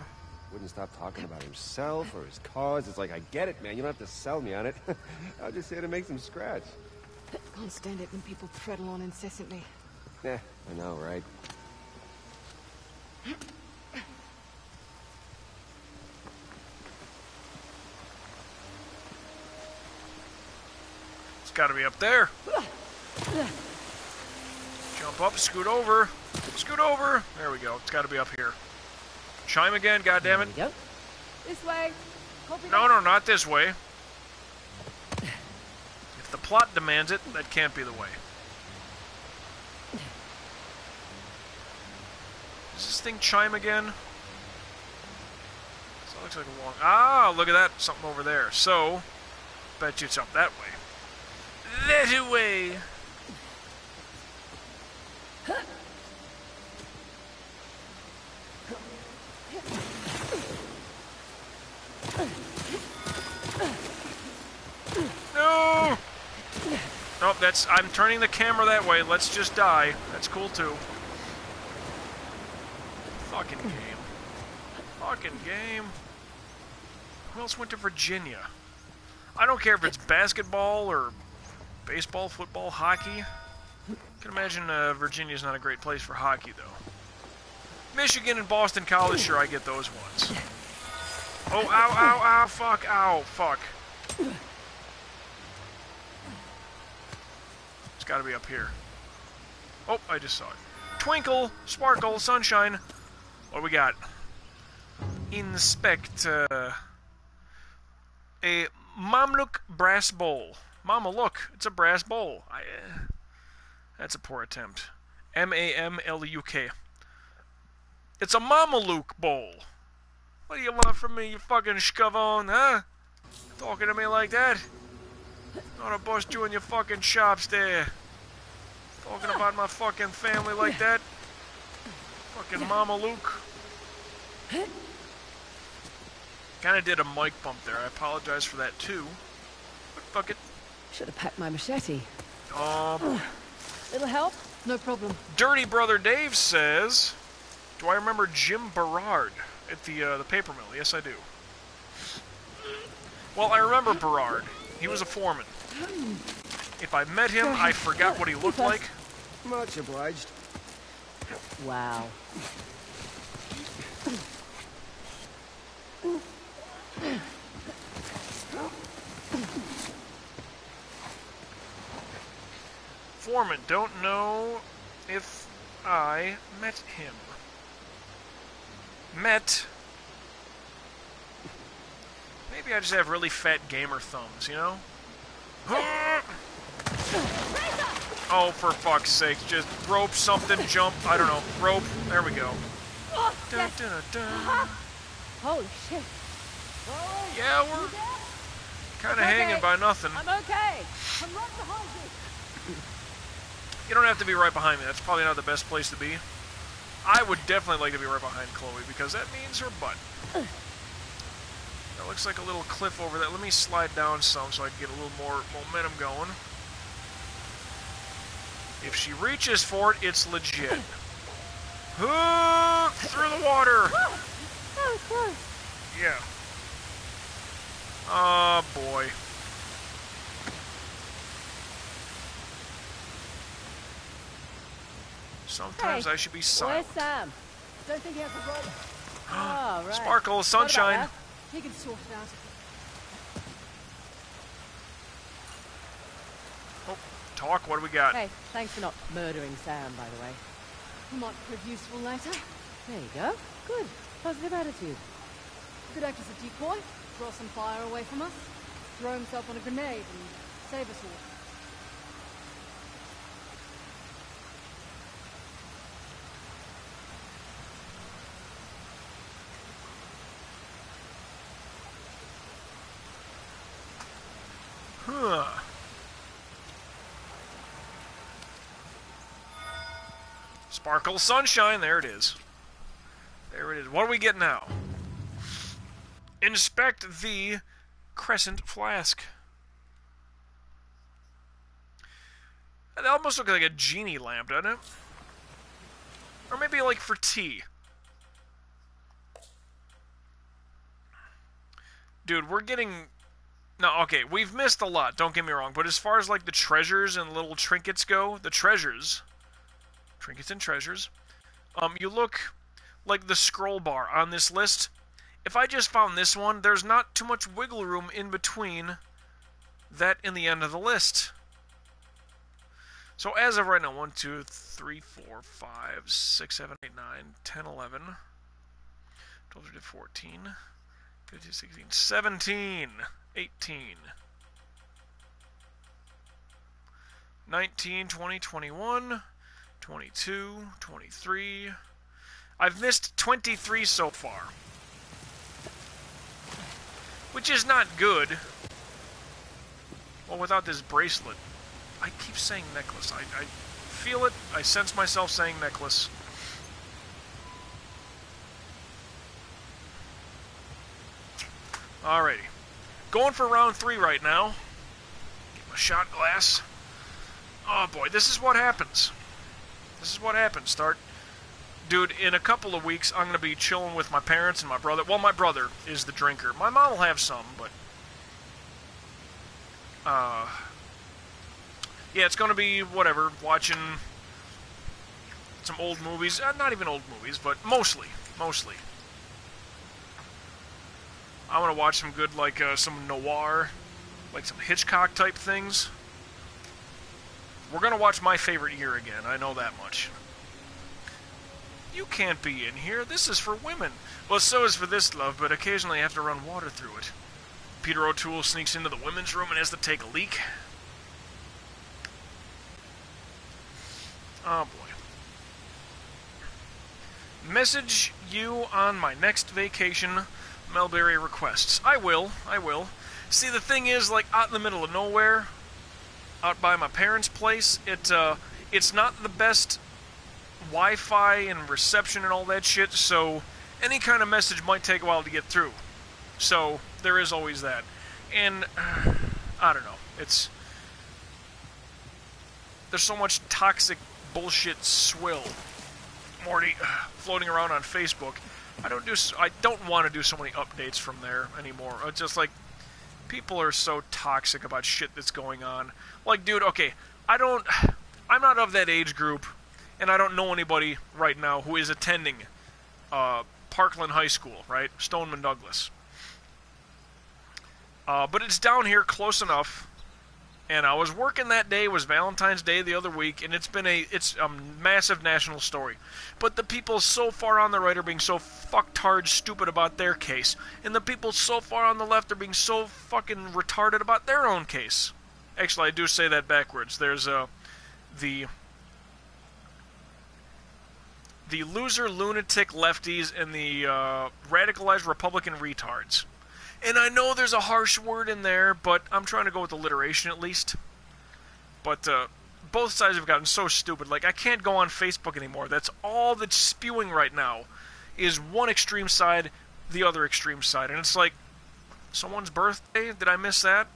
Wouldn't stop talking about himself or his cause. It's like I get it, man. You don't have to sell me on it. I'll just here to make some scratch. Can't stand it when people prattle on incessantly. Yeah, I know, right? It's got to be up there. Jump up, scoot over, scoot over. There we go. It's got to be up here. Chime again, goddammit. There we go. This way. Copy No, that. no, not this way. If the plot demands it, that can't be the way. Does this thing chime again? So that looks like a long... Ah, look at that. Something over there. So, bet you it's up that way. That way! No! Nope, that's... I'm turning the camera that way. Let's just die. That's cool, too. Fucking game. Fucking game. Who else went to Virginia? I don't care if it's basketball or baseball, football, hockey. Can imagine uh, Virginia's not a great place for hockey, though. Michigan and Boston College, sure, I get those ones. Oh, ow, ow, ow, fuck, ow, fuck. It's gotta be up here. Oh, I just saw it. Twinkle, sparkle, sunshine. What we got? Inspect, uh, a Mamluk brass bowl. Mama, look, it's a brass bowl. I, uh, that's a poor attempt. M-A-M-L-U-K. It's a Mamaluk bowl. What do you want from me, you fucking scavone, huh? Talking to me like that? Gonna bust you in your fucking chops there. Talking about my fucking family like that? Fucking Mama Luke. Kinda did a mic bump there. I apologize for that too. But fuck it. Should have packed my machete. Um, It'll help. No problem. Dirty Brother Dave says, "Do I remember Jim Berard at the uh, the paper mill?" Yes, I do. Well, I remember Berard. He was a foreman. If I met him, I forgot what he looked like. Much obliged. Wow. Foreman, don't know if I met him. Met. Maybe I just have really fat gamer thumbs, you know? Oh, for fuck's sake, just rope something, jump, I don't know, rope, there we go. Dun, dun, dun. Holy shit. Oh, yeah, we're kind of hanging by nothing. I'm okay. I'm right behind you. You don't have to be right behind me. That's probably not the best place to be. I would definitely like to be right behind Chloe because that means her butt. That looks like a little cliff over there. Let me slide down some so I can get a little more momentum going. If she reaches for it, it's legit. Huh, Through the water! Yeah. Oh boy. Sometimes Hey, I should be Where's. Sam? Don't think he has a rope. Oh, ah, right. Sparkle, sunshine. He can sort it out. Oh, talk. What do we got? Hey, thanks for not murdering Sam, by the way. He might prove useful later. There you go. Good. Positive attitude. Could act as a decoy, draw some fire away from us, throw himself on a grenade and save us all. Sparkle sunshine. There it is. There it is. What do we get now? Inspect the crescent flask. That almost looks like a genie lamp, doesn't it? Or maybe like for tea. Dude, we're getting no, okay, we've missed a lot, don't get me wrong, but as far as like the treasures and little trinkets go, the treasures, trinkets and treasures, um, you look like the scroll bar on this list. If I just found this one, there's not too much wiggle room in between that and the end of the list. So as of right now, 1, 2, 3, 4, 5, 6, 7, 8, 9, 10, 11, 12, 13, 14, 15, 16, 17. 18. 19, 20, 21, 22, 23. I've missed 23 so far. Which is not good. Well, without this bracelet. I keep saying necklace. I, I feel it. I sense myself saying necklace. Alrighty. Going for round three right now. Get my shot glass. Oh boy, this is what happens. This is what happens. Start. Dude, in a couple of weeks, I'm going to be chilling with my parents and my brother. Well, my brother is the drinker. My mom will have some, but. Uh. Yeah, it's going to be whatever. Watching some old movies. Uh, not even old movies, but mostly. Mostly. I want to watch some good, like, uh, some noir, like some Hitchcock type things. We're going to watch my favorite year again, I know that much. You can't be in here. This is for women. Well, so is for this, love, but occasionally I have to run water through it. Peter O'Toole sneaks into the women's room and has to take a leak. Oh, boy. Message you on my next vacation, Melberry requests. I will, I will. See, the thing is, like, out in the middle of nowhere, out by my parents' place. It uh, it's not the best Wi-Fi and reception and all that shit. So any kind of message might take a while to get through. So there is always that. And uh, I don't know. It's there's so much toxic bullshit swill, Morty, uh, floating around on Facebook. I don't do. I don't want to do so many updates from there anymore. It's just like people are so toxic about shit that's going on. Like, dude, okay, I don't. I'm not of that age group, and I don't know anybody right now who is attending uh, Parkland High School, right? Stoneman Douglas. Uh, but it's down here close enough. And I was working that day. Was Valentine's Day the other week, and it's been a it's a massive national story. But the people so far on the right are being so fucktard stupid about their case, and the people so far on the left are being so fucking retarded about their own case. Actually, I do say that backwards. There's uh, the the loser lunatic lefties and the uh, radicalized Republican retards. And I know there's a harsh word in there, but I'm trying to go with alliteration at least. But uh, both sides have gotten so stupid. Like I can't go on Facebook anymore. That's all that's spewing right now, is one extreme side, the other extreme side, and it's like someone's birthday. Did I miss that?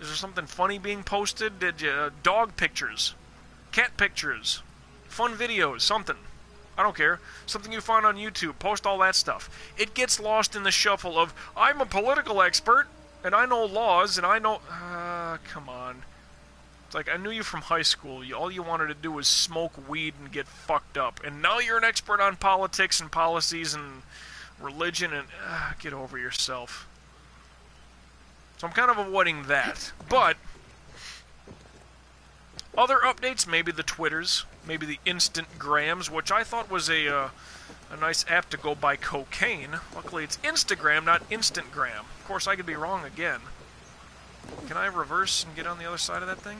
Is there something funny being posted? Did you uh, dog pictures, cat pictures, fun videos, something? I don't care. Something you find on YouTube. Post all that stuff. It gets lost in the shuffle of I'm a political expert and I know laws and I know. Uh, come on. It's like I knew you from high school. You, all you wanted to do was smoke weed and get fucked up, and now you're an expert on politics and policies and religion and uh, get over yourself. So I'm kind of avoiding that. But other updates, maybe the Twitters, maybe the Instant Grams, which I thought was a uh, a nice app to go buy cocaine. Luckily, it's Instagram, not Instantgram. Of course, I could be wrong again. Can I reverse and get on the other side of that thing?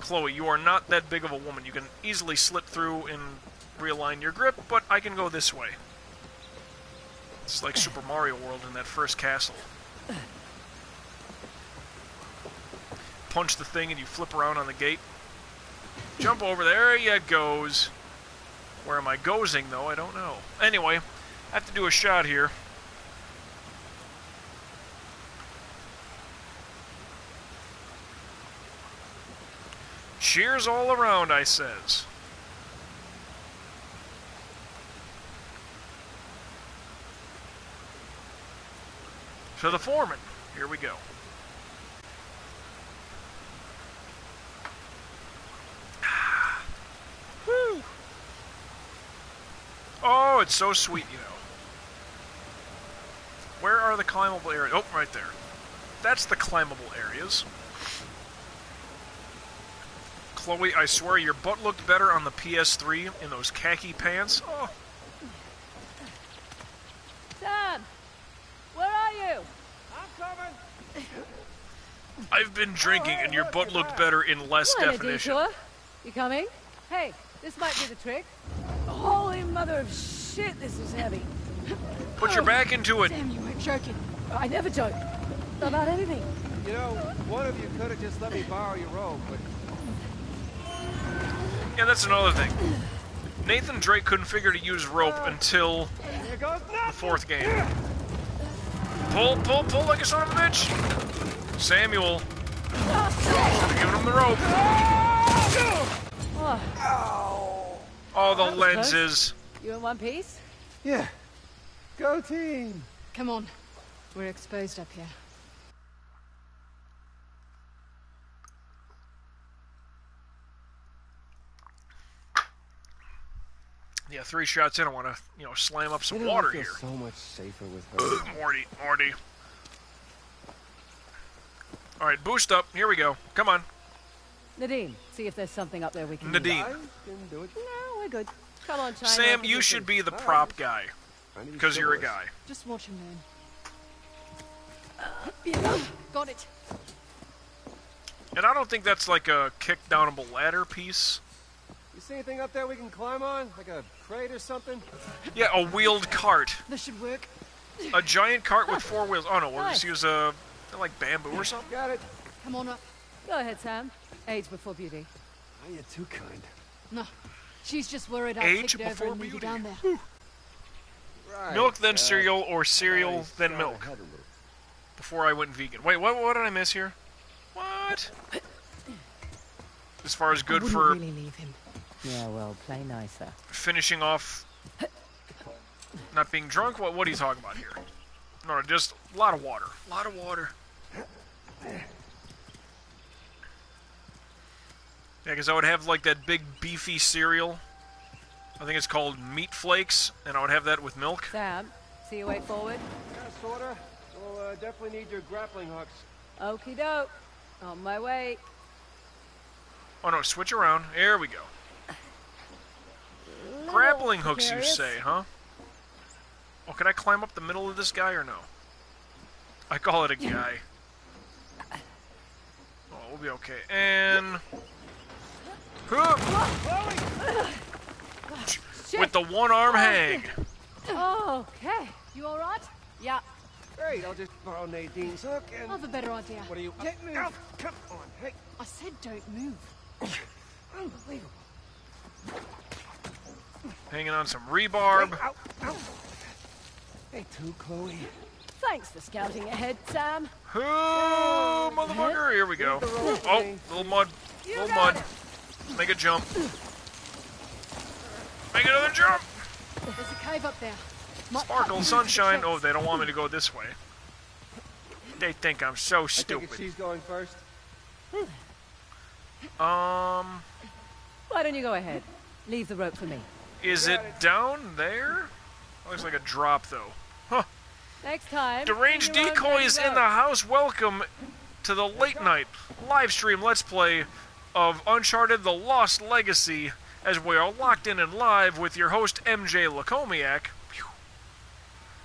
Chloe, you are not that big of a woman. You can easily slip through and realign your grip, but I can go this way. It's like Super Mario World in that first castle. Punch the thing and you flip around on the gate. Jump over there, you goes. Where am I gozing, though? I don't know. Anyway, I have to do a shot here. Cheers all around, I says. To the foreman. Here we go. Woo! Oh, it's so sweet, you know. Where are the climbable areas? Oh, right there. That's the climbable areas. Chloe, I swear your butt looked better on the PS3 in those khaki pants. Oh. Dad! Where are you? I'm coming. I've been drinking, and your butt looked better in less Minor definition. You coming? Hey, this might be the trick. Holy mother of shit, this is heavy. Put your back into it. Damn, you weren't joking. I never joke. About anything. You know, one of you could have just let me borrow your robe, but Yeah, that's another thing. Nathan Drake couldn't figure to use rope until the fourth game. Pull, pull, pull like a son of a bitch. Samuel. Oh, Should've given him the rope. Oh, Oh, the That was close. lenses. you in one piece? Yeah. Go team. Come on. We're exposed up here. Yeah, three shots in. I want to, you know, slam up some You know, I water feel here. so much safer with her. Morty, Morty. All right, boost up. Here we go. Come on, Nadine, see if there's something up there we can Nadine. I can do it. Use. No, we're good. Come on, China. Sam, you should be the All right. prop guy because you're a guy. Just watch him learn. Uh, yeah, got it. And I don't think that's like a kick downable ladder piece. You see anything up there we can climb on? Like a crate or something? Yeah, a wheeled cart. This should work. A giant cart with four wheels. Oh no, we'll just use a like bamboo or something. Got it. Come on up. Go ahead, Sam. Age before beauty. Oh, you're too kind. No, she's just worried I'll Age take it over before and leave you down there. Right. Milk, then uh, cereal, or cereal, then milk. had a little. Before I went vegan. Wait, what? What did I miss here? What? As far as good wouldn't for really leave him. Yeah, well, play nicer. finishing off not being drunk? What, what are you talking about here? No, just a lot of water. A lot of water. Yeah, because I would have like that big beefy cereal. I think it's called Meat Flakes, and I would have that with milk. Sam, see you way forward. Yeah, sorta. We'll uh, definitely need your grappling hooks. Okie doke. On my way. Oh no, switch around. There we go. Grappling hooks, you say, huh? Oh, can I climb up the middle of this guy or no? I call it a guy. Oh, we'll be okay. And. Huh! With the one arm hang. Okay. You all right? Yeah. Great, I'll just borrow Nadine's hook and... I've a better idea. What are you... Don't oh, move. Ow, come on, hey. I said don't move. Unbelievable. Hanging on some rebarb. Ow, ow. Hey, too, Chloe. Thanks for scouting ahead, Sam. Oh, motherfucker. Here we go. Oh, little mud. Little mud. Make a jump. Make another jump. There's a cave up there. Sparkle, sunshine. Oh, they don't want me to go this way. They think I'm so I think stupid. she's going first. Um, Why don't you go ahead? Leave the rope for me. is it down there? Looks like a drop though. Huh. Next time. Deranged bring your own Decoys in the house. Welcome to the late night live stream Let's Play of Uncharted The Lost Legacy as we are locked in and live with your host MJ Lakomiak. Phew.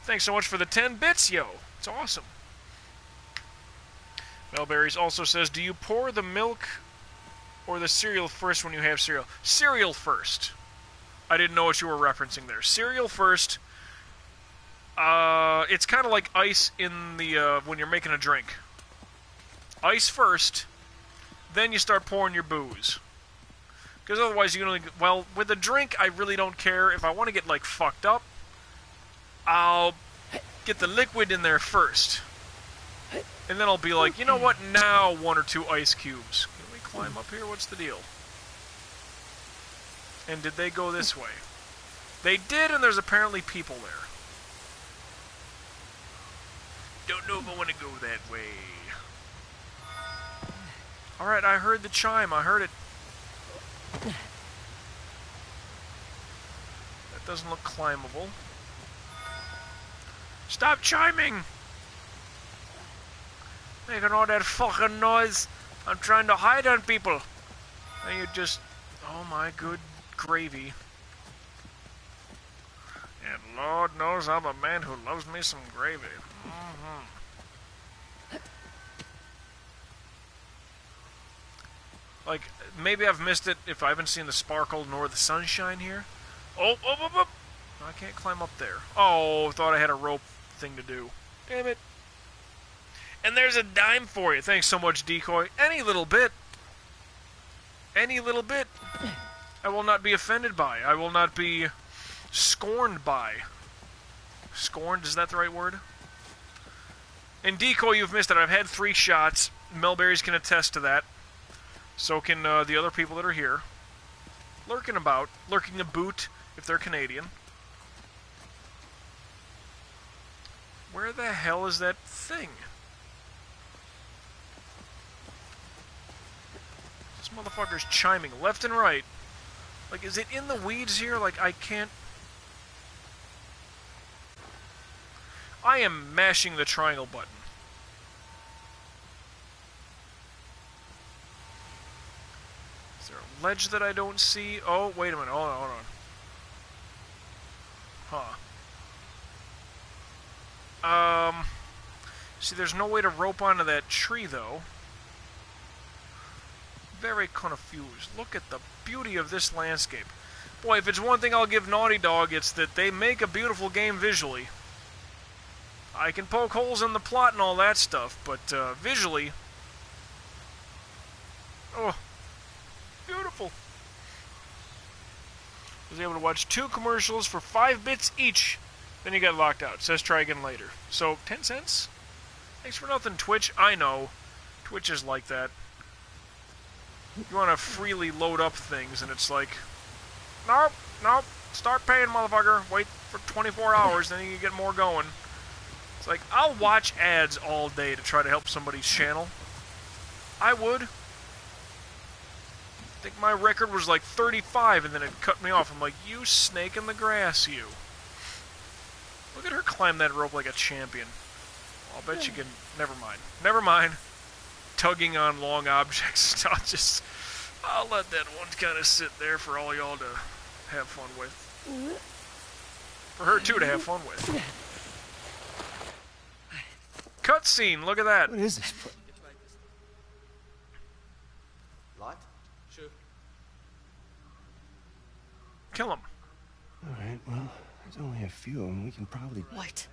Thanks so much for the 10 bits, yo. It's awesome. Melberries also says, Do you pour the milk or the cereal first when you have cereal? Cereal first. I didn't know what you were referencing there. Cereal first. Uh, it's kind of like ice in the uh, when you're making a drink. Ice first, then you start pouring your booze. Because otherwise, you can only well with a drink. I really don't care if I want to get like fucked up. I'll get the liquid in there first, and then I'll be like, you know what? Now one or two ice cubes. Can we climb up here? What's the deal? And did they go this way? They did, and there's apparently people there. Don't know if I want to go that way. Alright, I heard the chime. I heard it. That doesn't look climbable. Stop chiming! Making all that fucking noise. I'm trying to hide on people. And you just. Oh my good gravy. And Lord knows I'm a man who loves me some gravy. hmm Like, maybe I've missed it if I haven't seen the sparkle nor the sunshine here. Oh, oh, oh, oh. I can't climb up there. Oh, thought I had a rope thing to do. Damn it. And there's a dime for you. Thanks so much, Decoy. Any little bit. Any little bit. I will not be offended by. I will not be scorned by. Scorned, is that the right word? In Decoy, you've missed it. I've had three shots. Melberries can attest to that. So can uh, the other people that are here. Lurking about. Lurking a boot, if they're Canadian. Where the hell is that thing? This motherfucker's chiming left and right. Like, is it in the weeds here? Like, I can't... I am mashing the triangle button. Is there a ledge that I don't see? Oh, wait a minute. Hold on, hold on. Huh. Um... See, there's no way to rope onto that tree, though. Very confused. Look at the beauty of this landscape. Boy, if it's one thing I'll give Naughty Dog, it's that they make a beautiful game visually. I can poke holes in the plot and all that stuff, but uh, visually, oh, beautiful. I was able to watch two commercials for five bits each. Then he got locked out. Says try again later. So, 10 cents? Thanks for nothing, Twitch. I know. Twitch is like that. You want to freely load up things, and it's like, nope, nope, start paying, motherfucker. Wait for 24 hours, then you can get more going. It's like, I'll watch ads all day to try to help somebody's channel. I would. I think my record was like 35, and then it cut me off. I'm like, you snake in the grass, you. Look at her climb that rope like a champion. I'll bet you can... Never mind. Never mind. Tugging on long objects. I'll just... I'll let that one kind of sit there for all y'all to have fun with. For her, too, to have fun with. Cutscene, look at that. What is this? pla- Kill him. All right, well, there's only a few, and we can probably. What?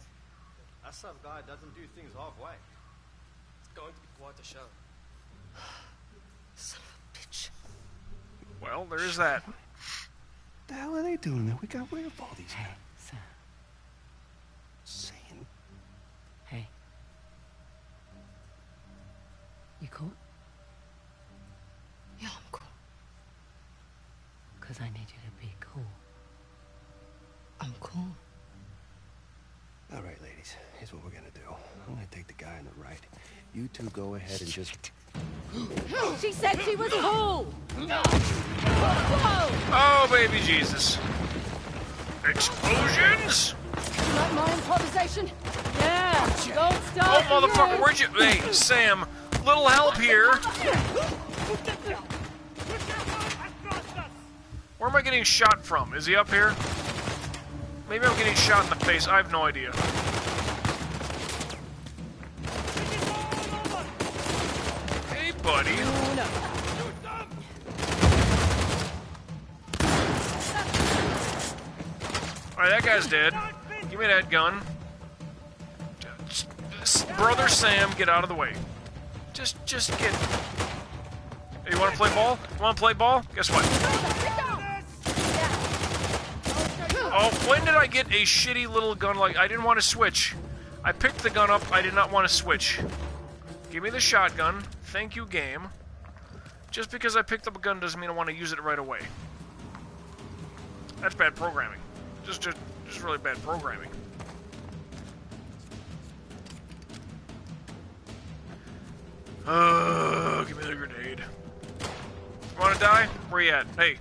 That some guy doesn't do things halfway. It's going to be quite a show. Son of a bitch. Well, there is that. What the hell are they doing there? We got rid of all these Hey, men. Sam. Saying. Hey. You cool? Yeah, I'm cool. Because I need you to be cool. I'm cool. All right, ladies. Here's what we're gonna do. I'm gonna take the guy on the right. You two go ahead and just. She said she was cool! Whoa! Oh, baby Jesus. Explosions? You like my improvisation? Yeah! Don't stop. Oh, motherfucker, where'd you... Hey, Sam, little help here. Where am I getting shot from? Is he up here? Maybe I'm getting shot in the face. I have no idea. Hey, buddy. Alright, that guy's dead. Give me that gun. Brother Sam, get out of the way. Just, just get... Hey, you want to play ball? You want to play ball? Guess what? Oh, when did I get a shitty little gun like... I didn't want to switch. I picked the gun up, I did not want to switch. Give me the shotgun. Thank you, game. Just because I picked up a gun doesn't mean I want to use it right away. That's bad programming. Just, just, just really bad programming. Uh, give me the grenade. You wanna die? Where you at? Hey,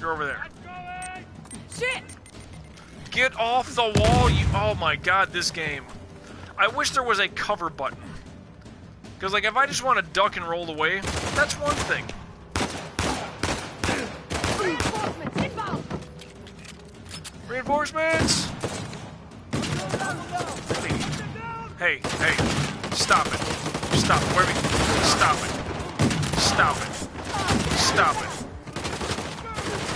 you're over there. Shit! Get off the wall, you- Oh my god, this game. I wish there was a cover button. Because, like, if I just want to duck and roll away, that's one thing. Reinforcements inbound! Reinforcements! Hey, hey, stop it. Stop it. Where we... Stop it. Stop it. Stop it.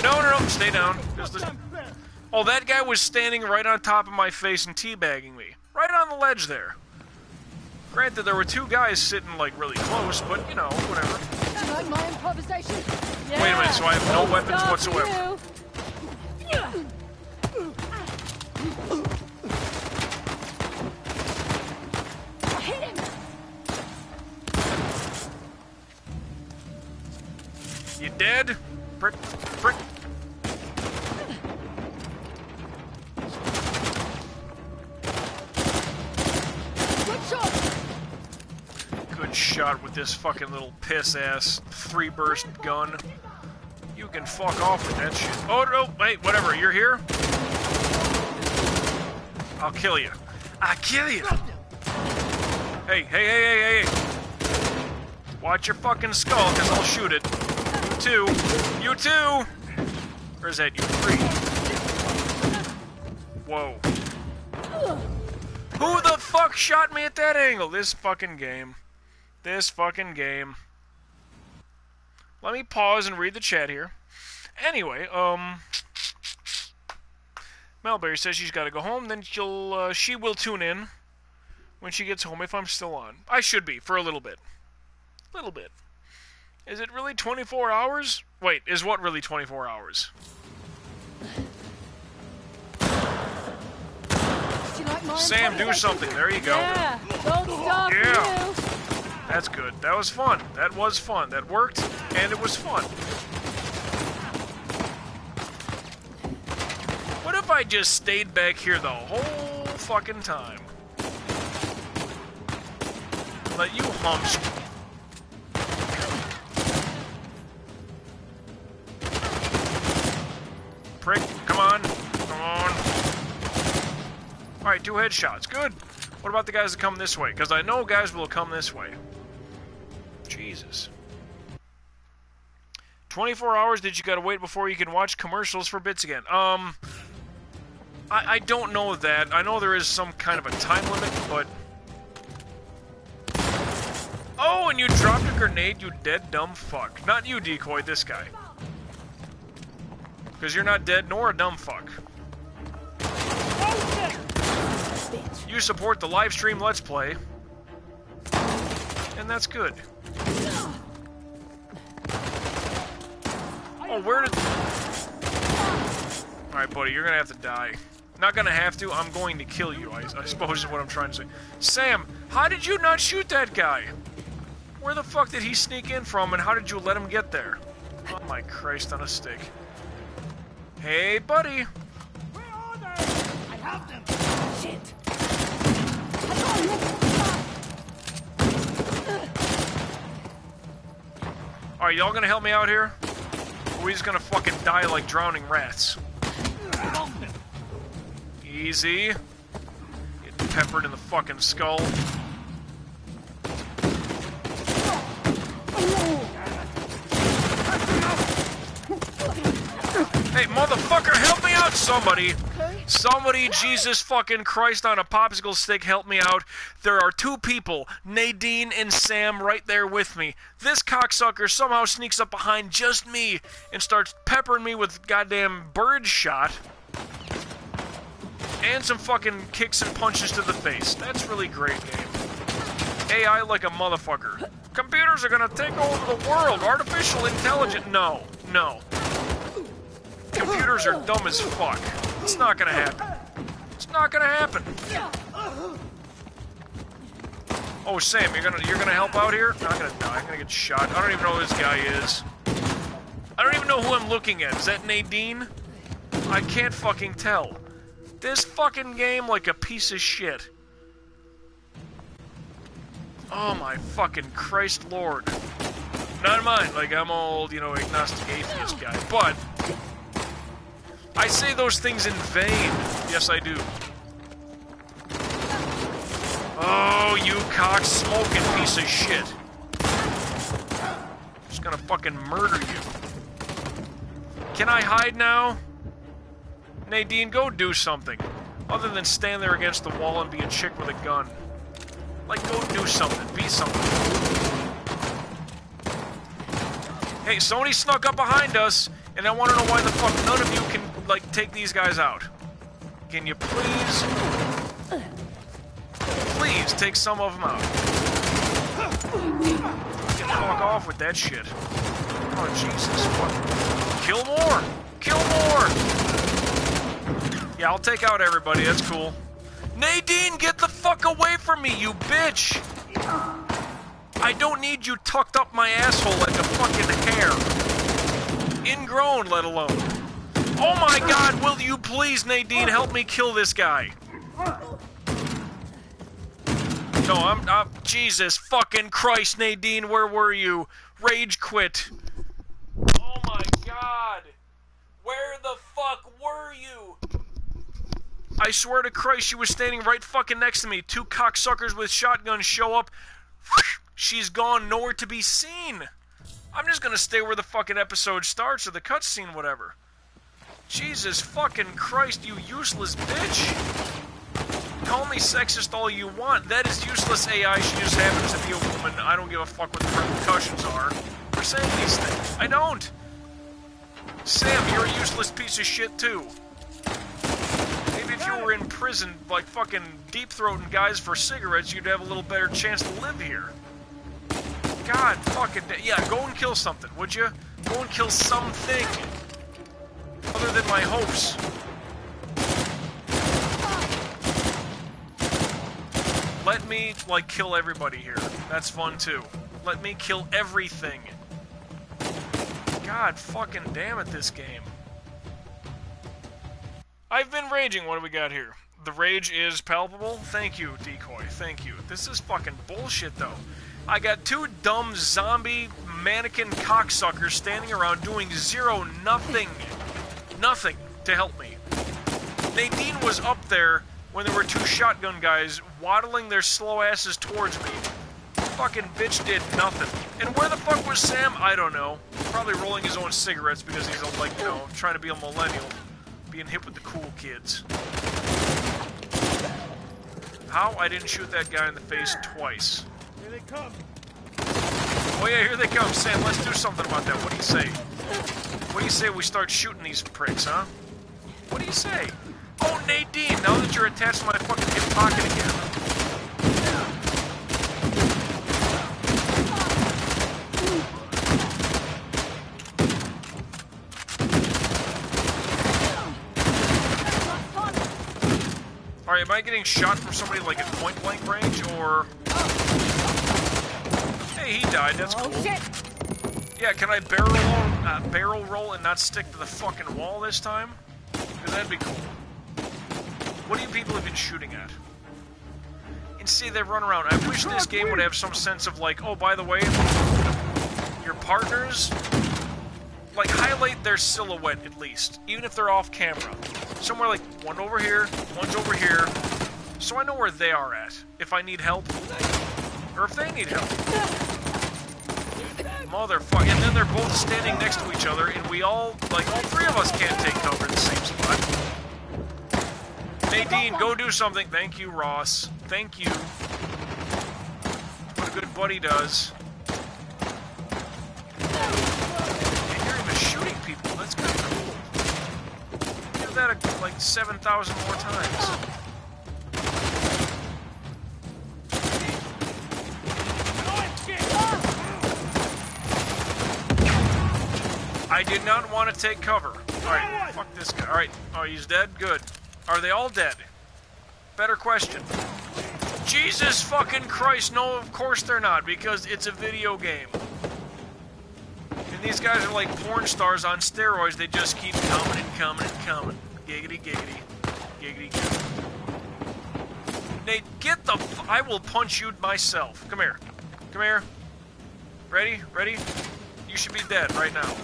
No, no, no, stay down. Just. Oh, that guy was standing right on top of my face and teabagging me. Right on the ledge there. Granted, there were two guys sitting, like, really close, but, you know, whatever. Like my improvisation? Wait a minute, so I have no weapons whatsoever. you. Hit him! You dead? Prick, prick. Good shot with this fucking little piss ass three burst gun. You can fuck off with that shit. Oh no, wait, whatever, you're here? I'll kill you. I'll kill you! Hey, hey, hey, hey, hey! Watch your fucking skull, cause I'll shoot it. You too. You too! Or is that you three? Whoa. Who the fuck shot me at that angle? This fucking game. This fucking game. Let me pause and read the chat here. Anyway, um, Melberry says she's got to go home. Then she'll uh, she will tune in when she gets home if I'm still on. I should be for a little bit. Little bit. Is it really 24 hours? Wait, is what really 24 hours? Like Sam, do something. There you go. Yeah, don't stop Yeah. you. That's good. That was fun. That was fun. That worked, and it was fun. What if I just stayed back here the whole fucking time? Let you humps. Prick, come on. Come on. Alright, two headshots. Good. What about the guys that come this way? Because I know guys will come this way. Jesus. 24 hours did you gotta wait before you can watch commercials for bits again? Um, I, I don't know that. I know there is some kind of a time limit, but... Oh, and you dropped a grenade, you dead dumb fuck. Not you, Decoy, this guy. Because you're not dead nor a dumb fuck. You support the live stream Let's Play. And that's good. Oh, where did... Alright, buddy, you're gonna have to die. Not gonna have to, I'm going to kill you, I, I suppose is what I'm trying to say. Sam, how did you not shoot that guy? Where the fuck did he sneak in from, and how did you let him get there? Oh my Christ on a stick. Hey, buddy. Where are they? I have them! Shit. Alright, y'all gonna help me out here? Or are we just gonna fucking die like drowning rats? Easy. Getting peppered in the fucking skull. Hey, motherfucker, help me out, somebody! Somebody, Jesus fucking Christ on a popsicle stick, help me out. There are two people, Nadine and Sam, right there with me. This cocksucker somehow sneaks up behind just me and starts peppering me with goddamn bird shot. And some fucking kicks and punches to the face. That's really great game. AI like a motherfucker. Computers are gonna take over the world. Artificial intelligence. No, no. Computers are dumb as fuck. It's not gonna happen. It's not gonna happen. Oh, Sam, you're gonna you're gonna help out here? I'm not gonna die. I'm gonna get shot. I don't even know who this guy is. I don't even know who I'm looking at. Is that Nadine? I can't fucking tell. This fucking game like a piece of shit. Oh my fucking Christ Lord. Not mine, like I'm old, you know, agnostic atheist guy, but I say those things in vain. Yes, I do. Oh, you cock smoking piece of shit. Just gonna fucking murder you. Can I hide now? Nadine, go do something. Other than stand there against the wall and be a chick with a gun. Like, go do something. Be something. Hey, somebody snuck up behind us, and I want to know why the fuck none of you can, like, take these guys out. Can you please... Please take some of them out. Get the fuck off with that shit. Oh, Jesus. Fuck. Kill more! Kill more! Yeah, I'll take out everybody. That's cool. Nadine, get the fuck away from me, you bitch! I don't need you tucked up my asshole like a fucking hair. Ingrown, let alone. Oh my god, will you please, Nadine, help me kill this guy? No, I'm. Jesus fucking Christ, Nadine, where were you? Rage quit. Oh my god. Where the fuck were you? I swear to Christ, she was standing right fucking next to me. Two cocksuckers with shotguns show up. She's gone, nowhere to be seen. I'm just gonna stay where the fucking episode starts or the cutscene, whatever. Jesus fucking Christ, you useless bitch. Call me sexist all you want. That is useless AI. She just happens to be a woman. I don't give a fuck what the repercussions are for saying these things. I don't. Sam, you're a useless piece of shit too. Maybe if you were in prison, like fucking deep throating guys for cigarettes, you'd have a little better chance to live here. God fucking yeah, go and kill something, would you? Go and kill something other than my hopes. Let me like kill everybody here. That's fun too. Let me kill everything. God fucking damn it, this game. I've been raging. What do we got here? The rage is palpable. Thank you, decoy. Thank you. This is fucking bullshit, though. I got two dumb zombie mannequin cocksuckers standing around doing zero nothing. Nothing to help me. Nadine was up there when there were two shotgun guys waddling their slow asses towards me. Fucking bitch did nothing. And where the fuck was Sam? I don't know. Probably rolling his own cigarettes because he's like, you know, trying to be a millennial. Being hip with the cool kids. How? I didn't shoot that guy in the face twice. They come. Oh yeah, here they come. Sam, let's do something about that. What do you say? What do you say we start shooting these pricks, huh? What do you say? Oh, Nadine, now that you're attached to my fucking hip pocket again. Alright, am I getting shot from somebody like at point blank range, or... He died, that's cool. Yeah, can I barrel roll, uh, barrel roll and not stick to the fucking wall this time? Because that'd be cool. What do you people have been shooting at? And see, they run around. I wish this game would have some sense of like, oh, by the way, your partners, like, highlight their silhouette at least, even if they're off camera. Somewhere like, one over here, one's over here, so I know where they are at, if I need help, or if they need help. Motherfucker, and then they're both standing next to each other, and we all, like, all three of us can't take cover in the same spot. Nadine, go do something. Thank you, Ross. Thank you. What a good buddy does. And you're even shooting people. That's kind of cool. Do that like 7,000 more times. I did not want to take cover. Alright, fuck this guy. Alright, oh, he's dead? Good. Are they all dead? Better question. Jesus fucking Christ, no, of course they're not, because it's a video game. And these guys are like porn stars on steroids, they just keep coming and coming and coming. Giggity, giggity. Giggity, giggity. Nate, get the I will punch you myself. Come here. Come here. Ready? Ready? You should be dead right now.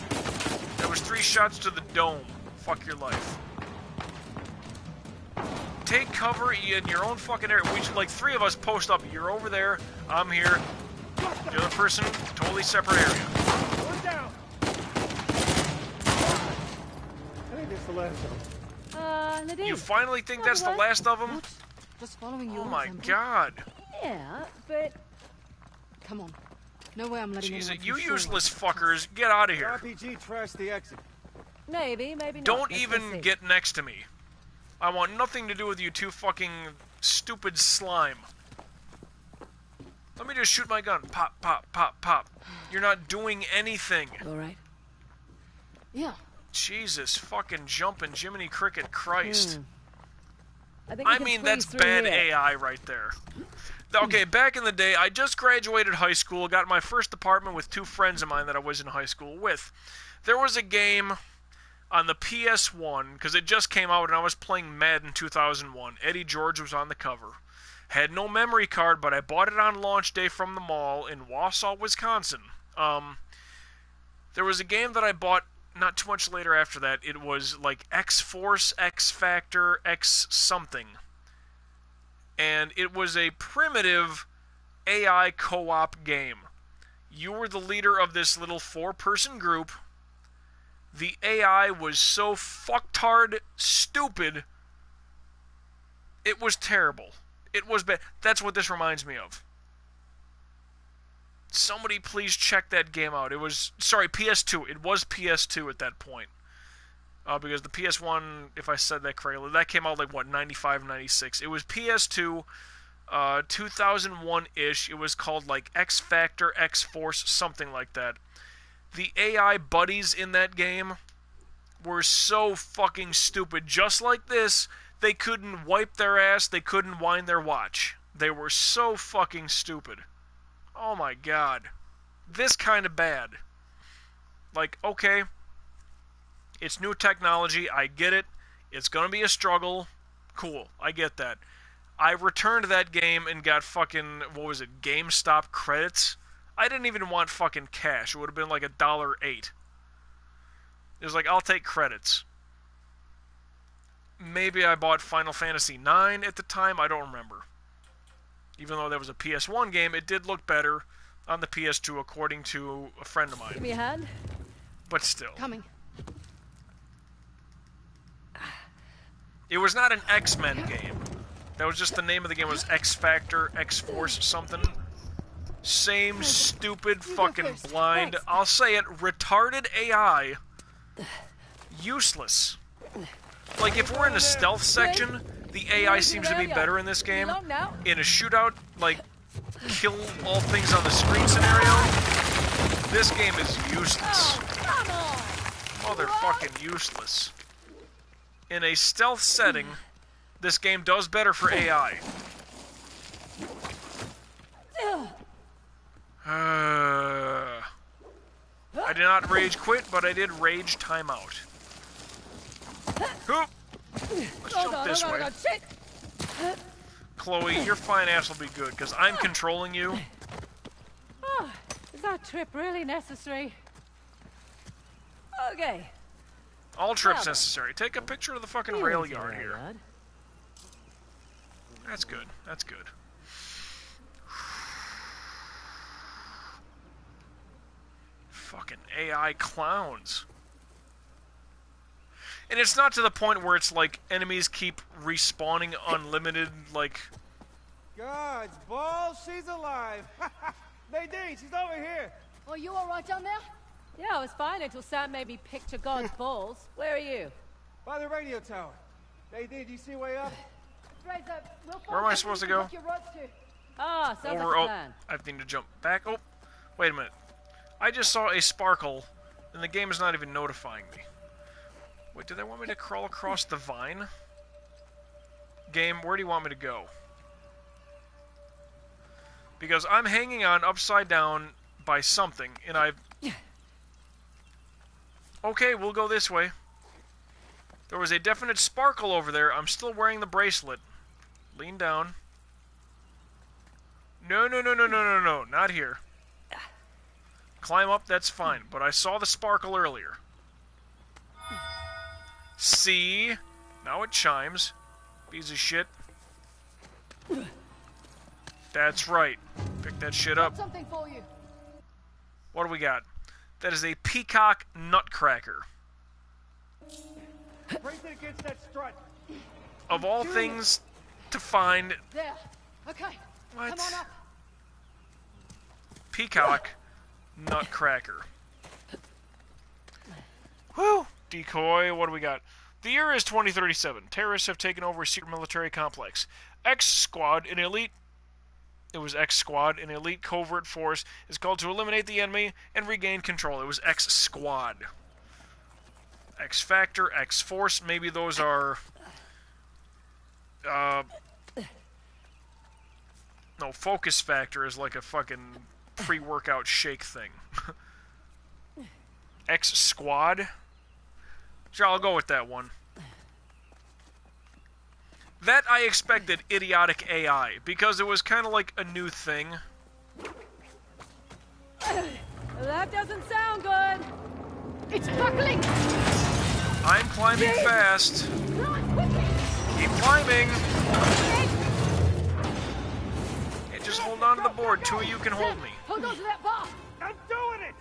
That was three shots to the dome. Fuck your life. Take cover in your own fucking area. We should, like, three of us post up. You're over there. I'm here. The other person, totally separate area. One down. I think that's the last of them. Uh, Nadine. You finally think that's the last of them? what? Just following you. Oh my god. Yeah, but come on. No way I'm letting Jesus, anyone you useless fuckers, get out of here. RPG trashed the exit. Maybe, maybe not. Don't Let's even see. get next to me. I want nothing to do with you two fucking stupid slime. Let me just shoot my gun. Pop, pop, pop, pop. You're not doing anything. All right. Yeah. Jesus fucking jumping Jiminy Cricket Christ. Hmm. I think I mean, that's bad here. AI right there. Okay, back in the day, I just graduated high school, got my first apartment with two friends of mine that I was in high school with. There was a game on the PS1, because it just came out and I was playing Madden 2001. Eddie George was on the cover. Had no memory card, but I bought it on launch day from the mall in Wausau, Wisconsin. Um, there was a game that I bought not too much later after that. It was like X Force, X Factor, X something. And it was a primitive AI co op game. You were the leader of this little four person group. The AI was so fucktard stupid. It was terrible. It was bad. That's what this reminds me of. Somebody please check that game out. It was sorry, PS2. It was PS2 at that point. Uh, because the PS1, if I said that correctly, that came out like what 95, 96. It was PS2, uh, 2001-ish. It was called like X Factor, X Force, something like that. The AI buddies in that game were so fucking stupid. Just like this, they couldn't wipe their ass. They couldn't wind their watch. They were so fucking stupid. Oh my god. This kind of bad. Like, okay, it's new technology. I get it. It's going to be a struggle. Cool. I get that. I returned that game and got fucking, what was it, GameStop credits? I didn't even want fucking cash. It would have been like a dollar eight. It was like, I'll take credits. Maybe I bought Final Fantasy IX at the time. I don't remember. Even though that was a PS1 game, it did look better on the PS2, according to a friend of mine. me a hand. But still. Coming. It was not an X Men game. That was just the name of the game was X Factor, X Force something. Same stupid fucking blind, I'll say it, retarded AI. Useless. Like if we're in a stealth section, the AI seems to be better in this game. In a shootout, like kill all things on the screen scenario, this game is useless. Motherfucking useless. In a stealth setting, this game does better for AI. Uh, I did not rage quit, but I did rage timeout. Hoop! Let's jump this way. Chloe, your fine ass will be good, because I'm controlling you. Oh, is that trip really necessary? Okay. All trips Well, necessary. Take a picture of the fucking rail is your yard here. yard. That's good. That's good. Fucking AI clowns. And it's not to the point where it's like enemies keep respawning unlimited, like. God's balls, she's alive. Nadine, she's over here. Oh, you all right down there? Yeah, I was fine until Sam made me picture God's balls. Where are you? By the radio tower. Nadine, do you see way up? Frazer, we'll Where am I supposed to go? hook your ropes to. Ah, sounds over. like Oh, plan. I need to jump back. Oh, wait a minute. I just saw a sparkle, and the game is not even notifying me. Wait, do they want me to crawl across the vine? Game, where do you want me to go? Because I'm hanging on upside down by something, and I've. Okay, we'll go this way. There was a definite sparkle over there. I'm still wearing the bracelet. Lean down. No, no, no, no, no, no, no, not here. Climb up, that's fine, but I saw the sparkle earlier. See? Now it chimes. Piece of shit. That's right. Pick that shit up. Something for you. What do we got? That is a peacock nutcracker. Brace it against that strut. Of all things to find, There. Okay. What? Come on up. peacock. Nutcracker. Whew! Decoy, what do we got? The year is 2037. Terrorists have taken over a secret military complex. X Squad, an elite. It was X Squad, an elite covert force, is called to eliminate the enemy and regain control. It was X Squad. X Factor, X Force, maybe those are. Uh. No, Focus Factor is like a fucking pre workout shake thing. X Squad? Sure, I'll go with that one. That I expected idiotic AI, because it was kind of like a new thing. That doesn't sound good. It's buckling. I'm climbing Jeez. fast. Keep climbing. Hey, just hold on to the board. Two of you can hold me. Hold on to that bar. I'm doing it!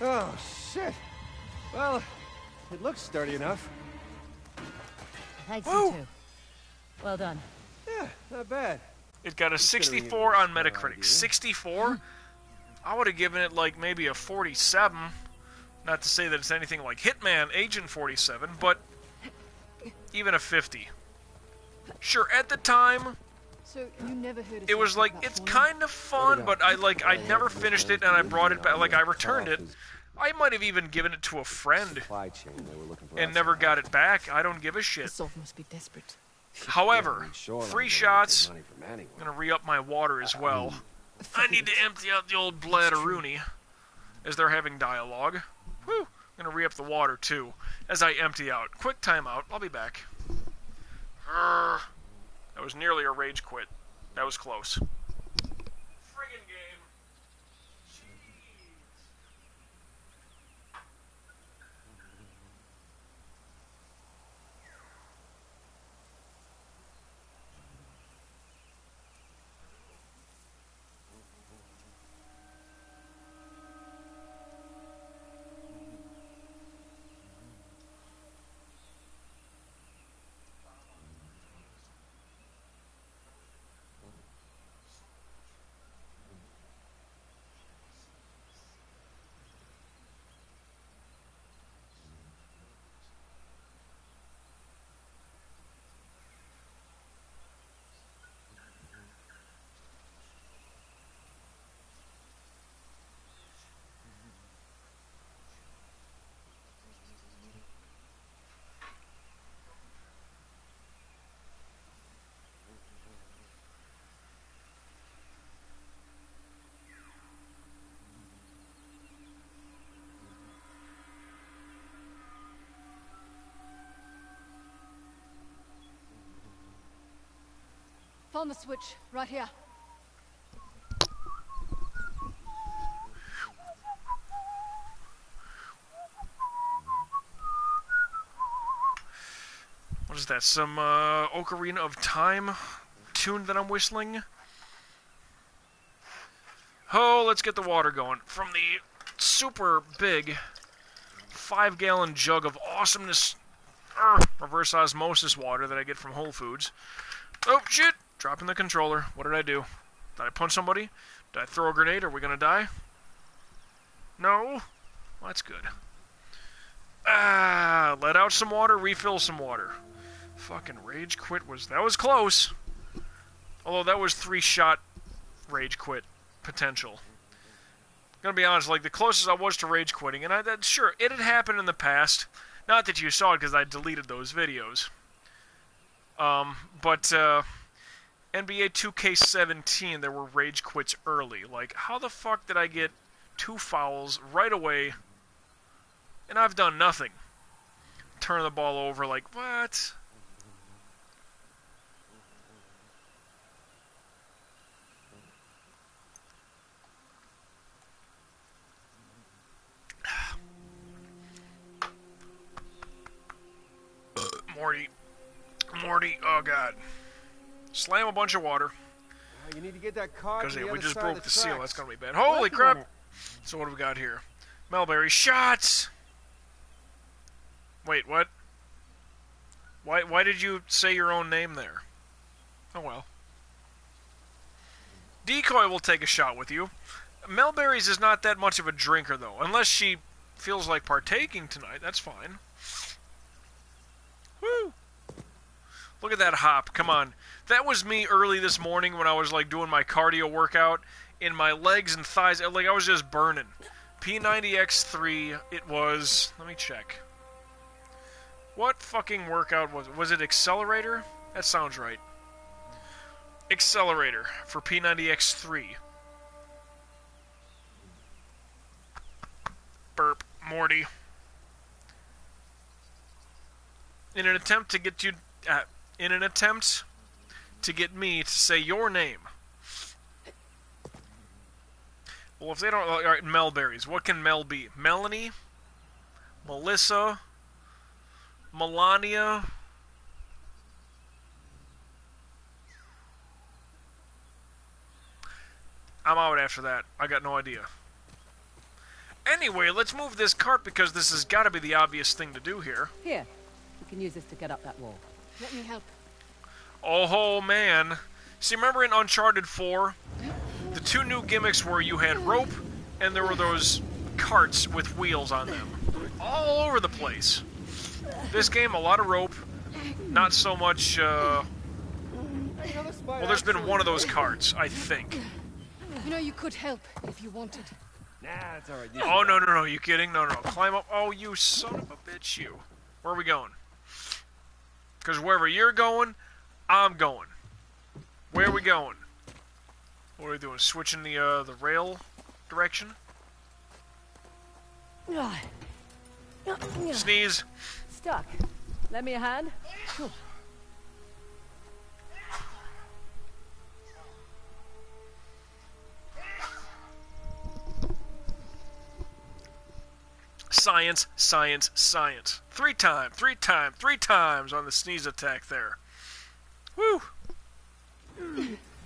Oh, shit. Well, it looks sturdy enough. Thanks, Woo. you too. Well done. Yeah, not bad. It got a 64 on Metacritic. 64? I would have given it like maybe a 47. Not to say that it's anything like Hitman Agent 47, but even a 50. Sure, at the time, So you never heard of it was like it's kind of fun, but I like I never finished it and I brought it back like I returned it. I might have even given it to a friend chain they were for. and never got it back. I don't give a shit. Assault must be desperate. However, Yeah, sure, free I'm shots. gonna get money. I'm gonna re-up my water as ah, well. Hmm. I need to empty out the old bladderoonie as they're having dialogue. Whew. I'm gonna re-up the water too as I empty out. Quick timeout. I'll be back. Urgh. That was nearly a rage quit. That was close. Found the switch right here. What is that? Some uh, Ocarina of Time tune that I'm whistling? Oh, let's get the water going. From the super big five gallon jug of awesomeness er, reverse osmosis water that I get from Whole Foods. Oh, shit! Dropping the controller. What did I do? Did I punch somebody? Did I throw a grenade? Are we gonna die? No? Well, that's good. Ah, let out some water, refill some water. Fucking rage quit was that was close. Although that was three shot rage quit potential. Gonna be honest, like the closest I was to rage quitting, and I that sure it had happened in the past. Not that you saw it because I deleted those videos. Um, but uh, NBA 2K17, there were rage quits early. Like, how the fuck did I get two fouls right away, and I've done nothing? Turn the ball over, like what? Morty. Morty, oh god. Slam a bunch of water. You need to get that car Because we just broke the, the seal. That's going to be bad. Holy crap! So what do we got here? Melberry shots! Wait, what? Why, why did you say your own name there? Oh well. Decoy will take a shot with you. Melberry's is not that much of a drinker, though. Unless she feels like partaking tonight, that's fine. Woo! Look at that hop. Come on. That was me early this morning when I was like doing my cardio workout in my legs and thighs. Like I was just burning. P90X3, it was. Let me check. What fucking workout was it? Was it Accelerator? That sounds right. Accelerator for P90X3. Burp. Morty. In an attempt to get you. Uh, in an attempt to get me to say your name. Well, if they don't. Alright, Melberries. What can Mel be? Melanie? Melissa? Melania? I'm out after that. I got no idea. Anyway, let's move this cart because this has got to be the obvious thing to do here. Here, we can use this to get up that wall. Let me help. Oh man. See, remember in Uncharted 4? The two new gimmicks were you had rope and there were those carts with wheels on them. All over the place. This game, a lot of rope, not so much, uh... Well, there's been one of those carts, I think. You know, you could help if you wanted. Nah, it's alright. Oh, no, no, no, you kidding? No, no, no. Climb up. Oh, you son of a bitch, you. Where are we going? Because wherever you're going, I'm going. Where are we going? What are we doing? Switching the, uh, the rail direction? Sneeze. Stuck. Lend me a hand. Science, science, science. Three times, three times, three times on the sneeze attack there. Woo!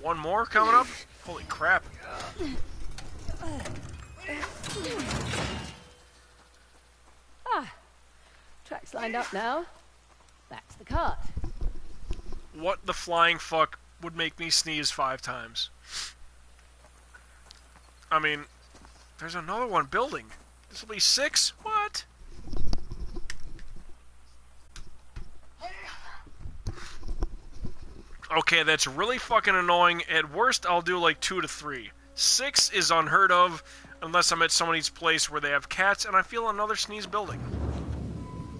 One more coming up? Holy crap. Ah, tracks lined up now. That's the cart. What the flying fuck would make me sneeze five times? I mean, there's another one building. This will be six? What? Okay, that's really fucking annoying. At worst, I'll do like two to three. Six is unheard of, unless I'm at somebody's place where they have cats and I feel another sneeze building.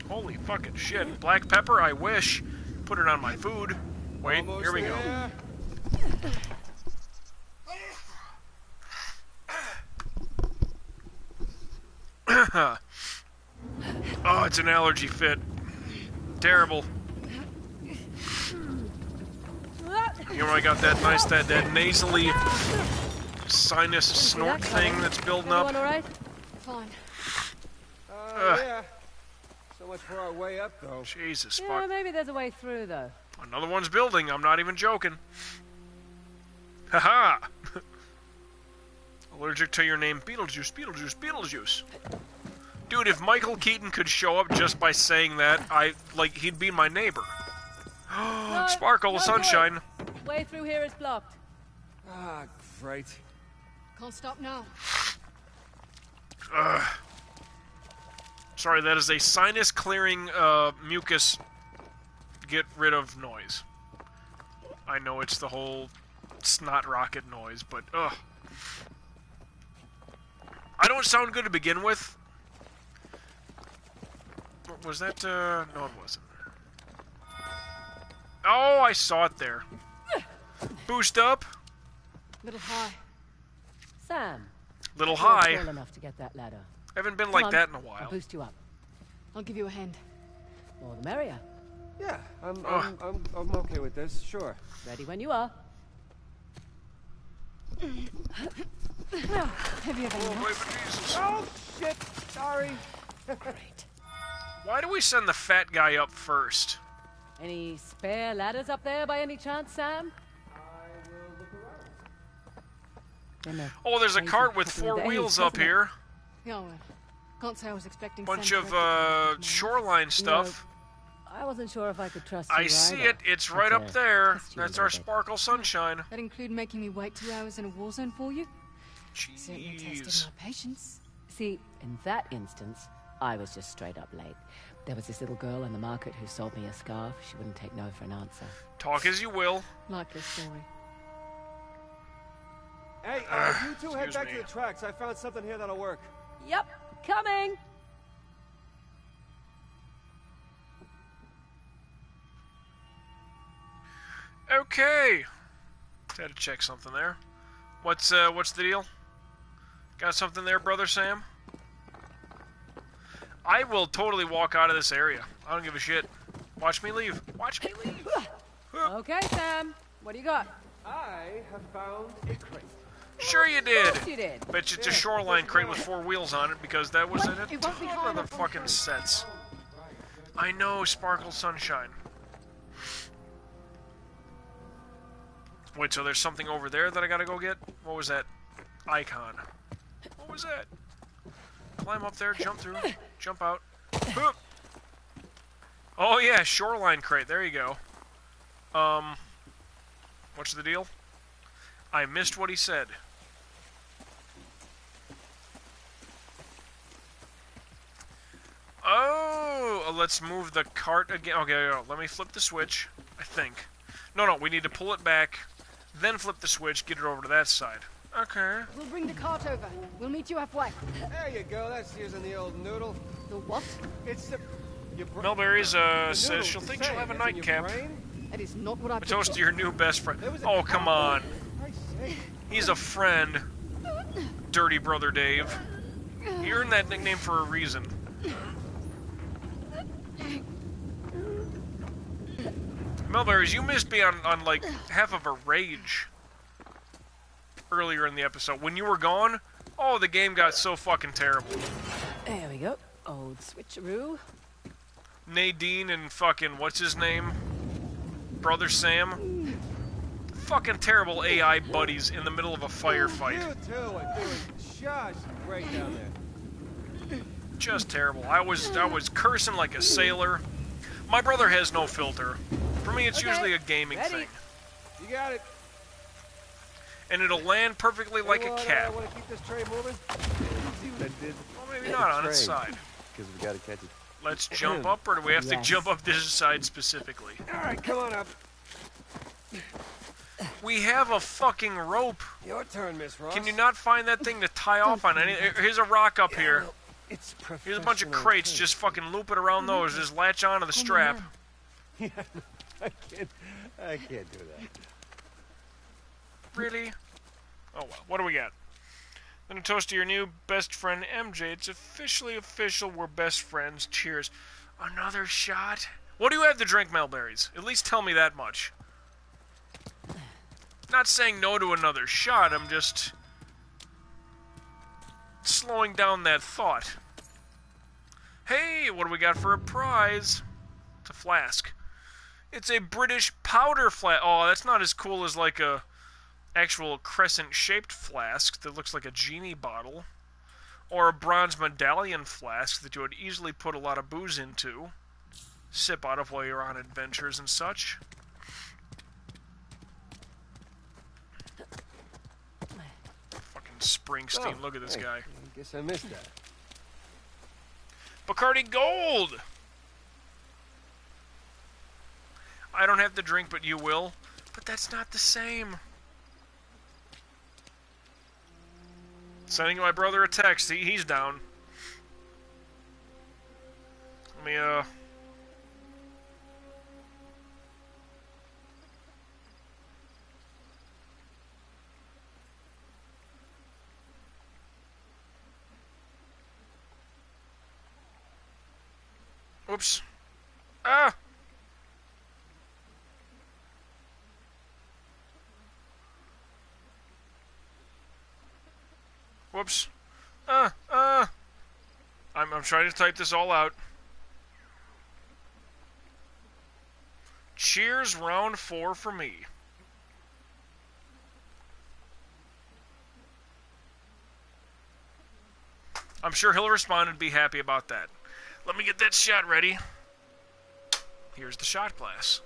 Holy fucking shit. Black pepper, I wish. Put it on my food. Wait, Almost here we go. oh, it's an allergy fit. Terrible. You know, I got that nice, that, that nasally sinus snort thing that's building up. all right? Fine. Uh, Ugh. yeah. So much for our way up, though. Jesus, Yeah, fuck. maybe there's a way through though. Another one's building. I'm not even joking. Haha! Allergic to your name, Beetlejuice, Beetlejuice, Beetlejuice. Dude, if Michael Keaton could show up just by saying that, I like he'd be my neighbor. Sparkle, no sunshine. good. Way through here is blocked. Ah, great. Can't stop now. Ugh. Sorry, that is a sinus clearing uh, mucus get rid of noise. I know it's the whole snot rocket noise, but ugh. I don't sound good to begin with. Was that, uh, no it wasn't. Oh, I saw it there. Boost up, Little high. Sam. little you're high. Tall enough to get that ladder. I Haven't been Come like on, that in a I'll while. boost you up. I'll give you a hand. More the merrier. Yeah, I'm, Ugh. I'm, I'm, I'm okay with this, sure. Ready when you are. Heavier than Oh, you. wait, but Jesus. Oh, shit! Sorry. Great. Why do we send the fat guy up first? Any spare ladders up there by any chance, Sam? Oh, there's a cart with four wheels up here. Yeah, can't say I was expecting. Bunch of uh, shoreline stuff. I wasn't sure if I could trust you I see either. it. It's right to up there. test you a That's our sparkle sunshine. That include making me wait two hours in a war zone for you? Certainly tested Jeez. my patience. See, in that instance, I was just straight up late. There was this little girl in the market who sold me a scarf. She wouldn't take no for an answer. Talk as you will. Like this story. Hey, uh, Ah, you two head back me. to the tracks. I found something here that'll work. Yep, coming. Okay. Had to check something there. What's uh what's the deal? Got something there, brother Sam? I will totally walk out of this area. I don't give a shit. Watch me leave. Watch me leave. Okay, Sam. What do you got? I have found a crate. Sure you did. You did. Bet you it's a shoreline crate with four wheels on it because that was in a It ton of the fucking sets. I know, Sparkle Sunshine. Wait, so there's something over there that I gotta go get? What was that? Icon. What was that? Climb up there, jump through, jump out. Hoop. Oh yeah, shoreline crate. There you go. Um, what's the deal? I missed what he said. Oh, let's move the cart again. Okay, okay, let me flip the switch. I think. No, no, we need to pull it back, then flip the switch, get it over to that side. Okay. We'll bring the cart over. We'll meet you halfway. There you go. That's using the old noodle. The what? It's the. Your br- Melberries uh, the says she'll think she'll have a It's in your nightcap. brain? That is not what I A toast to pictured. your new best friend. There was a Oh, come on. He's a friend. Dirty Brother Dave. You earned that nickname for a reason. Melberries, you missed me on, on like half of a rage earlier in the episode. When you were gone, oh, the game got so fucking terrible. There we go. Old switcheroo. Nadine and fucking what's his name? Brother Sam. Fucking terrible AI buddies in the middle of a firefight. You two are doing just great down there. Just terrible. I was I was cursing like a sailor. My brother has no filter. For me, it's Okay. usually a gaming Ready. thing, You got it. and it'll land perfectly like a Anyone, cat. Uh, want to keep this tray moving? See did? Well, maybe not on its side. Because we gotta catch it. Let's jump up, or do we have to jump up this side specifically? All right, come on up. We have a fucking rope. Your turn, Miss Ross. Can you not find that thing to tie off on any? Here's a rock up here. It's Here's a bunch of crates. thing. Just fucking loop it around those. Just latch onto the strap. Yeah, I can't. I can't do that. Really? Oh well. What do we got? Then a toast to your new best friend MJ. It's officially official. We're best friends. Cheers. Another shot. What do you have to drink, Melberries? At least tell me that much. Not saying no to another shot. I'm just slowing down that thought. Hey, what do we got for a prize? It's a flask. It's a British powder flask. Oh, that's not as cool as like a actual crescent shaped flask that looks like a genie bottle, or a bronze medallion flask that you would easily put a lot of booze into, sip out of while you're on adventures and such. Fucking Springsteen, Oh, look at this hey, guy. I guess I missed that. Bacardi Gold! I don't have to drink, but you will. But that's not the same. Sending my brother a text. He, he's down. Let me, uh... Whoops. Ah! Whoops. Ah, ah. I'm, I'm trying to type this all out. Cheers, round four for me. I'm sure he'll respond and be happy about that. Let me get that shot ready. Here's the shot glass.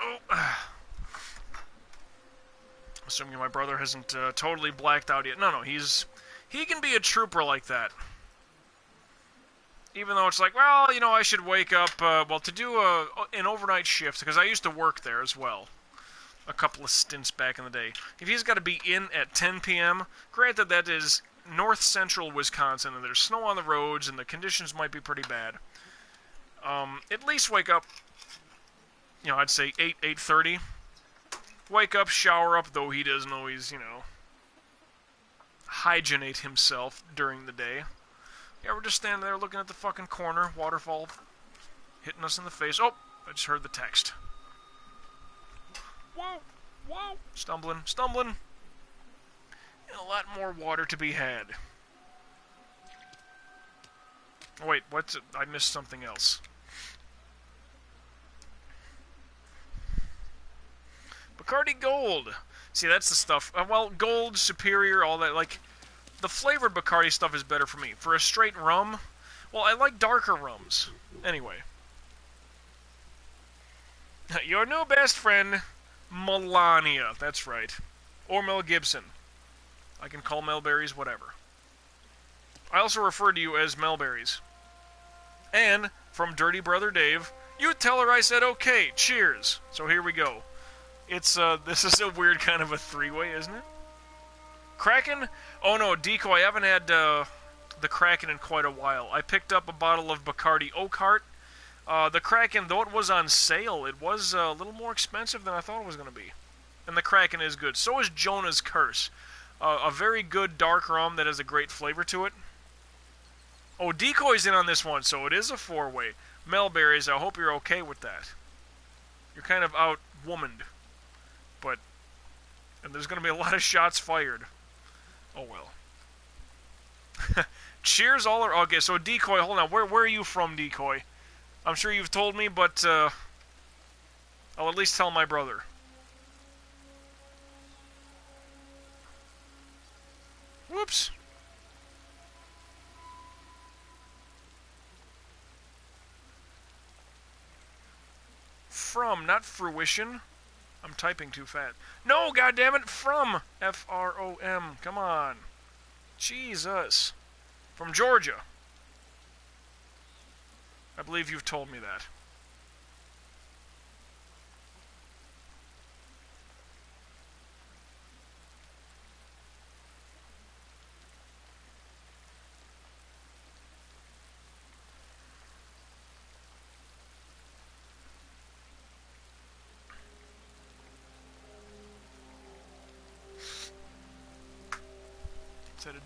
Oh. Assuming my brother hasn't uh, totally blacked out yet. No, no, he's he can be a trooper like that. Even though it's like, well, you know, I should wake up, uh, well, to do a, an overnight shift, because I used to work there as well. A couple of stints back in the day. If he's got to be in at 10 p.m., granted that is north central Wisconsin, and there's snow on the roads, and the conditions might be pretty bad. Um, at least wake up, you know, I'd say 8, 8.30. Wake up, shower up, though he doesn't always, you know, hygienate himself during the day. Yeah, we're just standing there looking at the fucking corner, waterfall hitting us in the face. Oh, I just heard the text. Whoa, whoa, stumbling, stumbling. A lot more water to be had. Oh, wait, what's it? I missed something else. Bacardi Gold. See, that's the stuff. Uh, well, Gold, Superior, all that. Like, the flavored Bacardi stuff is better for me. For a straight rum, well, I like darker rums. Anyway. Your new best friend, Melania. That's right. Or Mel Gibson. I can call Melberries whatever. I also refer to you as Melberries. And, from Dirty Brother Dave, you tell her I said okay, cheers. So here we go. It's, uh, this is a weird kind of a three-way, isn't it? Kraken? Oh no, Decoy, I haven't had, uh, the Kraken in quite a while. I picked up a bottle of Bacardi Oakheart. Uh, the Kraken, though it was on sale, it was uh, a little more expensive than I thought it was going to be. And the Kraken is good. So is Jonah's Curse. Uh, a very good dark rum that has a great flavor to it. Oh, Decoy's in on this one, so it is a four-way. Melberries, I hope you're okay with that. You're kind of out-womaned. But, and there's going to be a lot of shots fired. Oh well. Cheers all are okay, so Decoy, hold on. Where where are you from, Decoy? I'm sure you've told me, but uh, I'll at least tell my brother. Whoops. From, not fruition. I'm typing too fast. No, goddammit, from F R O M. Come on. Jesus. From Georgia. I believe you've told me that.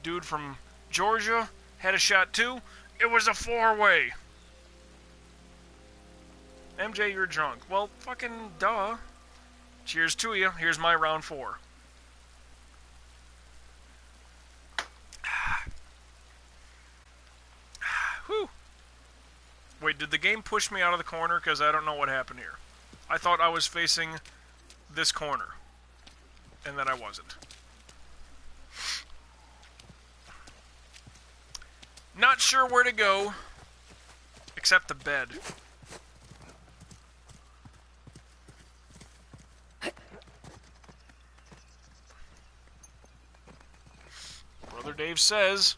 Dude from Georgia had a shot too. It was a four way. MJ, you're drunk. Well, fucking duh. Cheers to you. Here's my round four. Whew. Wait, did the game push me out of the corner? Because I don't know what happened here. I thought I was facing this corner. And then I wasn't. Not sure where to go. Except the bed. Brother Dave says,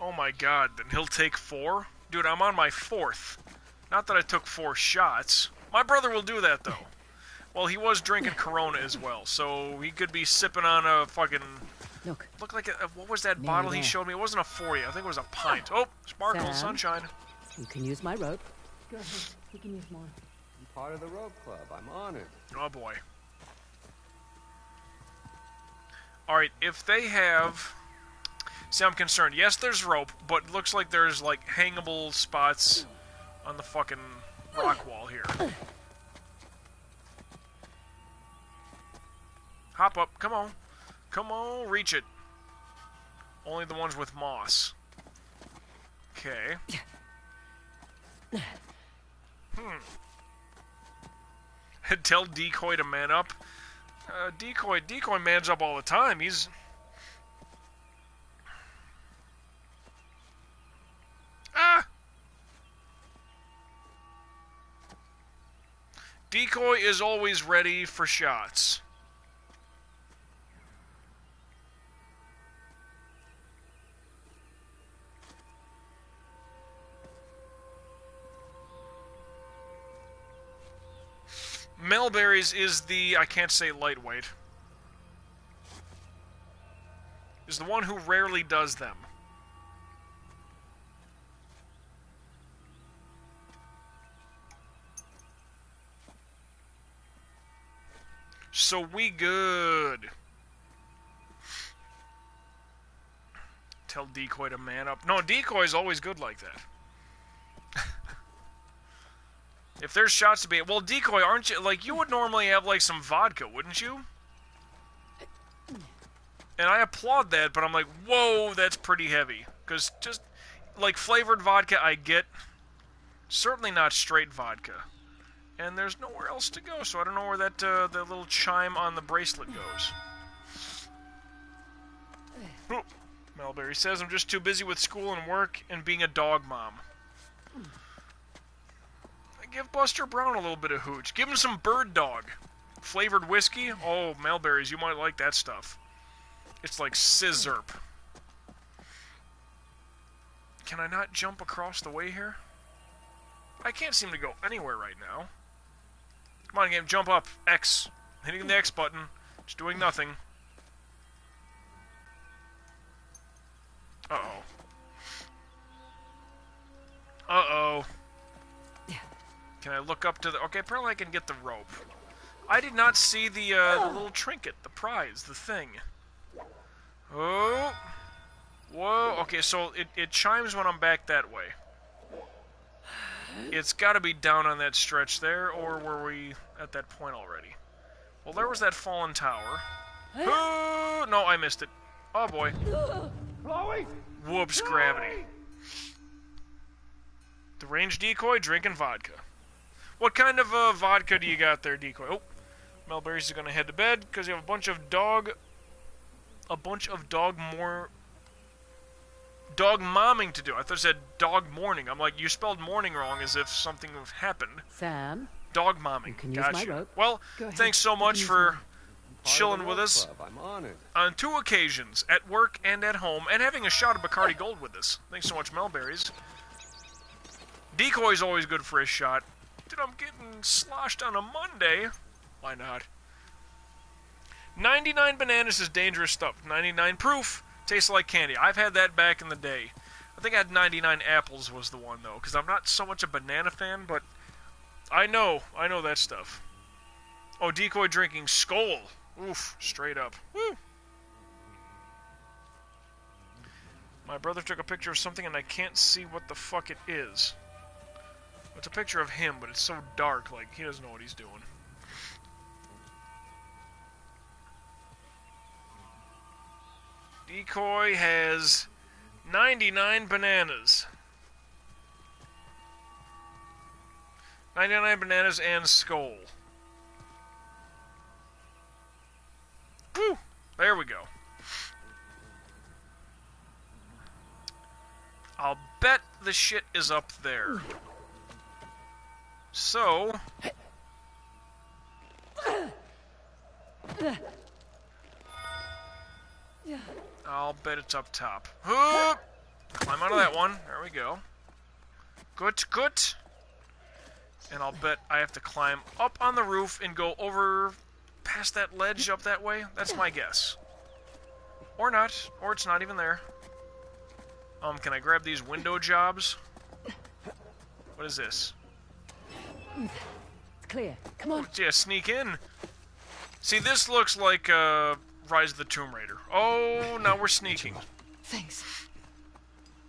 Oh my god, then he'll take four? Dude, I'm on my fourth. Not that I took four shots. My brother will do that, though. Well, he was drinking Corona as well, so he could be sipping on a fucking... Look. Look like a... What was that Nearly bottle he showed me? It wasn't a 40. I think it was a pint. Oh, sparkle, Sam? sunshine. You can use my rope. Go ahead. You can use mine. I'm part of the rope club. I'm honored. Oh boy. Alright, if they have. See, I'm concerned. Yes, there's rope, but it looks like there's, like, hangable spots on the fucking rock wall here. Hop up. Come on. Come on, reach it. Only the ones with moss. Okay. Hmm. Tell Decoy to man up. Uh, Decoy, Decoy mans up all the time. He's... Ah! Decoy is always ready for shots. Melberries is the I can't say lightweight. Is the one who rarely does them. So we good. Tell Decoy to man up. No, Decoy's always good like that. if there's shots to be... Well, Decoy, aren't you... Like, you would normally have, like, some vodka, wouldn't you? And I applaud that, but I'm like, whoa, that's pretty heavy. Because just, like, flavored vodka, I get. Certainly not straight vodka and there's nowhere else to go, so I don't know where that uh, the little chime on the bracelet goes. Melberry says I'm just too busy with school and work and being a dog mom. Give Buster Brown a little bit of hooch. Give him some bird dog. Flavored whiskey? Oh, Melberries, you might like that stuff. It's like scissorp. Can I not jump across the way here? I can't seem to go anywhere right now. Come on, game, jump up. X. Hitting the X button. Just doing nothing. Uh-oh. Uh-oh. Can I look up to the... Okay, apparently I can get the rope. I did not see the, uh, the little trinket, the prize, the thing. Oh. Whoa. Okay, so it, it chimes when I'm back that way. It's got to be down on that stretch there, or were we at that point already? Well, there was that fallen tower. Oh, no, I missed it. Oh, boy. Chloe! Whoops, gravity. The range decoy drinking vodka. What kind of uh, vodka do you got there, decoy? Oh, Melberries is going to head to bed because you have a bunch of dog... A bunch of dog more dog momming to do. I thought it said dog morning. I'm like, you spelled morning wrong as if something happened. Sam? Dog momming. You can gotcha. use my rope. Well, thanks so much for chilling with us on two occasions, at work and at home, and having a shot of Bacardi Gold with us. Thanks so much, Melberries. Decoy's always good for a shot. Dude, I'm getting sloshed on a Monday. Why not? 99 bananas is dangerous stuff. 99 proof. Tastes like candy. I've had that back in the day. I think I had 99 apples was the one, though, because I'm not so much a banana fan, but I know. I know that stuff. Oh, decoy drinking Skull. Oof, straight up. Woo! My brother took a picture of something and I can't see what the fuck it is. It's a picture of him, but it's so dark, like, he doesn't know what he's doing. Decoy has 99 bananas. 99 bananas and skull. Woo! There we go. I'll bet the shit is up there. So... I'll bet it's up top. Climb out of that one. There we go. Good, good. And I'll bet I have to climb up on the roof and go over past that ledge up that way. That's my guess. Or not. Or it's not even there. Um, can I grab these window jobs? What is this? It's clear. Come on. Oh, yeah, sneak in. See, this looks like uh, Rise of the Tomb Raider. Oh, now we're sneaking. Thanks.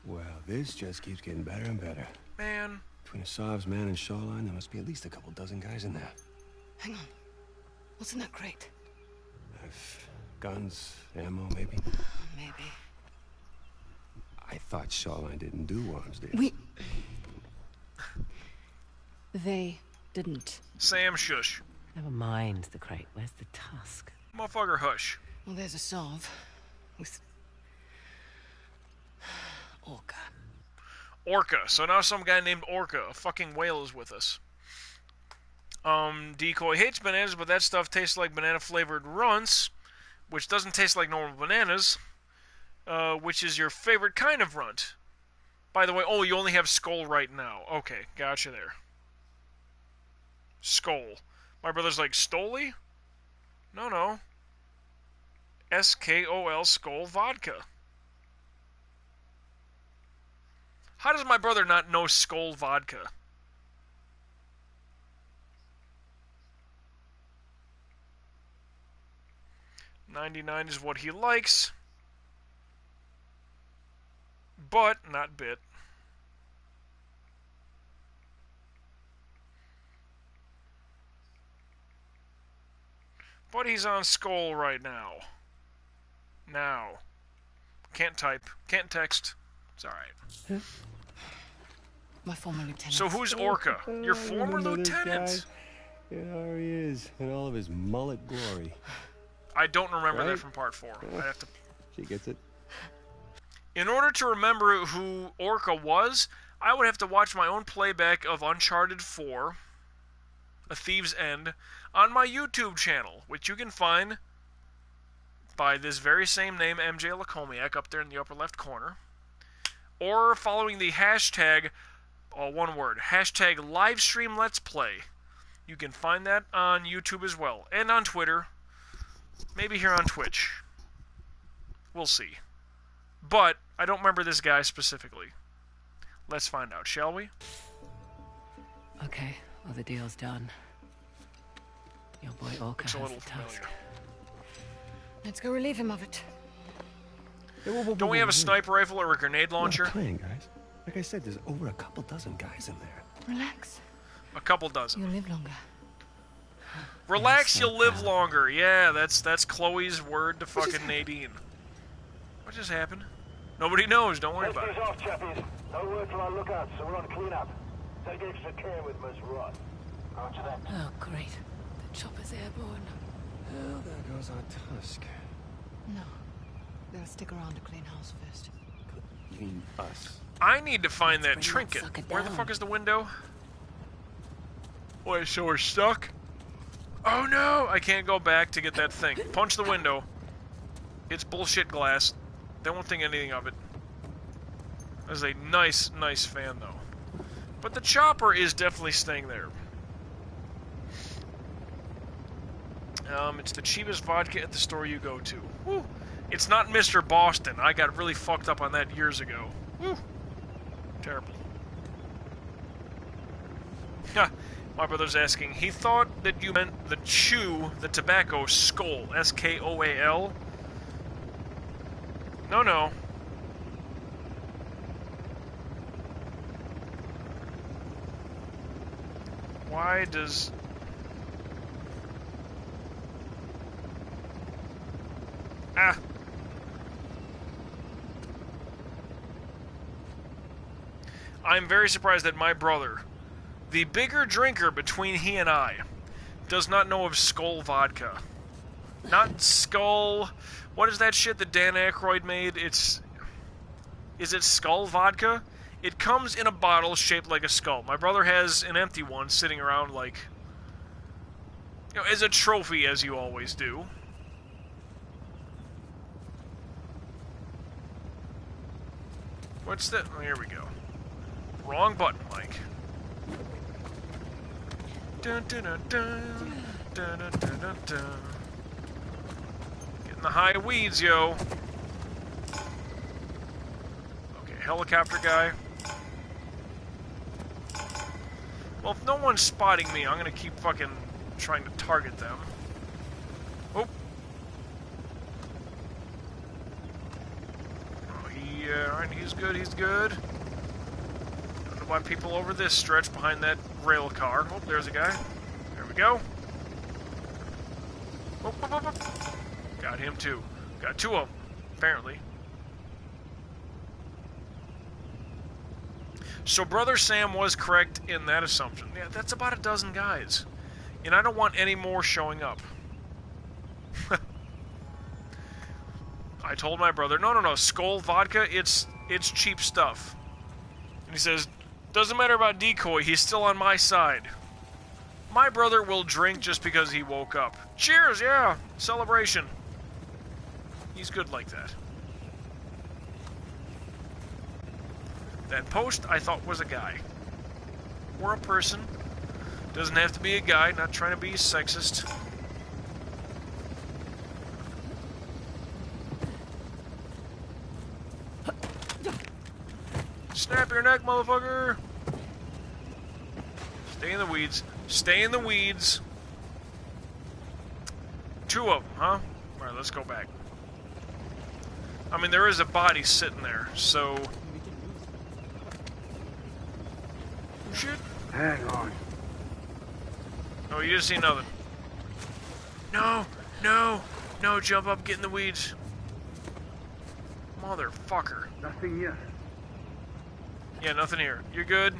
Well, this just keeps getting better and better. Man, Between Asav's man and Shoreline, there must be at least a couple dozen guys in there. Hang on. Wasn't that great? If guns, ammo, maybe. Maybe. I thought Shoreline didn't do arms, did We... They didn't. Sam shush. Never mind the crate. Where's the tusk? Motherfucker hush. Well, there's Asav. With... Orca. Orca. So now some guy named Orca, a fucking whale, is with us. Um, Decoy hates bananas, but that stuff tastes like banana flavored runts, which doesn't taste like normal bananas, uh, which is your favorite kind of runt. By the way, oh, you only have skull right now. Okay, gotcha there. Skull. My brother's like, Stoli? No, no. S K O L Skol Vodka. How does my brother not know Skol Vodka? Ninety-nine is what he likes, but not bit. But he's on Skull right now. Now. Can't type. Can't text. It's alright. My former lieutenant. So who's Orca? Your former lieutenant? guy. There he is, in all of his mullet glory. I don't remember that from part four. I have to. She gets it. In order to remember who Orca was, I would have to watch my own playback of Uncharted 4, A Thief's End, on my YouTube channel, which you can find by this very same name, MJ Lakomiak, up there in the upper left corner, or following the hashtag, all one word, hashtag livestream let's play. You can find that on YouTube as well, and on Twitter, maybe here on Twitch. We'll see. But I don't remember this guy specifically. Let's find out, shall we? Okay, well, the deal's done. Your boy Orca Looks a has little the task. Let's go relieve him of it. Don't we have a sniper rifle or a grenade We're not launcher? playing, guys. Like I said, there's over a couple dozen guys in there. Relax. A couple dozen. You'll live longer. Relax, you'll live longer. Yeah, that's that's Chloe's word to fucking Nadine. What just happened? Nobody knows. Don't worry about it. off, chappies. No word from our lookout, so we're on clean up. Take extra care with Ms. Roth. Roger that. Oh, great. The chopper's airborne. Well, there goes our tusk. No. They'll stick around to clean house first. You mean us? I need to find that Bring that trinket. sucker Where the fuck is the window? Wait, so we're stuck? Oh no! I can't go back to get that thing. Punch the window. It's bullshit glass. They won't think anything of it. That's a nice, nice fan, though. But the chopper is definitely staying there. Um, it's the cheapest vodka at the store you go to. Woo. It's not Mr. Boston. I got really fucked up on that years ago. Woo. Terrible. My brother's asking. He thought that you meant the chew, the tobacco skull. S K O A L. No, no. Why does. Ah! I'm very surprised that my brother, the bigger drinker between he and I, does not know of Skull vodka. Not Skull. What is that shit that Dan Aykroyd made? It's. Is it Skull vodka? It comes in a bottle shaped like a skull. My brother has an empty one sitting around like. You know, as a trophy, as you always do. What's that? Oh, here we go. Wrong button, Mike. Dun, dun, dun, dun. Dun, dun, dun, dun, dun. Getting the high weeds, yo. Okay, helicopter guy. Well, if no one's spotting me, I'm gonna keep fucking trying to target them. Oh. Oh, he, uh, good, he's good. Don't know why people over this stretch behind that rail car. Oh, there's a guy. There we go. Oh, oh, oh, oh. Got him too. Got two of them, apparently. So Brother Sam was correct in that assumption. Yeah, that's about a dozen guys. And I don't want any more showing up. I told my brother, no, no, no, Skull vodka, it's it's cheap stuff. And he says, doesn't matter about decoy, he's still on my side. My brother will drink just because he woke up. Cheers, yeah, celebration. He's good like that. That post I thought was a guy. Or a person. Doesn't have to be a guy, not trying to be sexist. Snap your neck, motherfucker! Stay in the weeds. Stay in the weeds. Two of them, huh? Alright, let's go back. I mean, there is a body sitting there, so... Shit. Hang on. Oh, you didn't see nothing. No, no, no, jump up, get in the weeds. Motherfucker. Nothing yet. Yeah, nothing here. You're good.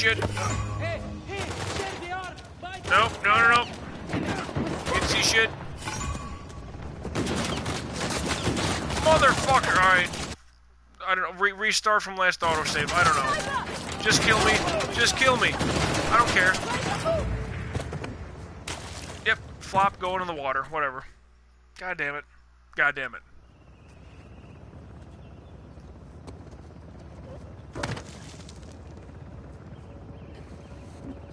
Shit. Nope, no, no, no. Can't see shit. Motherfucker, alright. I don't know, re restart from last autosave, I don't know. Just kill me, just kill me. I don't care. Yep, flop, going in the water, whatever. God damn it. God damn it.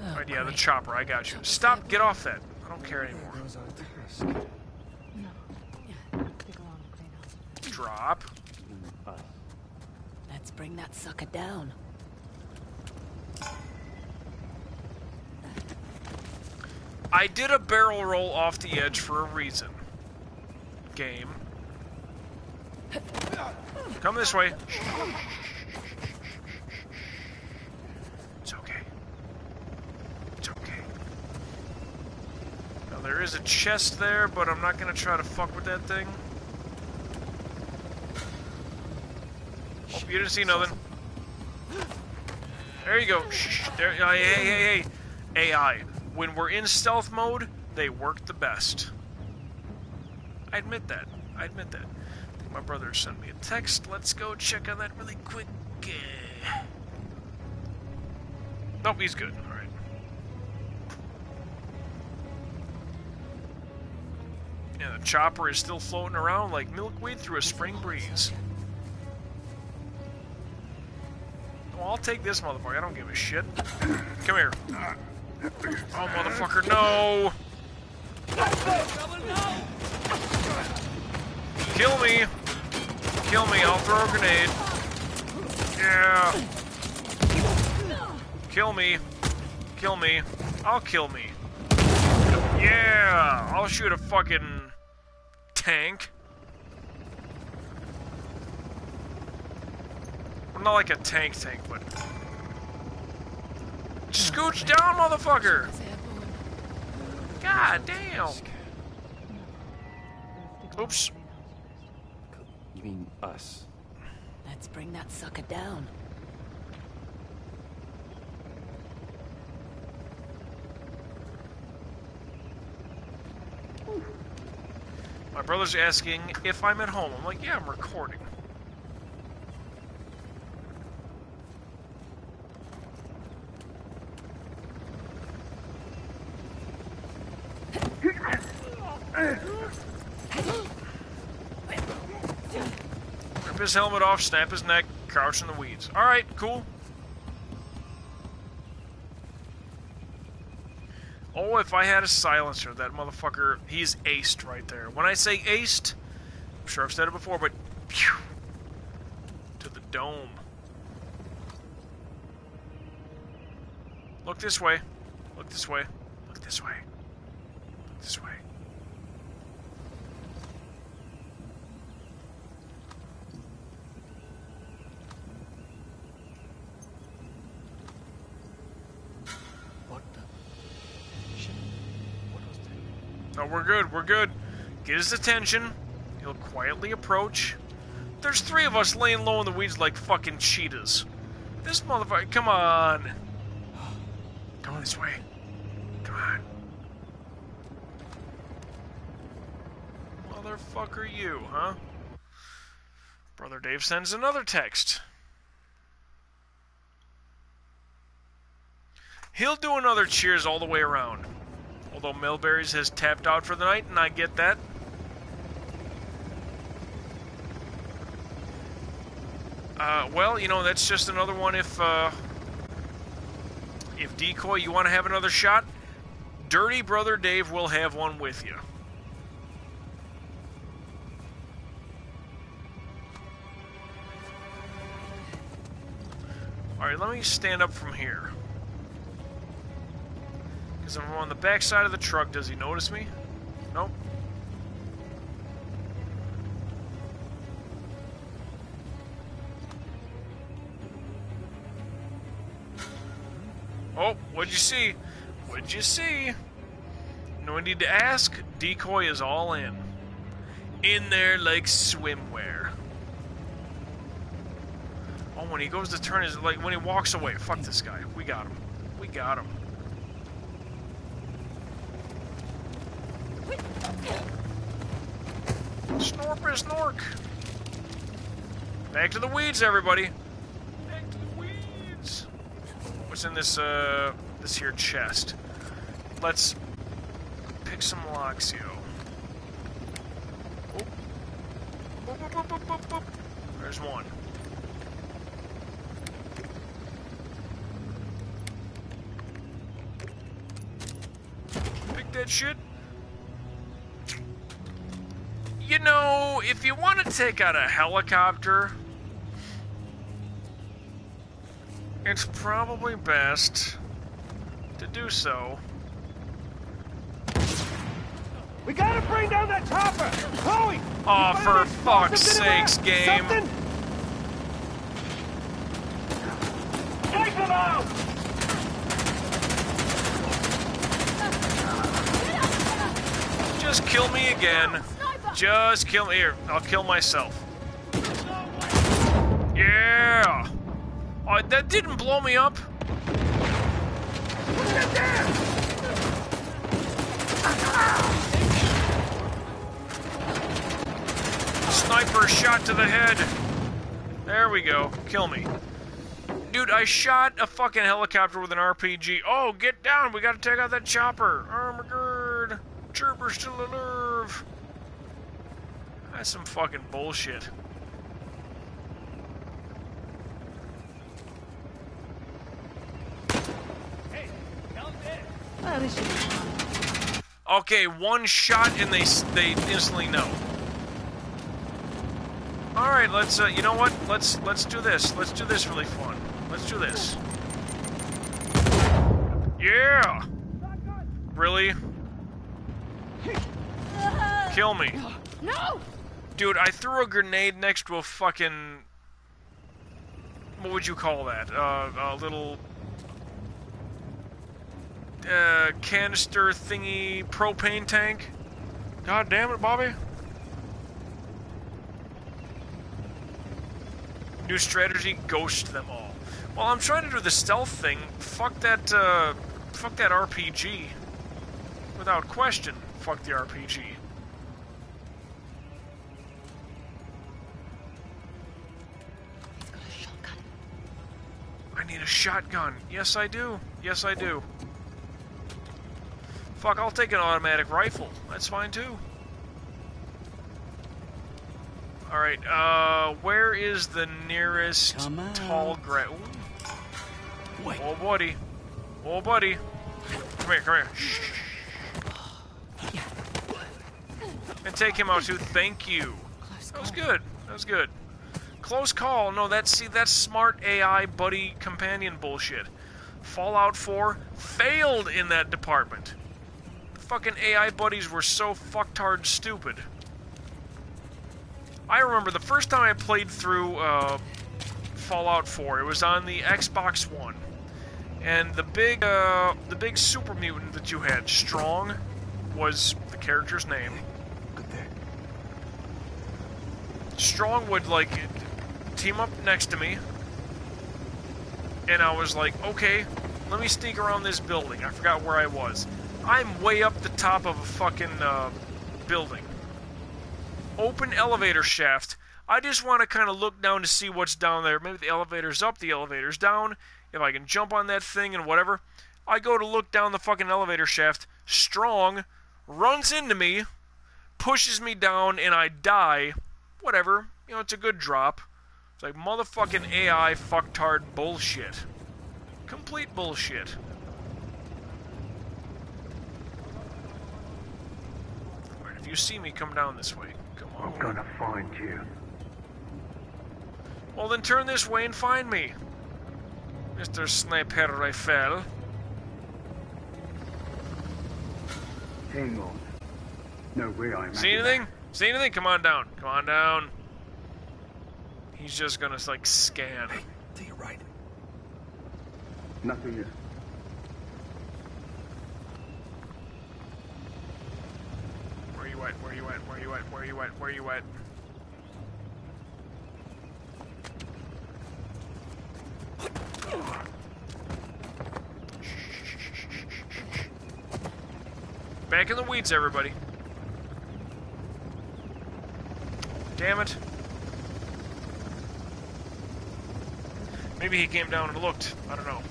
Oh, right, yeah, the chopper, I got you. Stop, get off that. I don't care anymore. Drop. Let's bring that sucker down. I did a barrel roll off the edge for a reason. Game. Come this way. It's okay. It's okay. Now there is a chest there, but I'm not gonna try to fuck with that thing. You didn't see nothing. There you go. Shh, there, hey, hey, hey. AI. When we're in stealth mode, they work the best. I admit that. I admit that. I my brother sent me a text. Let's go check on that really quick. Nope, he's good. Yeah, the chopper is still floating around like milkweed through a spring breeze. Well, I'll take this motherfucker. I don't give a shit. Come here. Oh, motherfucker, no! Kill me! Kill me, I'll throw a grenade. Yeah! Kill me. Kill me. I'll kill me. Yeah! I'll shoot a fucking tank. Well, not like a tank tank, but... Scooch down, motherfucker! God damn! Oops. You mean us? Let's bring that sucker down. My brother's asking if I'm at home. I'm like, yeah, I'm recording. Rip his helmet off, snap his neck, crouch in the weeds. Alright, cool. Oh, if I had a silencer, that motherfucker, he's aced right there. When I say aced, I'm sure I've said it before, but to the dome. Look this way. Look this way. Look this way. Look this way. No, we're good, we're good. Get his attention. He'll quietly approach. There's three of us laying low in the weeds like fucking cheetahs. This motherfucker, come on. Come this way. Come on. Motherfucker you, huh? Brother Dave sends another text. He'll do another cheers all the way around. Although Melberries has tapped out for the night, and I get that. Uh, well, you know, that's just another one if, uh, if Decoy, you want to have another shot, Dirty Brother Dave will have one with you. Alright, let me stand up from here. Because I'm on the back side of the truck, does he notice me? Nope. Oh, what'd you see? What'd you see? No need to ask. Decoy is all in. In there like swimwear. Oh, when he goes to turn his like when he walks away. Fuck this guy. We got him. We got him. Snorp is snork. Back to the weeds, everybody. Back to the weeds. What's in this uh this here chest? Let's pick some. Oh. Boop, boop, boop, boop. There's one. Pick that shit. If you want to take out a helicopter, it's probably best to do so. We gotta bring down that chopper! Chloe! Oh, for fuck's explosives in there? sakes, game. Something? Take them out! Just kill me again. Just kill me. Here, I'll kill myself. Yeah! Oh, that didn't blow me up. Sniper shot to the head. There we go. Kill me. Dude, I shot a fucking helicopter with an RPG. Oh, get down. We gotta take out that chopper. Oh Armagerd. Trooper still alive. That's some fucking bullshit. Okay, one shot and they they instantly know. All right, let's. Uh, you know what? Let's let's do this. Let's do this really fun. Let's do this. Yeah. Really? Kill me, No! Dude. I threw a grenade next to a fucking. What would you call that? Uh, a little uh, canister thingy propane tank. God damn it, Bobby. New strategy, ghost them all. Well, I'm trying to do the stealth thing. Fuck that, uh, fuck that RPG. Without question, fuck the RPG. Need a shotgun. Yes, I do. Yes, I do. Fuck, I'll take an automatic rifle. That's fine too. Alright, uh, where is the nearest tall grass? Wait. Oh, buddy. Oh, buddy. Come here, come here. Shh. And take him out too. Thank you. That was good. That was good. Close call. No, that's see, that's smart AI buddy companion bullshit. Fallout 4 failed in that department. The fucking AI buddies were so fucktard stupid. I remember the first time I played through uh, Fallout 4. It was on the Xbox One, and the big, uh, the big super mutant that you had, Strong, was the character's name. Strong would like team up next to me, and I was like, okay, let me sneak around this building. I forgot where I was. I'm way up the top of a fucking uh, building. Open elevator shaft. I just want to kind of look down to see what's down there. Maybe the elevator's up, the elevator's down. If I can jump on that thing and whatever. I go to look down the fucking elevator shaft. Strong runs into me, pushes me down, and I die. Whatever. You know, it's a good drop. It's like motherfucking AI fucktard bullshit. Complete bullshit. Alright, if you see me, come down this way. Come on. I'm gonna find you. Well, then turn this way and find me. Mr. Sniper Rifle. Hang on. No way I See anything? See anything? Come on down. Come on down. He's just gonna, like, scan. To your right. Nothing here. Where you at? Where you at? Where you at? Where you at? Where you at? Back in the weeds, everybody. Damn it. Maybe he came down and looked. I don't know.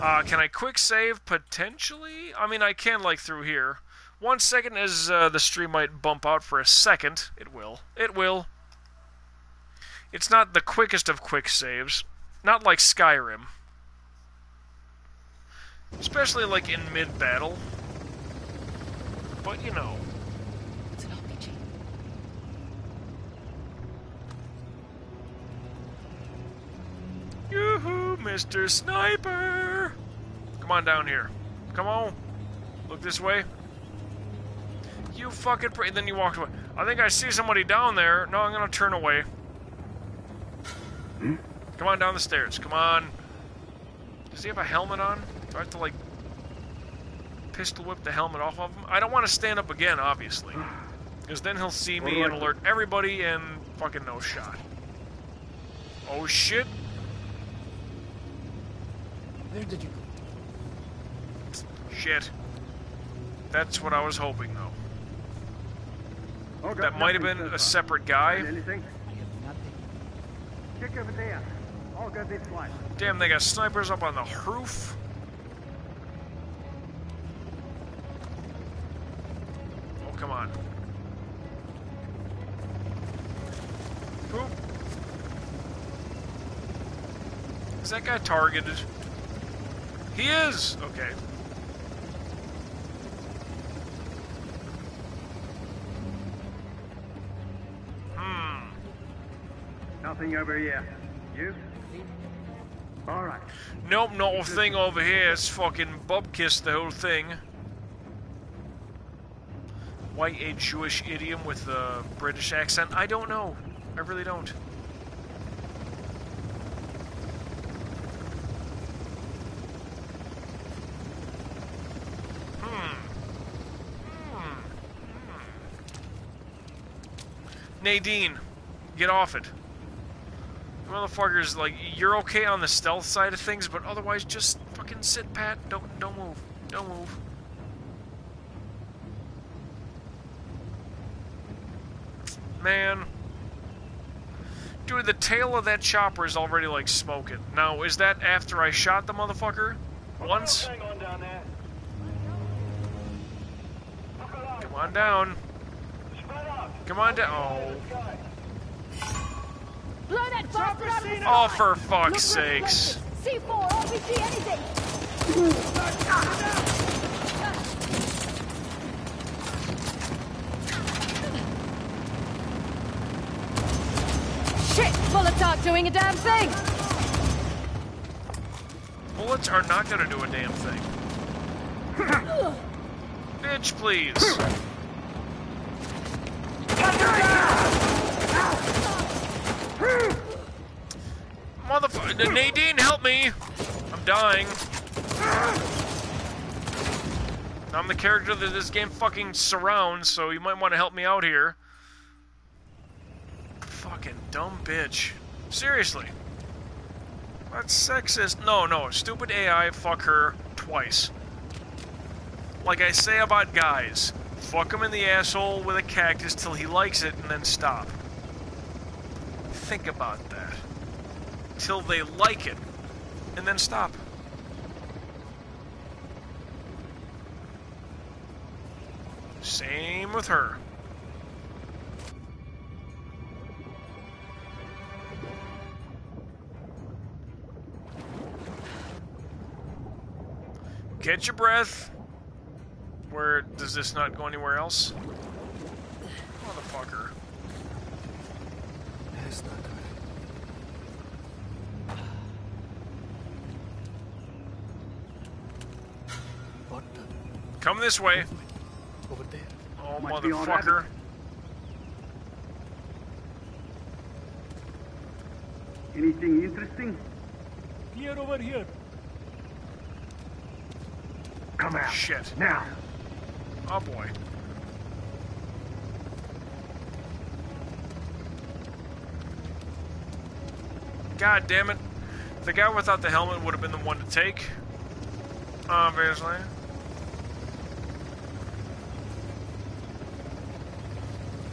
Uh, can I quick save? Potentially? I mean, I can, like, through here. One second as uh, the stream might bump out for a second. It will. It will. It's not the quickest of quick saves. Not like Skyrim. Especially, like, in mid-battle. But, you know. Yoo-hoo, Mr. Sniper! Come on down here. Come on. Look this way. You fucking pray. Then you walked away. I think I see somebody down there. No, I'm gonna turn away. Come on down the stairs. Come on. Does he have a helmet on? Do I have to, like, pistol whip the helmet off of him? I don't want to stand up again, obviously. Because then he'll see me and alert everybody and fucking no shot. Oh shit. Where did you go? Shit. That's what I was hoping, though. Okay, That might have been so a separate guy. Anything? I have nothing. Check over there. I'll this way. Damn, they got snipers up on the roof. Oh, come on. Poop. Is that guy targeted? He is! Okay. Hmm. Nothing over here. You? All right. Nope, not a thing over here. It's fucking Bob kissed the whole thing. Why a Jewish idiom with a British accent? I don't know. I really don't. Hmm. Hmm. Hmm. Nadine, get off it. Motherfuckers, like, you're okay on the stealth side of things, but otherwise just fucking sit pat. Don't don't move. Don't move. Man. Dude, the tail of that chopper is already, like, smoking. Now, is that after I shot the motherfucker? Once? Hang on down there. Come on down. Spread up. Come on oh. down. Guy. Blow that bastard out of the Oh, oh for fuck's Look sakes. C4, RPG, anything! Shit! Bullets aren't doing a damn thing! Bullets are not gonna do a damn thing. Bitch, please. Motherfucker. Nadine, help me! I'm dying. I'm the character that this game fucking surrounds, so you might want to help me out here. Fucking dumb bitch. Seriously. That's sexist. No, no. Stupid AI, fuck her twice. Like I say about guys. Fuck him in the asshole with a cactus till he likes it and then stop. Think about till they like it, and then stop. Same with her. Catch your breath. Where does this not go anywhere else? Motherfucker. Not Come this way. Over there. Oh, Must be on motherfucker. Anything interesting? Clear over here. Come out. Shit. Now. Oh boy. God damn it. The guy without the helmet would have been the one to take. Obviously.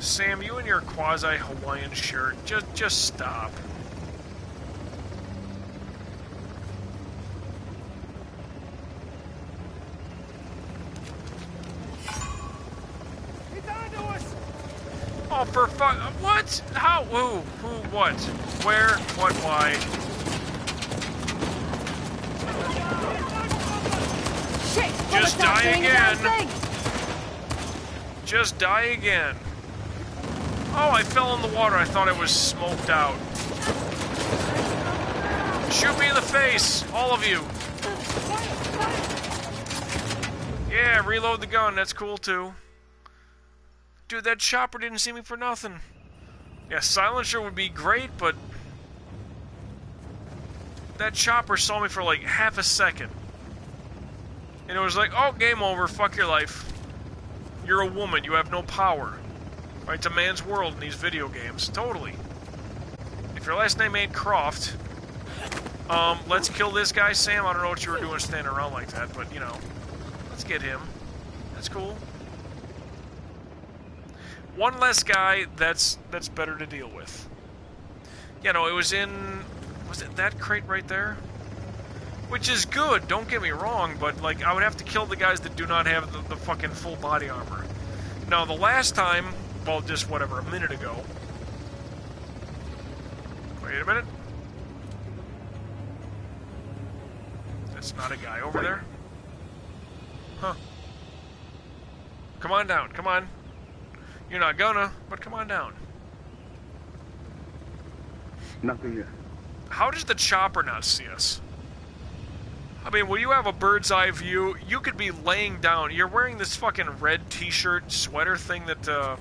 Sam, you and your quasi Hawaiian shirt, just just stop. He's onto us! Oh, for fuck. What? How? Who? Who? What? Where? What? Why? Shit! Just die doing a damn again. Just die again. Oh, I fell in the water. I thought I was smoked out. Shoot me in the face, all of you. Yeah, reload the gun. That's cool too. Dude, that chopper didn't see me for nothing. Yeah, silencer would be great, but that chopper saw me for like half a second. And it was like, oh, game over. Fuck your life. You're a woman. You have no power. Right? It's a man's world in these video games. Totally. If your last name ain't Croft, um, let's kill this guy, Sam. I don't know what you were doing standing around like that, but, you know, let's get him. That's cool. One less guy, that's that's better to deal with. You know, it was in... Was it that crate right there? Which is good, don't get me wrong, but, like, I would have to kill the guys that do not have the, the fucking full body armor. Now, the last time, well, just whatever, a minute ago. Wait a minute. That's not a guy over there. Huh. Come on down, come on. You're not gonna, but come on down. Nothing there. How does the chopper not see us? I mean, will you have a bird's eye view, you could be laying down. You're wearing this fucking red t-shirt sweater thing that, uh...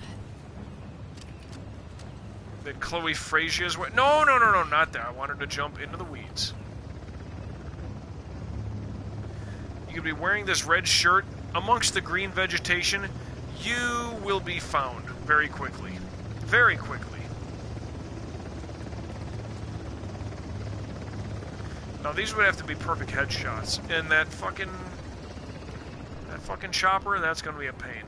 That Chloe Frazer's wearing. No, no, no, no, not that. I wanted to jump into the weeds. You could be wearing this red shirt amongst the green vegetation. You will be found very quickly. Very quickly. Now these would have to be perfect headshots, and that fucking that fucking chopper, that's gonna be a pain.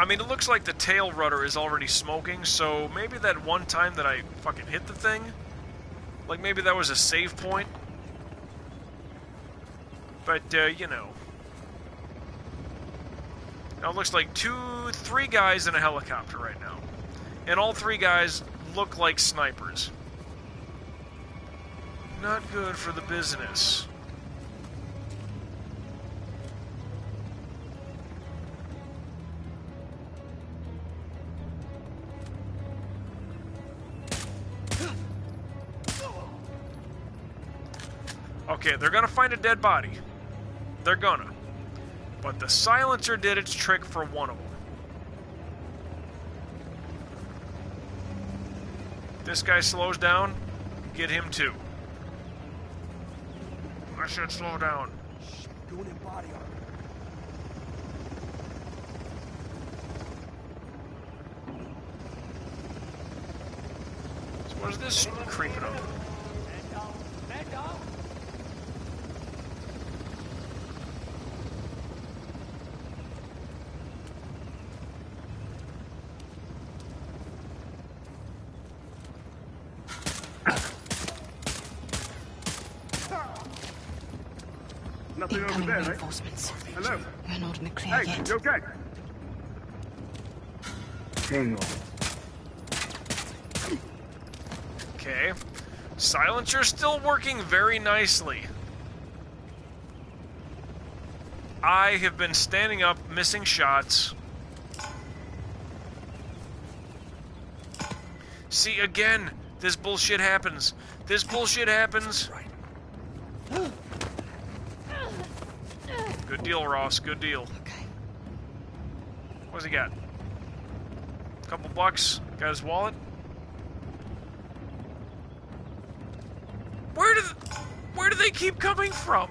I mean, it looks like the tail rudder is already smoking, so maybe that one time that I fucking hit the thing, like maybe that was a save point. But uh, you know, now it looks like two, three guys in a helicopter right now, and all three guys look like snipers. Not good for the business. Okay, they're gonna find a dead body. They're gonna. But the silencer did its trick for one of them. This guy slows down, get him too. I should slow down. Doing body armor. So what is this creeping up? Nothing over Incoming there, right? reinforcements. Hello? We're not in the clear Hey, yet. you okay? Hang on. Okay. Silencer's still working very nicely. I have been standing up, missing shots. See, again, this bullshit happens. This bullshit happens. Good deal, Ross. Good deal. Okay. What's he got? A Couple bucks. Got his wallet. Where do th- where do they keep coming from?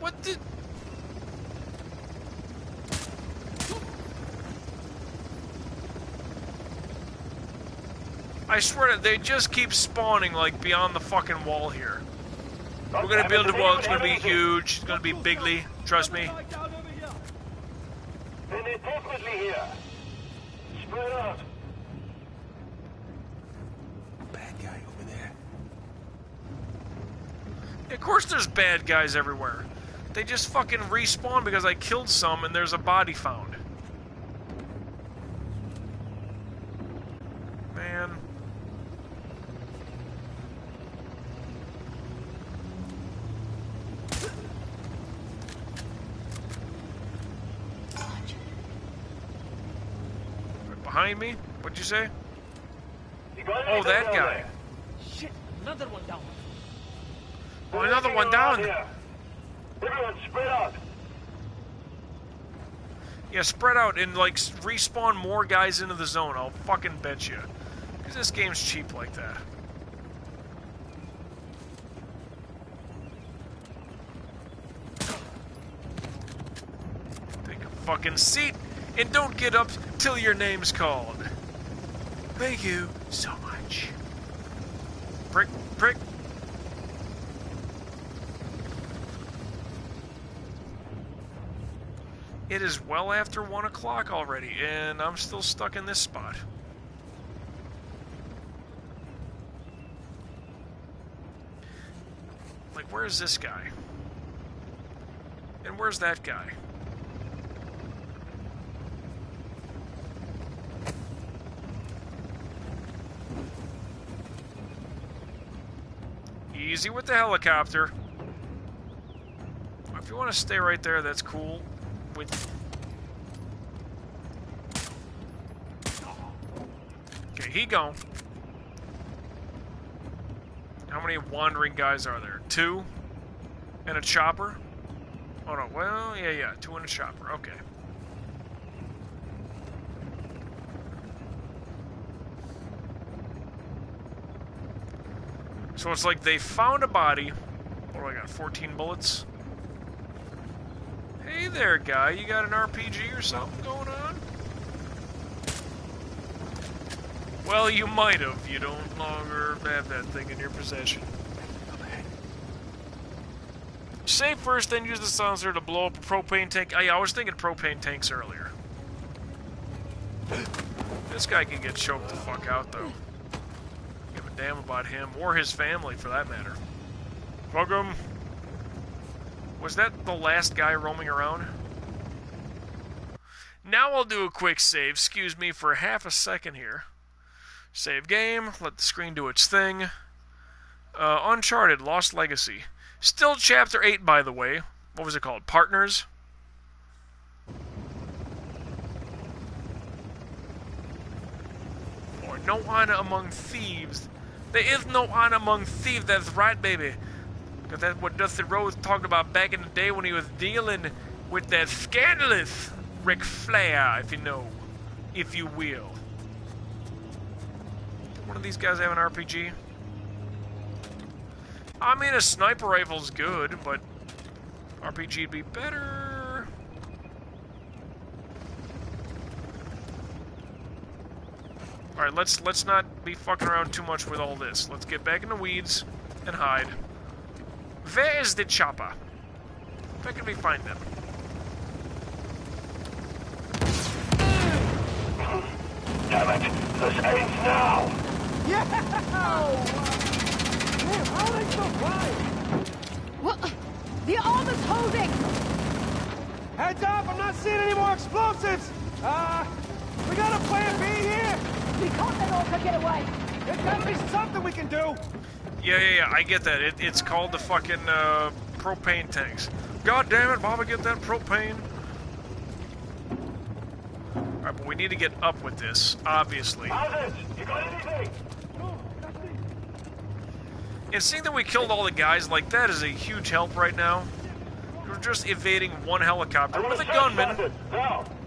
What did? I swear to they just keep spawning like beyond the fucking wall here. We're gonna build a wall. It's gonna be huge. It's gonna be bigly. Trust me. Bad guys everywhere. They just fucking respawn because I killed some and there's a body found. Man. Behind me? What'd you say? Oh, that guy. One down. here? Everyone spread out. Yeah, spread out and like respawn more guys into the zone. I'll fucking bet you, because this game's cheap like that. Take a fucking seat and don't get up till your name's called. Thank you so much. Prick, prick. It is well after one o'clock already, and I'm still stuck in this spot. Like, where's this guy? And where's that guy? Easy with the helicopter. If you want to stay right there, that's cool. With Okay, he gone. How many wandering guys are there? Two? And a chopper? Oh no, well, yeah, yeah, two and a chopper, okay. So it's like they found a body. What do I got? 14 bullets? There, guy. You got an RPG or something going on? Well, you might have. You don't longer have that thing in your possession. Save first, then use the silencer to blow up a propane tank. I, I was thinking propane tanks earlier. This guy can get choked the fuck out, though. Give a damn about him, or his family, for that matter. Fuck him. Was that the last guy roaming around? Now I'll do a quick save. Excuse me for half a second here. Save game. Let the screen do its thing. Uh, Uncharted Lost Legacy. Still Chapter 8, by the way. What was it called? Partners? Or no honor among thieves. There is no honor among thieves. That's right, baby. Because that's what Dusty Rhodes talked about back in the day when he was dealing with that scandalous Ric Flair, if you know, if you will. One of these guys have an RPG? I mean, a sniper rifle's good, but RPG'd be better. All right, let's let's not be fucking around too much with all this. Let's get back in the weeds and hide. Where is the chopper? Where can we find them? Damn it! This ends now! Yeah! Man, how are they so quiet? What? The armor's holding! Heads up! I'm not seeing any more explosives! Uh, we got a plan B here! We can't let Orca get away! There's gotta be something we can do! Yeah, yeah, yeah, I get that. It, it's called the fucking uh, propane tanks. God damn it, Baba, get that propane. Alright, but we need to get up with this, obviously. Others, you got anything? And seeing that we killed all the guys, like, that is a huge help right now. We're just evading one helicopter with a gunman.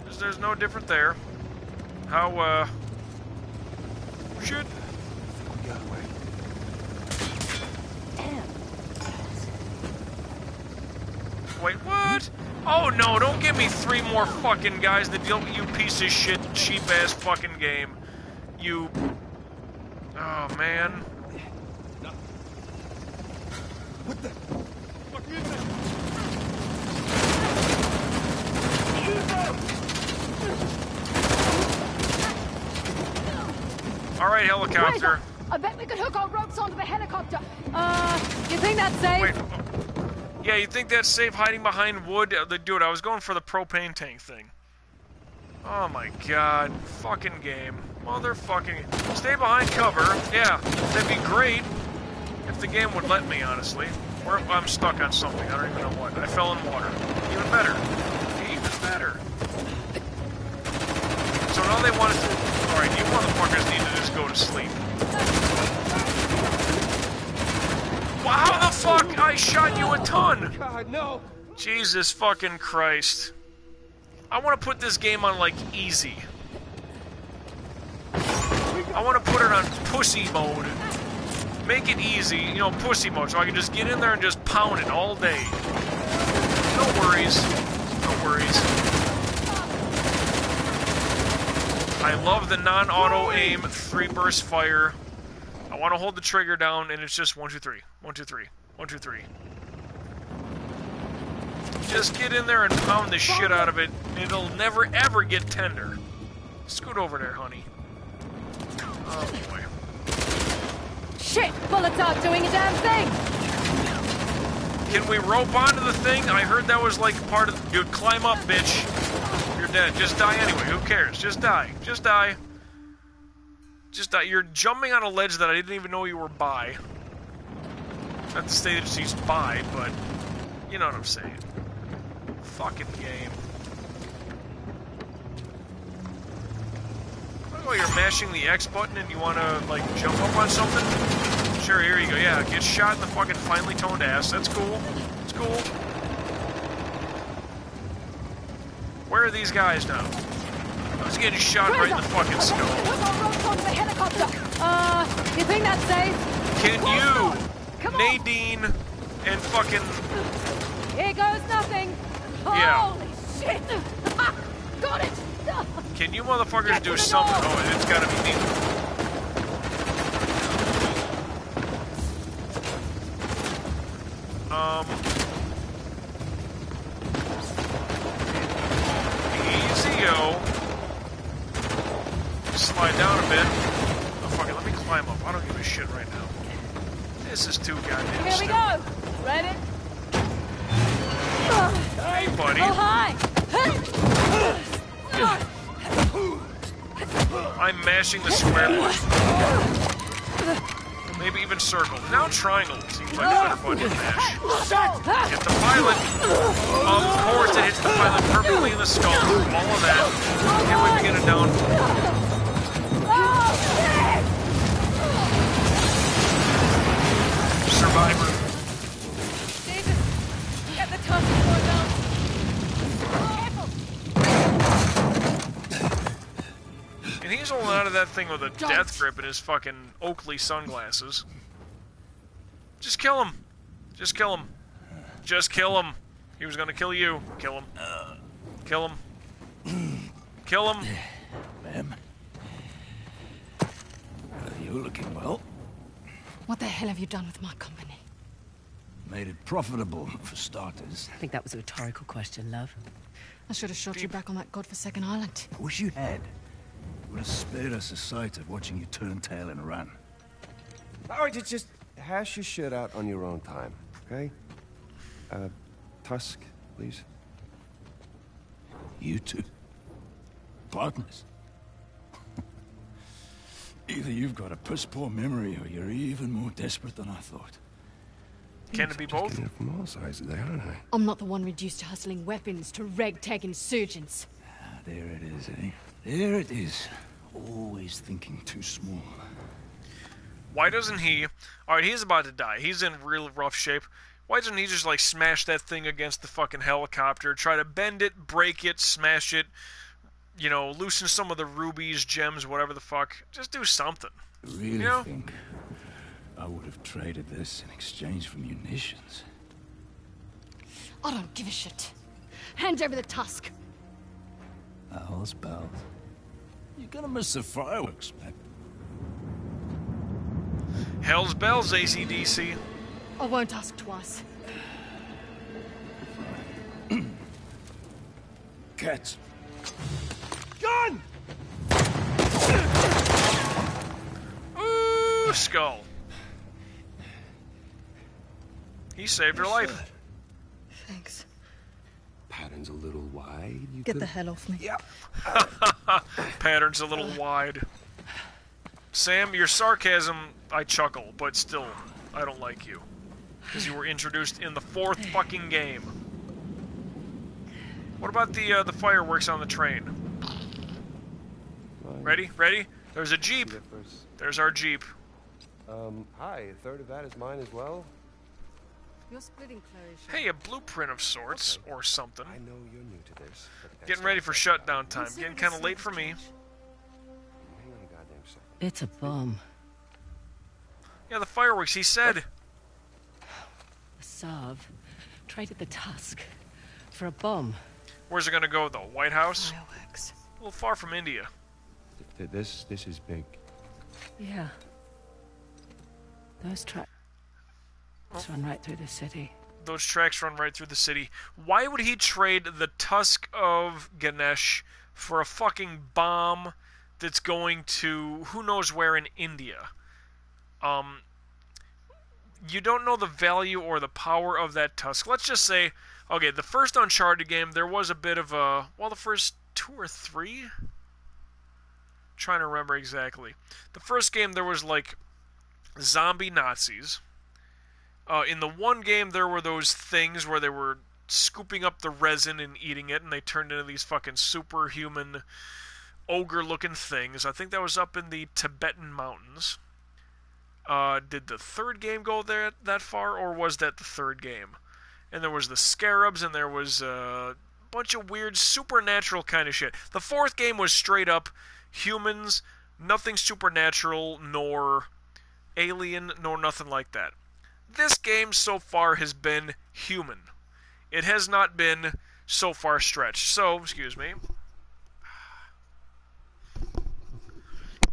There's, there's no different there. How, uh... Shit. Wait, what? Oh no, don't give me three more fucking guys that deal with you piece of shit, cheap ass fucking game. You. Oh man. What the? Fuck is that? Alright, helicopter. Razor, I bet we could hook our ropes onto the helicopter. Uh, you think that's safe? Wait. Yeah, you think that's safe hiding behind wood? Uh, dude, I was going for the propane tank thing. Oh my god. Fucking game. Motherfucking. Stay behind cover. Yeah, that'd be great if the game would let me, honestly. Or I'm stuck on something. I don't even know what. I fell in water. Even better. Even better. So now they want to. Alright, you motherfuckers need to just go to sleep. How the fuck? I shot you a ton! God, no! Jesus fucking Christ. I want to put this game on, like, easy. I want to put it on pussy mode. Make it easy, you know, pussy mode, so I can just get in there and just pound it all day. No worries. No worries. I love the non-auto aim, three burst fire. I want to hold the trigger down, and it's just one, two, three. One, two, three. One, two, three. Just get in there and pound the shit out of it. It'll never ever get tender. Scoot over there, honey. Oh boy. Shit! Bullets aren't doing a damn thing! Can we rope onto the thing? I heard that was like part of. Dude, climb up, bitch. You're dead. Just die anyway. Who cares? Just die. Just die. Just die. You're jumping on a ledge that I didn't even know you were by. Not to say that she's by, but you know what I'm saying. Fucking game. Oh, you're mashing the X button and you want to, like, jump up on something? Sure, here you go. Yeah, get shot in the fucking finely toned ass. That's cool. It's cool. Where are these guys now? I was getting shot right in the fucking skull. Hook our ropes onto the helicopter! Uh, you think that's safe? Can you, Come! Nadine, and fucking Here goes nothing! Yeah. Holy shit! Got it! Can you motherfuckers Get do something? door. Oh, it's gotta be neat. Um. Easy-o. Slide down a bit. Oh, fuck it, let me climb up. I don't give a shit right now. This is too goddamn Here we stupid. go! Ready? Hey, buddy. Oh, hi! I'm mashing the square button. Maybe even circle. Now triangle seems like a better button to mash. Hit the pilot. Of course it hits the pilot perfectly in the skull. All of that. Can't wait to get it down. He's holding out of that thing with a death grip in his fucking Oakley sunglasses. Just kill him. Just kill him. Just kill him. He was gonna kill you. Kill him. Kill him. Kill him. Ma'am. You looking well. What the hell have you done with my company? Made it profitable, for starters. I think that was a rhetorical question, love. I should have shot you back on that godforsaken island. I Wish you had. Would have spared us the sight of watching you turn tail and run. All right, just, just hash your shit out on your own time, okay? Uh, Tusk, please. You two? Partners? Either you've got a piss poor memory or you're even more desperate than I thought. Can it be both? Getting it from all sides there, aren't I? I'm not the one reduced to hustling weapons to ragtag insurgents. Ah, there it is, eh? There it is. Always thinking too small. Why doesn't he? All right, he's about to die. He's in real rough shape. Why doesn't he just like smash that thing against the fucking helicopter? Try to bend it, break it, smash it. You know, loosen some of the rubies, gems, whatever the fuck. Just do something. You really You know? think I would have traded this in exchange for munitions? I don't give a shit. Hand over the tusk. Owls, bells. You're gonna miss the fireworks, man. Hell's bells, ACDC. I oh, won't ask twice. Cats. Gun! Ooh, skull. He saved your life. Thanks. Pattern's a little wide. You Get the hell off me. Yeah. Pattern's a little wide. Sam, your sarcasm, I chuckle, but still, I don't like you. Because you were introduced in the fourth fucking game. What about the uh, the fireworks on the train? Ready? Ready? There's a jeep. There's our jeep. Um, hi. A third of that is mine as well. You're splitting Chloe's Hey, a blueprint of sorts or something. I know you're new to this. Getting ready for shutdown time. Getting kind of late for me. Hang on a goddamn second. It's a bomb. Yeah, the fireworks. He said. The Sav traded the Tusk for a bomb. Where's it gonna go though? White House? fireworks. A little far from India. Th- th- This this is big. Yeah. Those tracks run right through the city. those tracks run right through the city. Why would he trade the tusk of Ganesh for a fucking bomb that's going to who knows where in India? Um, you don't know the value or the power of that tusk. Let's just say, okay, the first Uncharted game, there was a bit of a well, the first two or three. trying to remember exactly. The first game there was like zombie Nazis. Uh, in the one game, there were those things where they were scooping up the resin and eating it, and they turned into these fucking superhuman ogre-looking things. I think that was up in the Tibetan mountains. Uh, did the third game go there that far, or was that the third game? And there was the scarabs, and there was a bunch of weird supernatural kind of shit. The fourth game was straight up humans, nothing supernatural, nor alien, nor nothing like that this game so far has been human. It has not been so far stretched. So, excuse me.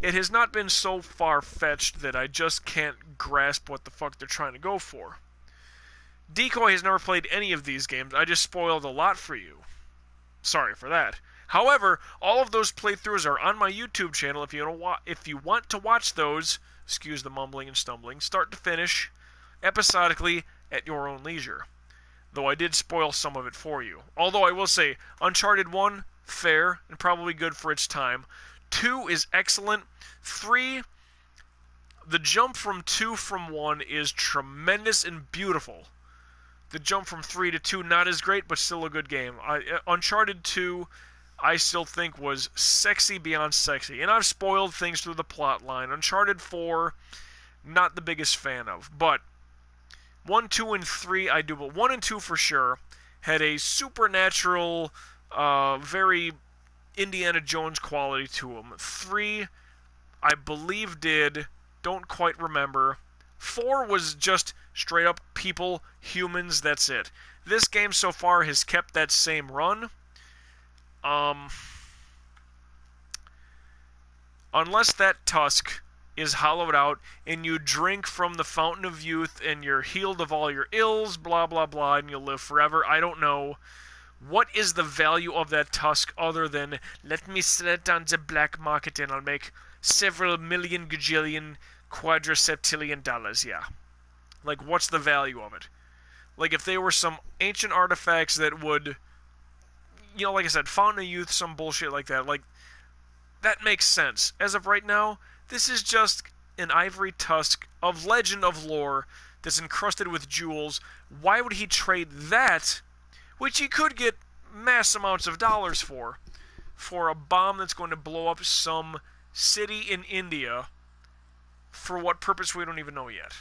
It has not been so far fetched that I just can't grasp what the fuck they're trying to go for. Decoy has never played any of these games. I just spoiled a lot for you. Sorry for that. However, all of those playthroughs are on my YouTube channel. If you wa- if you want to watch those, excuse the mumbling and stumbling, start to finish, episodically at your own leisure. Though I did spoil some of it for you. Although I will say, Uncharted 1, fair and probably good for its time. 2 is excellent. 3, the jump from 2 from 1 is tremendous and beautiful. The jump from 3 to 2, not as great, but still a good game. I, uh, Uncharted 2, I still think was sexy beyond sexy. And I've spoiled things through the plot line. Uncharted 4, not the biggest fan of. But one, two, and three I do, but one and two for sure had a supernatural, uh, very Indiana Jones quality to them. Three, I believe, did. Don't quite remember. Four was just straight up people, humans. That's it. This game so far has kept that same run. Um, unless that tusk is hollowed out and you drink from the fountain of youth and you're healed of all your ills, blah blah blah, and you'll live forever. I don't know. What is the value of that tusk other than let me sell it on the black market and I'll make several million gajillion quadriceptillion dollars? Yeah. Like, what's the value of it? Like if they were some ancient artifacts that would, you know, like I said, Fountain of Youth, some bullshit like that. Like that makes sense. As of right now, this is just an ivory tusk of legend of lore that's encrusted with jewels. Why would he trade that, which he could get mass amounts of dollars for, for a bomb that's going to blow up some city in India? For what purpose we don't even know yet.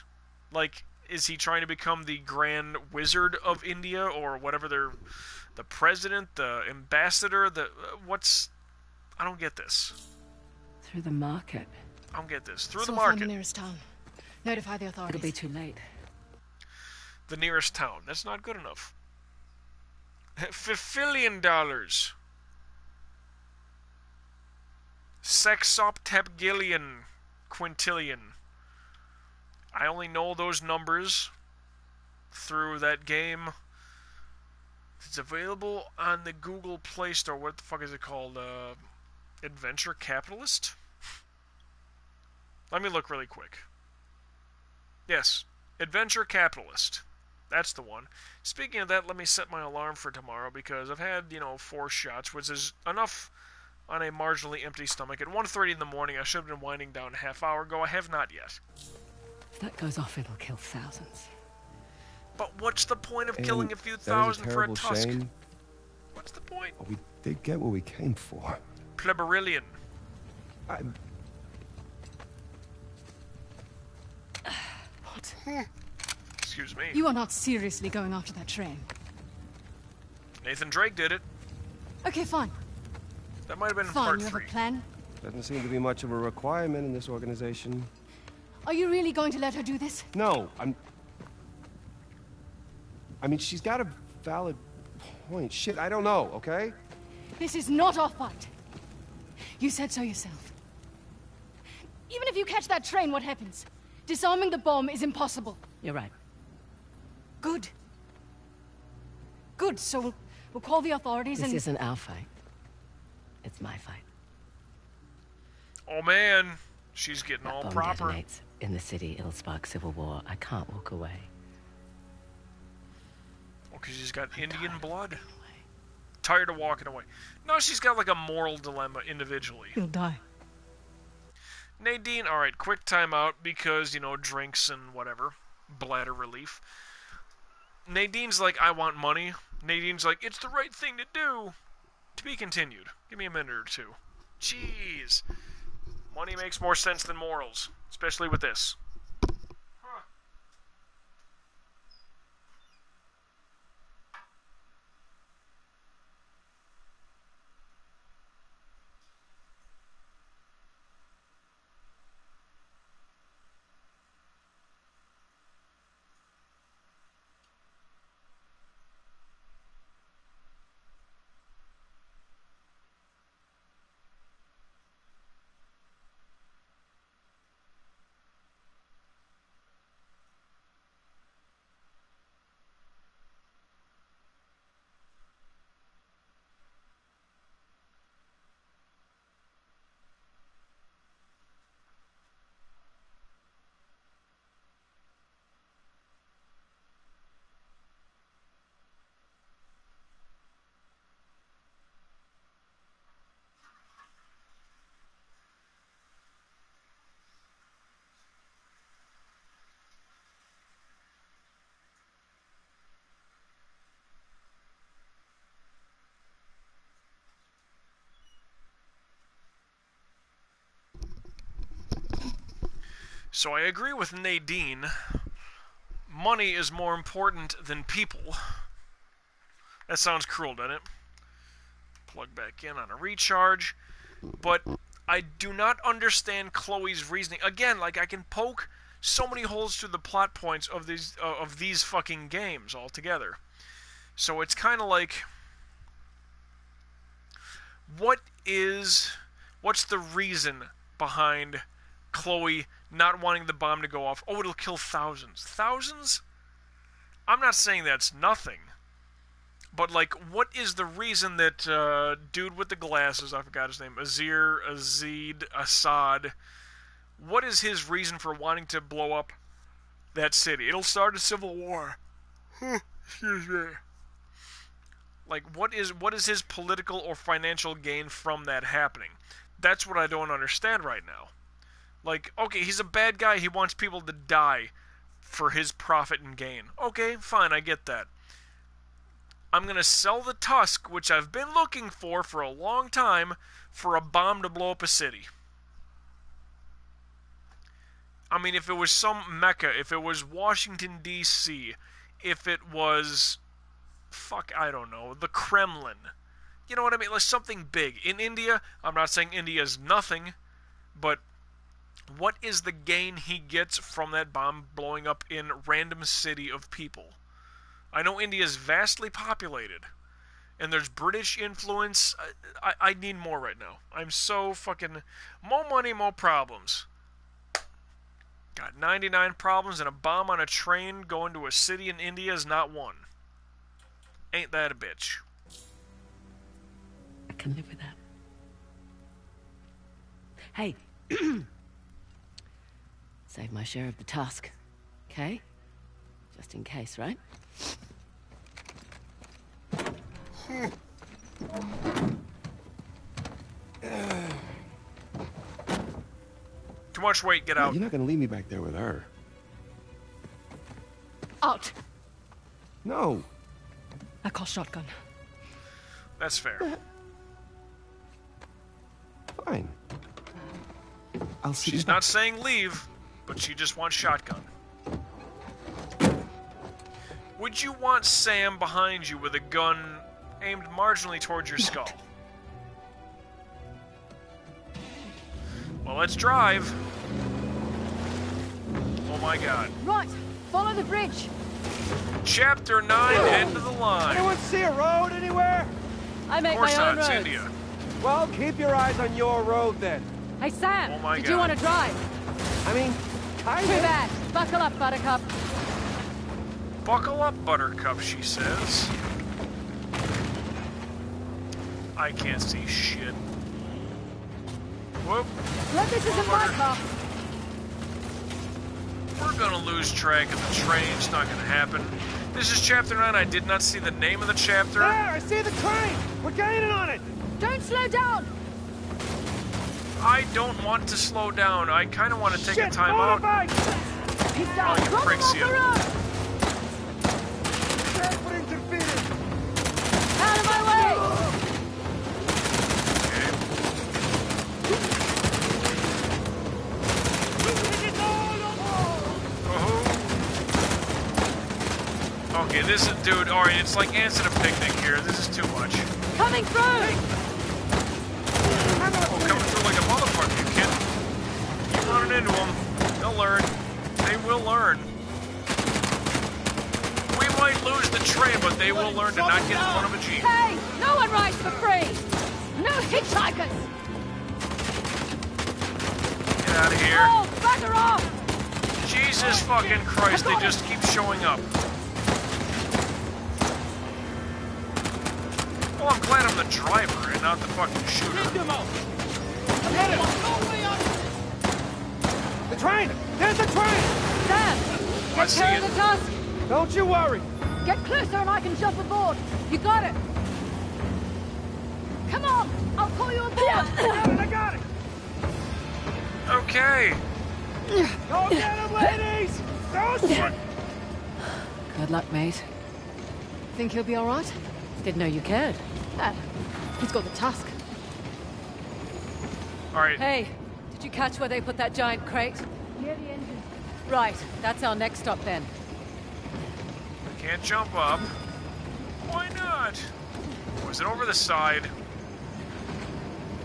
Like, is he trying to become the Grand Wizard of India or whatever they're, the president, the ambassador, the what's? I don't get this. Through the market. I don't get this. Through so the we'll find market. the nearest town. Notify the authorities. It'll be too late. the nearest town. That's not good enough. Fifillion dollars. Sexoptepgillion quintillion. I only know those numbers through that game. It's available on the Google Play Store. What the fuck is it called? Uh, Adventure Capitalist? Let me look really quick. Yes, Adventure Capitalist. That's the one. Speaking of that, let me set my alarm for tomorrow because I've had, you know, four shots, which is enough on a marginally empty stomach. At 1.30 in the morning, I should have been winding down a half hour ago. I have not yet. If that goes off, it'll kill thousands. But what's the point of And killing a few that is a thousand for a tusk? shame. What's the point? But we did get what we came for. Pleberillion. I, What? Excuse me. You are not seriously going after that train. Nathan Drake did it. Okay, fine. That might have been in Fine, part you have three. a plan? doesn't seem to be much of a requirement in this organization. Are you really going to let her do this? No, I'm. I mean, she's got a valid point. Shit, I don't know, okay? This is not our fight. You said so yourself. Even if you catch that train, what happens? Disarming the bomb is impossible. You're right. Good. Good, so we'll, we'll call the authorities This and... isn't our fight. It's my fight. Oh man, she's getting all Bomb proper. detonates in the city. It'll spark civil war. I can't walk away. Oh, well, because she's got Indian blood. Tired of walking away. No, she's got like a moral dilemma individually. You'll die. Nadine, alright, quick timeout because, you know, drinks and whatever. Bladder relief. Nadine's like, I want money. Nadine's like, it's the right thing to do. To be continued. Give me a minute or two. Jeez. Money makes more sense than morals, especially with this. So I agree with Nadine. Money is more important than people. That sounds cruel, doesn't it? Plug back in on a recharge. But I do not understand Chloe's reasoning. Again, like I can poke so many holes through the plot points of these uh, of these fucking games altogether. So it's kind of like what is what's the reason behind Chloe not wanting the bomb to go off? Oh, it'll kill thousands. Thousands? I'm not saying that's nothing. But like, what is the reason that uh, dude with the glasses? I forgot his name. Azir, Azid, Assad. What is his reason for wanting to blow up that city? It'll start a civil war. Excuse me. Like, what is what is his political or financial gain from that happening? That's what I don't understand right now. Like, okay, he's a bad guy. He wants people to die for his profit and gain. Okay, fine, I get that. I'm going to sell the Tusk, which I've been looking for for a long time, for a bomb to blow up a city. I mean, if it was some Mecca, if it was Washington, D.C., if it was. Fuck, I don't know. The Kremlin. You know what I mean? Like something big. In India, I'm not saying India's nothing, but what is the gain he gets from that bomb blowing up in random city of people? I know India is vastly populated, and there's British influence. I, I, I need more right now. I'm so fucking more money, more problems. Got 99 problems, and a bomb on a train going to a city in India is not one. Ain't that a bitch? I can live with that. Hey. Save my share of the tusk. Okay? Just in case, right? Too much weight, get out. You're not gonna leave me back there with her. Out. No. I call shotgun. That's fair. Fine. I'll see. She's not saying leave, but she just wants shotgun. Would you want Sam behind you with a gun aimed marginally towards your skull? Well, let's drive. Oh my god. Right. Follow the bridge. Chapter 9, end of the line. Anyone see a road anywhere? I Of make course my own not, it's roads. India. Well, keep your eyes on your road then. Hey, Sam. Oh my did God. you want to drive? I mean, kind Too bad. Buckle up, Buttercup. Buckle up, Buttercup, she says. I can't see shit. Whoop. Look, this isn't my. We're gonna lose track of the train. It's not gonna happen. This is chapter 9. I did not see the name of the chapter. There, I see the train. We're gaining on it. Don't slow down. I don't want to slow down. I kind of want to take a Shit, time out. motorbike. He's Oh, you pricks, you. the road. Transport interference. Out of my way. Okay. Okay, this is, dude, alright, it's like ants at a picnic here. This is too much. Coming through. Oh, coming through like a motherfucker, you kid. Running into them. They'll learn. They will learn. We might lose the train, but they will learn to not get in front of a Jeep. Hey, no one rides for free. No hitchhikers. Get out of here. Oh, bugger off. Jesus oh, fucking Christ, they just keep showing up. Well, I'm glad I'm the driver and not the fucking shooter. The train. There's the train. Sam, I get see care it. of the tusk. Don't you worry. Get closer and I can jump aboard. You got it. Come on, I'll call you aboard. I got it. I got it. Okay. Go get him, ladies. Shit. Good luck, mate. Think he'll be all right? Didn't know you cared. Dad, he's got the tusk. Alright. Hey, did you catch where they put that giant crate? Near the engine. Right, that's our next stop then. I Can't jump up. Why not? Was it over the side?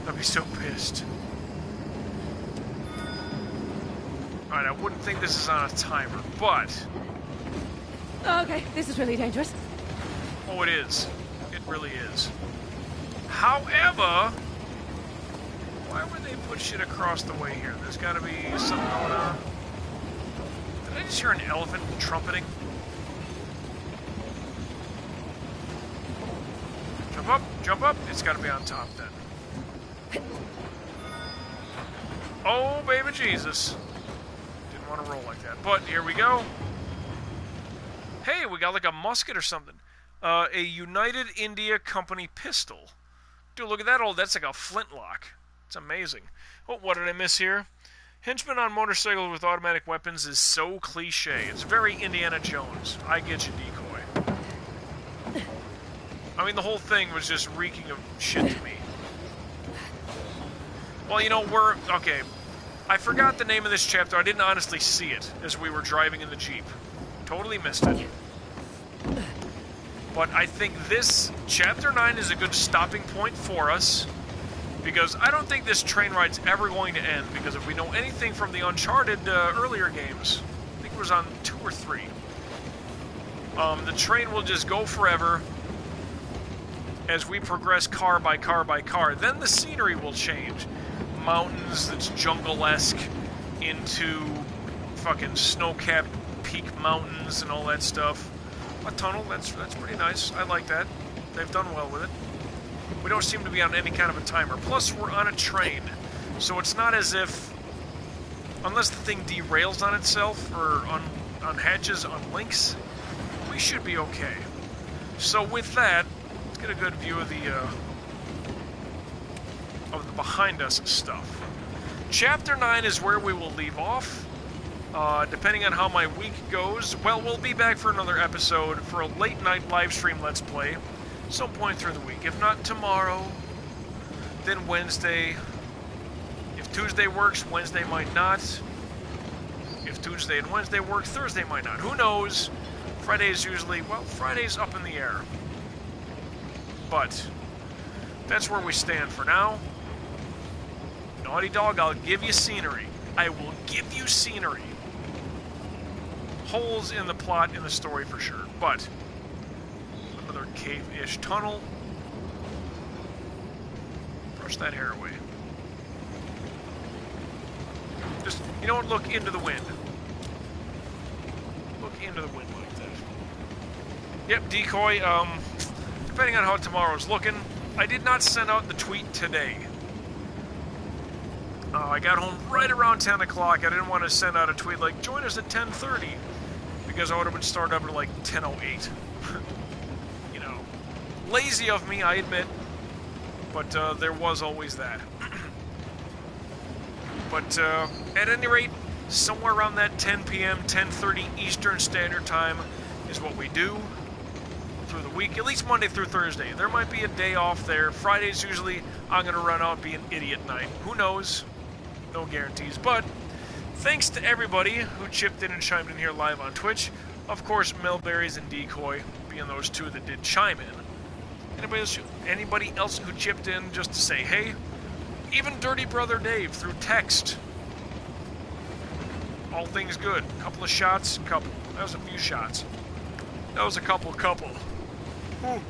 I'd be so pissed. Alright, I wouldn't think this is on a timer, but... Okay, this is really dangerous. Oh, it is. It really is. However... Why would they put shit across the way here? There's gotta be something going on. Did I just hear an elephant trumpeting? Jump up, jump up. It's gotta be on top then. Oh, baby Jesus. Didn't want to roll like that, but here we go. Hey, we got like a musket or something. Uh, a United India Company pistol. Dude, look at that old. That's like a flintlock. Amazing. Oh, what did I miss here? Henchmen on motorcycles with automatic weapons is so cliche. It's very Indiana Jones. I get you, decoy. I mean, the whole thing was just reeking of shit to me. Well, you know, we're... Okay. I forgot the name of this chapter. I didn't honestly see it as we were driving in the Jeep. Totally missed it. But I think this chapter 9 is a good stopping point for us because I don't think this train ride's ever going to end because if we know anything from the Uncharted uh, earlier games, I think it was on 2 or 3, um, the train will just go forever as we progress car by car by car. Then the scenery will change. Mountains that's jungle-esque into fucking snow-capped peak mountains and all that stuff. A tunnel, that's that's pretty nice. I like that. They've done well with it. We don't seem to be on any kind of a timer. Plus, we're on a train, so it's not as if, unless the thing derails on itself or on, on hatches, on links, we should be okay. So with that, let's get a good view of the, uh, of the behind us stuff. Chapter 9 is where we will leave off. Uh, depending on how my week goes, well, we'll be back for another episode for a late night live stream Let's Play some point through the week. If not tomorrow, then Wednesday. If Tuesday works, Wednesday might not. If Tuesday and Wednesday work, Thursday might not. Who knows? Friday is usually, well, Friday's up in the air. But that's where we stand for now. Naughty Dog, I'll give you scenery. I will give you scenery holes in the plot in the story for sure. But cave-ish tunnel. Brush that hair away. Just you know what? Look into the wind. Look into the wind like that. Yep, decoy. Um, depending on how tomorrow's looking, I did not send out the tweet today. Uh, I got home right around 10 o'clock. I didn't want to send out a tweet like, join us at 10.30 because I would have been started up at like 10.08. lazy of me, I admit, but uh, there was always that. but uh, at any rate, somewhere around that 10 p.m., 10.30 Eastern Standard Time is what we do through the week, at least Monday through Thursday. There might be a day off there. Fridays usually I'm going to run out and be an idiot night. Who knows? No guarantees, but Thanks to everybody who chipped in and chimed in here live on Twitch. Of course, Melberries and Decoy being those two that did chime in. Anybody else, anybody else who chipped in just to say hey? Even Dirty Brother Dave through text. All things good. A Couple of shots, couple. That was a few shots. That was a couple, couple. And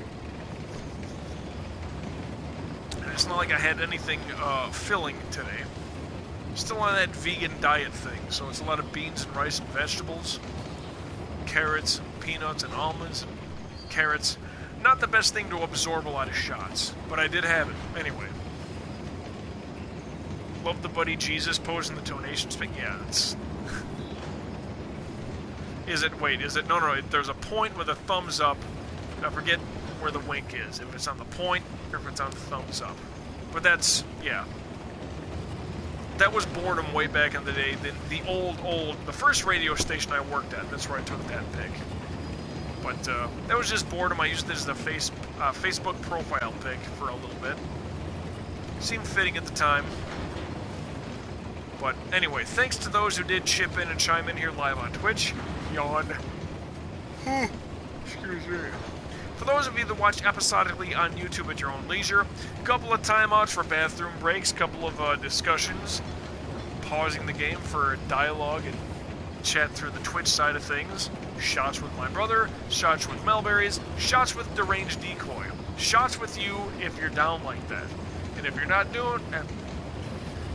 it's not like I had anything uh, filling today. Still on that vegan diet thing, so it's a lot of beans and rice and vegetables, carrots, and peanuts and almonds and carrots. Not the best thing to absorb a lot of shots, but I did have it anyway. Love the buddy Jesus posing the donation thing. Yeah, it's. is it? Wait, is it? No, no. There's a point with a thumbs up. I forget where the wink is. If it's on the point or if it's on the thumbs up. But that's yeah that was boredom way back in the day. The, the old, old, the first radio station I worked at, that's where I took that pic. But uh, that was just boredom. I used it as a face, uh, Facebook profile pic for a little bit. Seemed fitting at the time. But anyway, thanks to those who did chip in and chime in here live on Twitch. Yawn. Excuse me. For those of you that watch episodically on YouTube at your own leisure, a couple of timeouts for bathroom breaks, a couple of uh, discussions, pausing the game for dialogue and chat through the Twitch side of things, shots with my brother, shots with Melberries, shots with Deranged Decoy, shots with you if you're down like that. And if you're not doing, eh,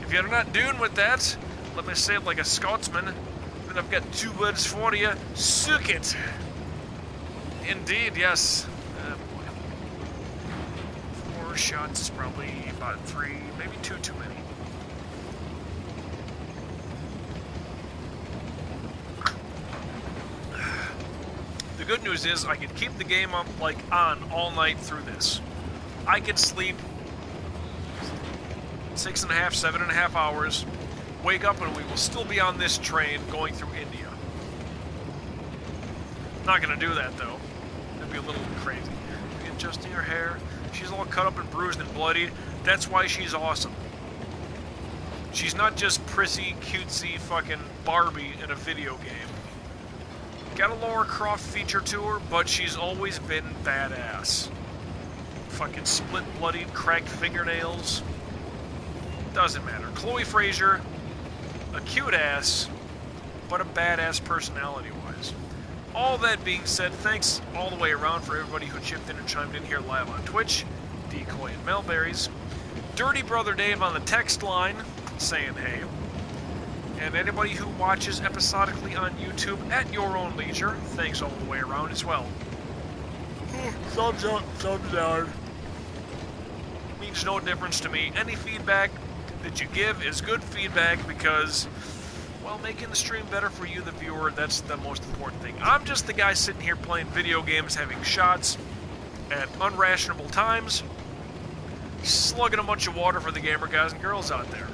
if you're not doing with that, let me say it like a Scotsman, then I've got two words for you, suck it. Indeed, yes. Uh, four shots is probably about three, maybe two too many. The good news is I can keep the game up like on all night through this. I can sleep six and a half, seven and a half hours, wake up, and we will still be on this train going through India. Not gonna do that though. That'd be a little crazy. Adjusting her hair. She's all cut up and bruised and bloody. That's why she's awesome. She's not just prissy, cutesy fucking Barbie in a video game. Got a Laura Croft feature to her, but she's always been badass. Fucking split bloodied, cracked fingernails. Doesn't matter. Chloe Frazer, a cute ass, but a badass personality wise. All that being said, thanks all the way around for everybody who chipped in and chimed in here live on Twitch, Decoy and Melberries. Dirty Brother Dave on the text line saying hey. And anybody who watches episodically on YouTube at your own leisure, thanks all the way around as well. Hmm, thumbs up, thumbs down. Means no difference to me. Any feedback that you give is good feedback because, well, making the stream better for you, the viewer, that's the most important thing. I'm just the guy sitting here playing video games, having shots at unrationable times, slugging a bunch of water for the gamer guys and girls out there.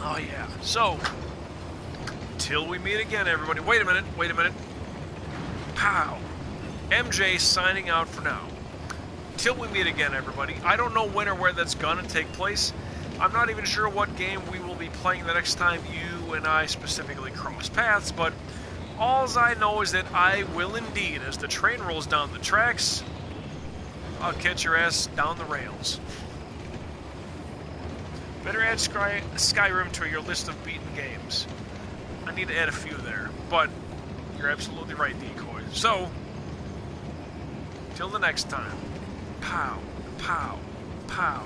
Oh, yeah. So, till we meet again, everybody. Wait a minute, wait a minute. Pow. MJ signing out for now. Till we meet again, everybody. I don't know when or where that's gonna take place. I'm not even sure what game we will be playing the next time you and I specifically cross paths, but alls I know is that I will indeed, as the train rolls down the tracks, I'll catch your ass down the rails. Better add Sky, Skyrim to your list of beaten games. I need to add a few there, but you're absolutely right, Decoy. So, till the next time, pow, pow, pow.